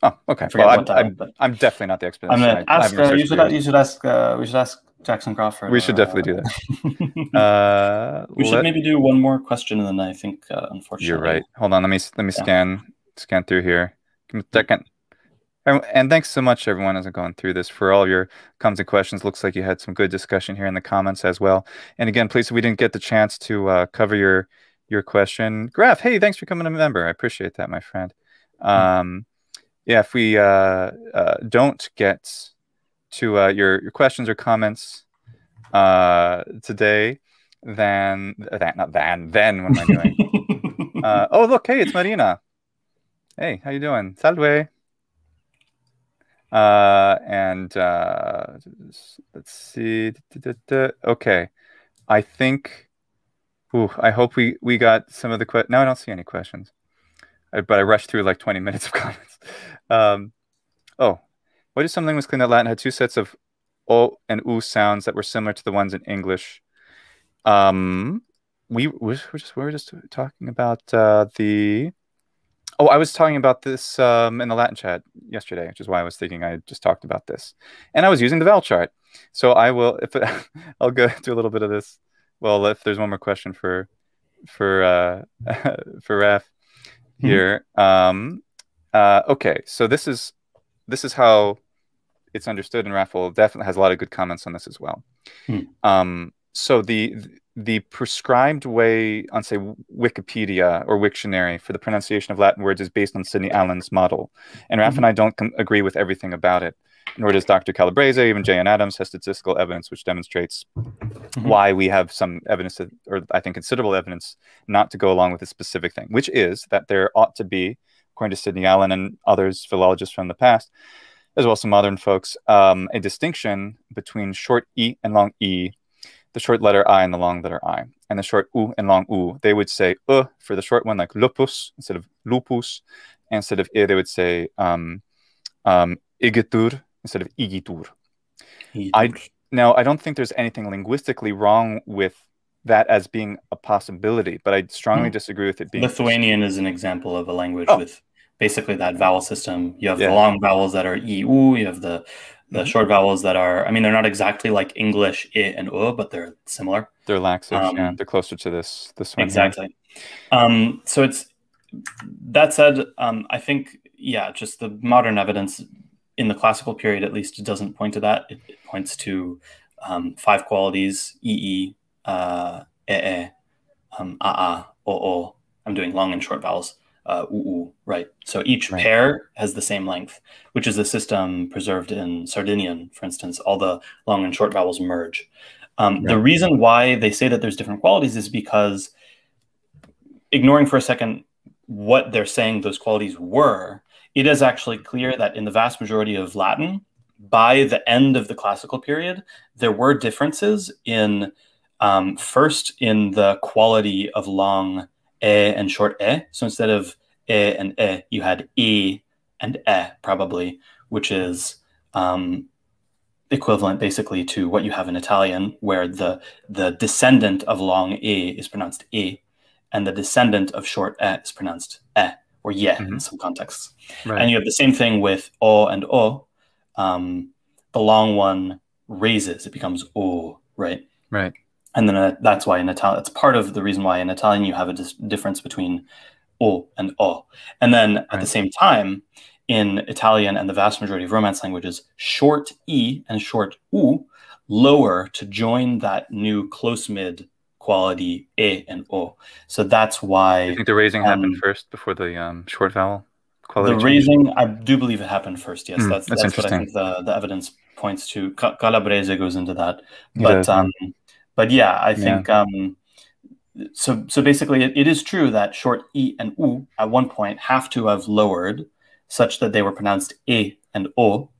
Oh, okay. I Well, I'm, dialect, I'm, but I'm definitely not the expert. I'm gonna. I- I ask. haven't Uh, you should. You should ask. Uh, we should ask Jackson Crawford. We should or, definitely do that. Uh, we should maybe do one more question, and then I think, uh, unfortunately, You're right. Hold on. Let me let me Yeah. scan scan through here. Give me a second. And thanks so much, everyone, as I'm going through this for all your comments and questions. Looks like you had some good discussion here in the comments as well. And again, please, we didn't get the chance to uh, cover your your question. Graf, hey, thanks for coming a member. I appreciate that, my friend. Um, yeah, if we uh, uh, don't get to uh, your your questions or comments uh, today, then that not then then what am I doing? Uh, oh, look, hey, it's Marina. Hey, how you doing? Salve. Uh, and uh, let's see. Okay, I think. Ooh, I hope we we got some of the que- No, I don't see any questions. I, but I rushed through like 20 minutes of comments. Um, oh, what if some linguists claim that Latin had two sets of o and u sounds that were similar to the ones in English? Um, we we're just we were just talking about uh, the. Oh, I was talking about this um, in the Latin chat yesterday, which is why I was thinking I just talked about this, and I was using the vowel chart. So I will, if it, I'll go through a little bit of this. Well, if there's one more question for for uh, for Raf here. Um, uh, okay, so this is this is how it's understood, and Raffle definitely has a lot of good comments on this as well. Hmm. Um, so the the prescribed way on say Wikipedia or Wiktionary for the pronunciation of Latin words is based on Sidney Allen's model, and Raff and I don't agree with everything about it. Nor does Dr. Calabrese, even J.N. Adams has statistical evidence which demonstrates why we have some evidence, to, or I think considerable evidence, not to go along with a specific thing, which is that there ought to be, according to Sidney Allen and others philologists from the past, as well as some modern folks, um, a distinction between short e and long e, the short letter i and the long letter i, and the short u and long u. They would say uh for the short one, like lupus instead of lupus. Instead of i, they would say um, um, igitur instead of igitur. I- Now, I don't think there's anything linguistically wrong with that as being a possibility, but I strongly Hmm. disagree with it being Lithuanian is an example of a language Oh. with basically that vowel system. You have Yeah. the long vowels that are e u. You have the the Mhm. short vowels that are. I mean, they're not exactly like English i and u, but they're similar. They're laxish, yeah. Um, They're closer to this this one. Exactly. Um, so it's that said, um, I think yeah, just the modern evidence in the classical period at least doesn't point to that. It, it points to um, five qualities: ee, uh, e, um, I'm doing long and short vowels. Uh, u, u, right. So each Right. pair has the same length, which is a system preserved in Sardinian, for instance. All the long and short vowels merge. Um, The reason why they say that there's different qualities is because ignoring for a second what they're saying those qualities were, it is actually clear that in the vast majority of Latin, by the end of the classical period, there were differences in um, first in the quality of long e and short e. So instead of e and e, you had e and e probably, which is um, equivalent basically to what you have in Italian, where the the descendant of long e is pronounced e, and the descendant of short e is pronounced e or ye in Mhm. some contexts. Right. And you have the same thing with o and o. um, the long one raises; it becomes o, right? Right. And then uh, that's why in Italian, it's part of the reason why in Italian you have a dis- difference between o and o. And then at Right. the same time, in Italian and the vast majority of Romance languages, short e and short u lower to join that new close mid quality e and o. So that's Do you think the raising happened um, first before the um, short vowel quality? the change? raising, I do believe it happened first. Yes, Hmm, that's that's that's, what I think the, the evidence points to. Calabrese goes into that, but yeah. um, but yeah, I Yeah. think um, so. So basically, it, it is true that short e and u at one point have to have lowered such that they were pronounced e and o.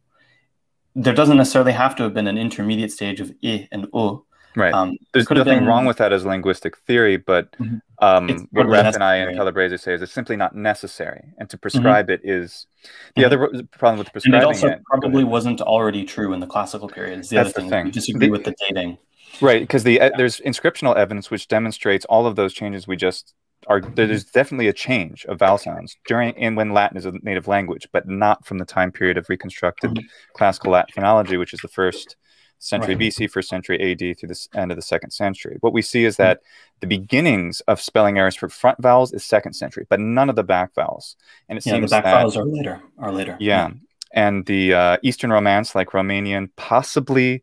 There doesn't necessarily have to have been an intermediate stage of e and o. Right. Um, There's could have nothing wrong with that as linguistic theory, but Mhm. um, what Raph and I and. Calabrese say is it's simply not necessary, and to prescribe it is the Mhm. other problem with and prescribing it also it. probably wasn't already true in the classical period. Is the That's other the thing. thing. We disagree The- with the dating. Right, because the uh, there's inscriptional evidence which demonstrates all of those changes we just are. There's definitely a change of vowel sounds during and when Latin is a native language, but not from the time period of reconstructed Mhm. classical Latin phonology, which is the first century Right. BC, first century AD through the end of the second century. What we see is that the beginnings of spelling errors for front vowels is second century, but none of the back vowels. And it Yeah, the seems back that vowels are later. Are later. yeah. And the uh, Eastern Romance, like Romanian, possibly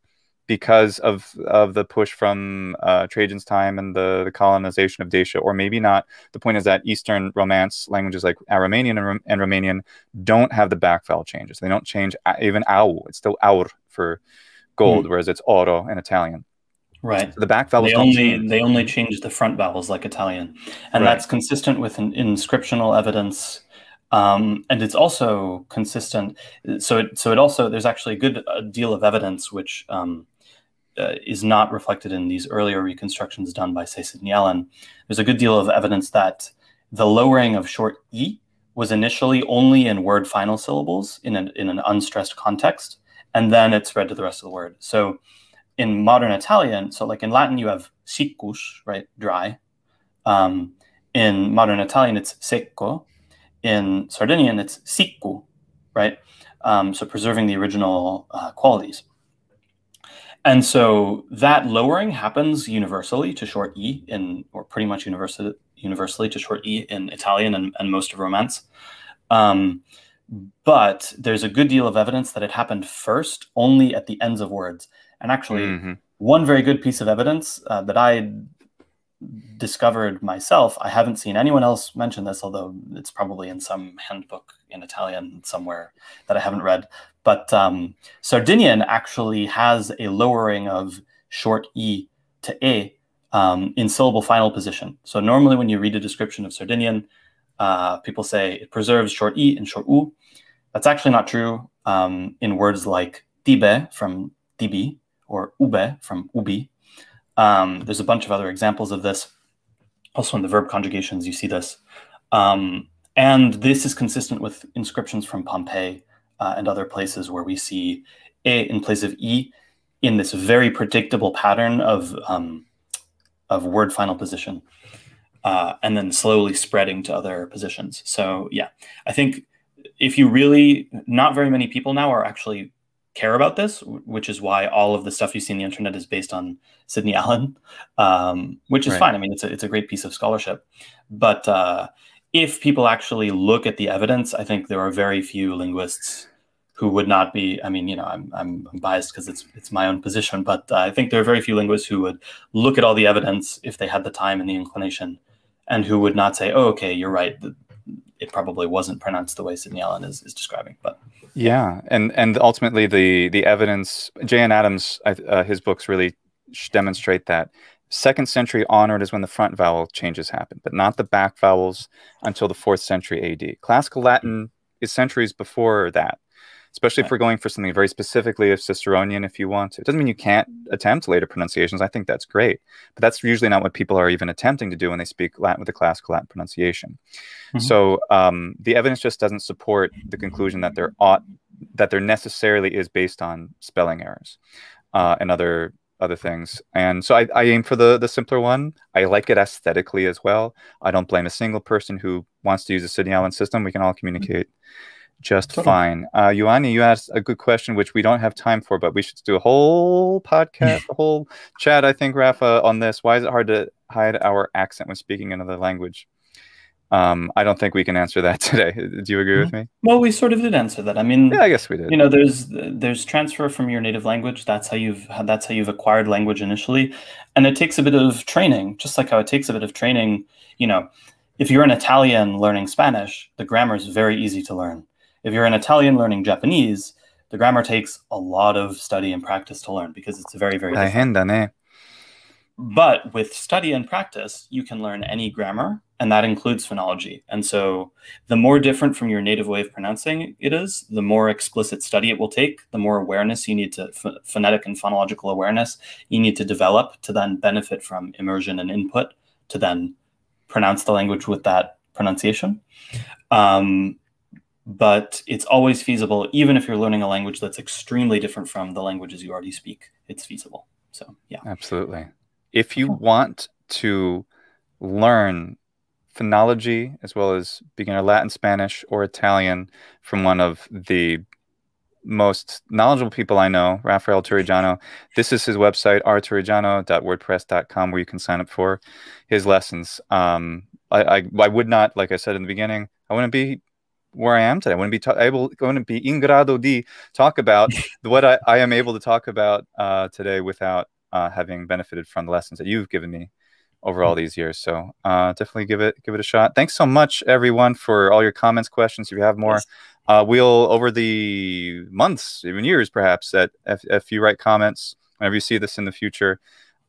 because of of the push from uh, Trajan's time and the, the colonization of Dacia, or maybe not. The point is that Eastern Romance languages like Aromanian and, Rom- and Romanian don't have the back vowel changes. They don't change a- even au. It's still aur for gold, whereas it's oro in Italian. Right. So the back vowels They only change. they only change the front vowels like Italian, and Right. that's consistent with an inscriptional evidence. Um, and it's also consistent. So it so it also there's actually a good uh deal of evidence which um, uh, is not reflected in these earlier reconstructions done by say Sidney Allen. There's a good deal of evidence that the lowering of short e was initially only in word final syllables in an in an unstressed context, and then it spread to the rest of the word. So in modern Italian, so like in Latin, you have siccus, right, dry. Um, in modern Italian, it's secco. In Sardinian, it's siccu, right? Um, so preserving the original uh, qualities. And so that lowering happens universally to short e in, or pretty much universally, universally to short e in Italian and, and most of Romance. Um, but there's a good deal of evidence that it happened first only at the ends of words. And actually, Mhm. one very good piece of evidence uh, that I discovered myself, I haven't seen anyone else mention this, although it's probably in some handbook in Italian somewhere that I haven't read. But um, Sardinian actually has a lowering of short e to a um, in syllable final position. So normally, when you read a description of Sardinian, uh, people say it preserves short e and short u. That's actually not true um, in words like tibe from tibi or ube from ubi. Um, there's a bunch of other examples of this. Also, in the verb conjugations, you see this. Um, and this is consistent with inscriptions from Pompeii uh, and other places where we see A in place of E in this very predictable pattern of, um, of word final position, uh, and then slowly spreading to other positions. So, yeah, I think if you really, not very many people now are actually care about this, which is why all of the stuff you see on the internet is based on Sidney Allen, um, which is Right. fine. I mean, it's a, it's a great piece of scholarship. But uh, if people actually look at the evidence, I think there are very few linguists who would not be. I mean, you know, I'm, I'm, biased because it's it's my own position, but uh, I think there are very few linguists who would look at all the evidence if they had the time and the inclination, and who would not say, "Oh, okay, you're right. It probably wasn't pronounced the way Sidney Allen is, is describing." But Yeah, and and ultimately the the evidence. J.N. Adams, uh, his books really demonstrate that second century onward is when the front vowel changes happen, but not the back vowels until the fourth century A.D. Classical Latin is centuries before that. Especially if we're going for something very specifically of Ciceronian, if you want to. It doesn't mean you can't attempt later pronunciations. I think that's great, but that's usually not what people are even attempting to do when they speak Latin with a classical Latin pronunciation. Mhm. So um, the evidence just doesn't support the conclusion that there ought that there necessarily is based on spelling errors uh, and other other things. And so I, I aim for the the simpler one. I like it aesthetically as well. I don't blame a single person who wants to use a Sidney Allen system. We can all communicate just Totally. fine. Uh, Ioanni, you asked a good question, which we don't have time for, but we should do a whole podcast, a whole chat, I think, Rafa, on this. Why is it hard to hide our accent when speaking another language? Um, I don't think we can answer that today. Do you agree with me? Well, we sort of did answer that. I mean, Yeah, I guess we did. you know there's there's transfer from your native language that's how you've that's how you've acquired language initially and it takes a bit of training just like how it takes a bit of training you know if you're an italian learning spanish the grammar is very easy to learn if you're an Italian learning Japanese, the grammar takes a lot of study and practice to learn because it's very, very different. But with study and practice, you can learn any grammar, and that includes phonology. And so the more different from your native way of pronouncing it is, the more explicit study it will take, the more awareness you need to, phonetic and phonological awareness you need to develop to then benefit from immersion and input to then pronounce the language with that pronunciation. Um, but it's always feasible, even if you're learning a language that's extremely different from the languages you already speak, it's feasible. So, yeah. Absolutely. If you want to learn phonology as well as beginner Latin, Spanish, or Italian from one of the most knowledgeable people I know, Raphael Turrigiano, this is his website, rturrigiano.wordpress.com, where you can sign up for his lessons. Um, I, I, I would not, like I said in the beginning, I wouldn't be where I am today. I wouldn't be ta- able, going to be in grado di talk about what I, I am able to talk about uh, today without uh, having benefited from the lessons that you've given me over all these years. So uh, definitely give it give it a shot. Thanks so much, everyone, for all your comments, questions. If you have more, Yes. uh, we'll over the months, even years, perhaps, that if, if you write comments whenever you see this in the future,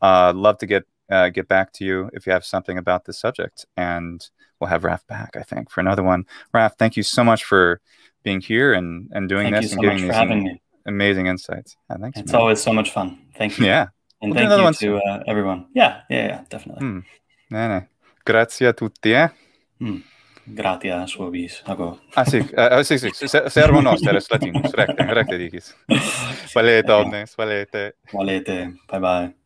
uh, love to get uh, get back to you if you have something about this subject, and we'll have Raph back. I think for another one. Raph, thank you so much for being here and and doing Thank you this so and much giving for these having me. amazing insights. Yeah, thanks. It's man. always so much fun. Thank you. yeah. And We'll thank you to uh, everyone. Yeah, yeah, yeah, definitely. Nee, nee. Grazie a tutti, eh? Gratias, vobis. Ago. Ah, sì, eh, eh, sì, sì, se- servo nosteres latinus, recte, recte digis. Spalete omnes, spalete. Valete. Bye bye.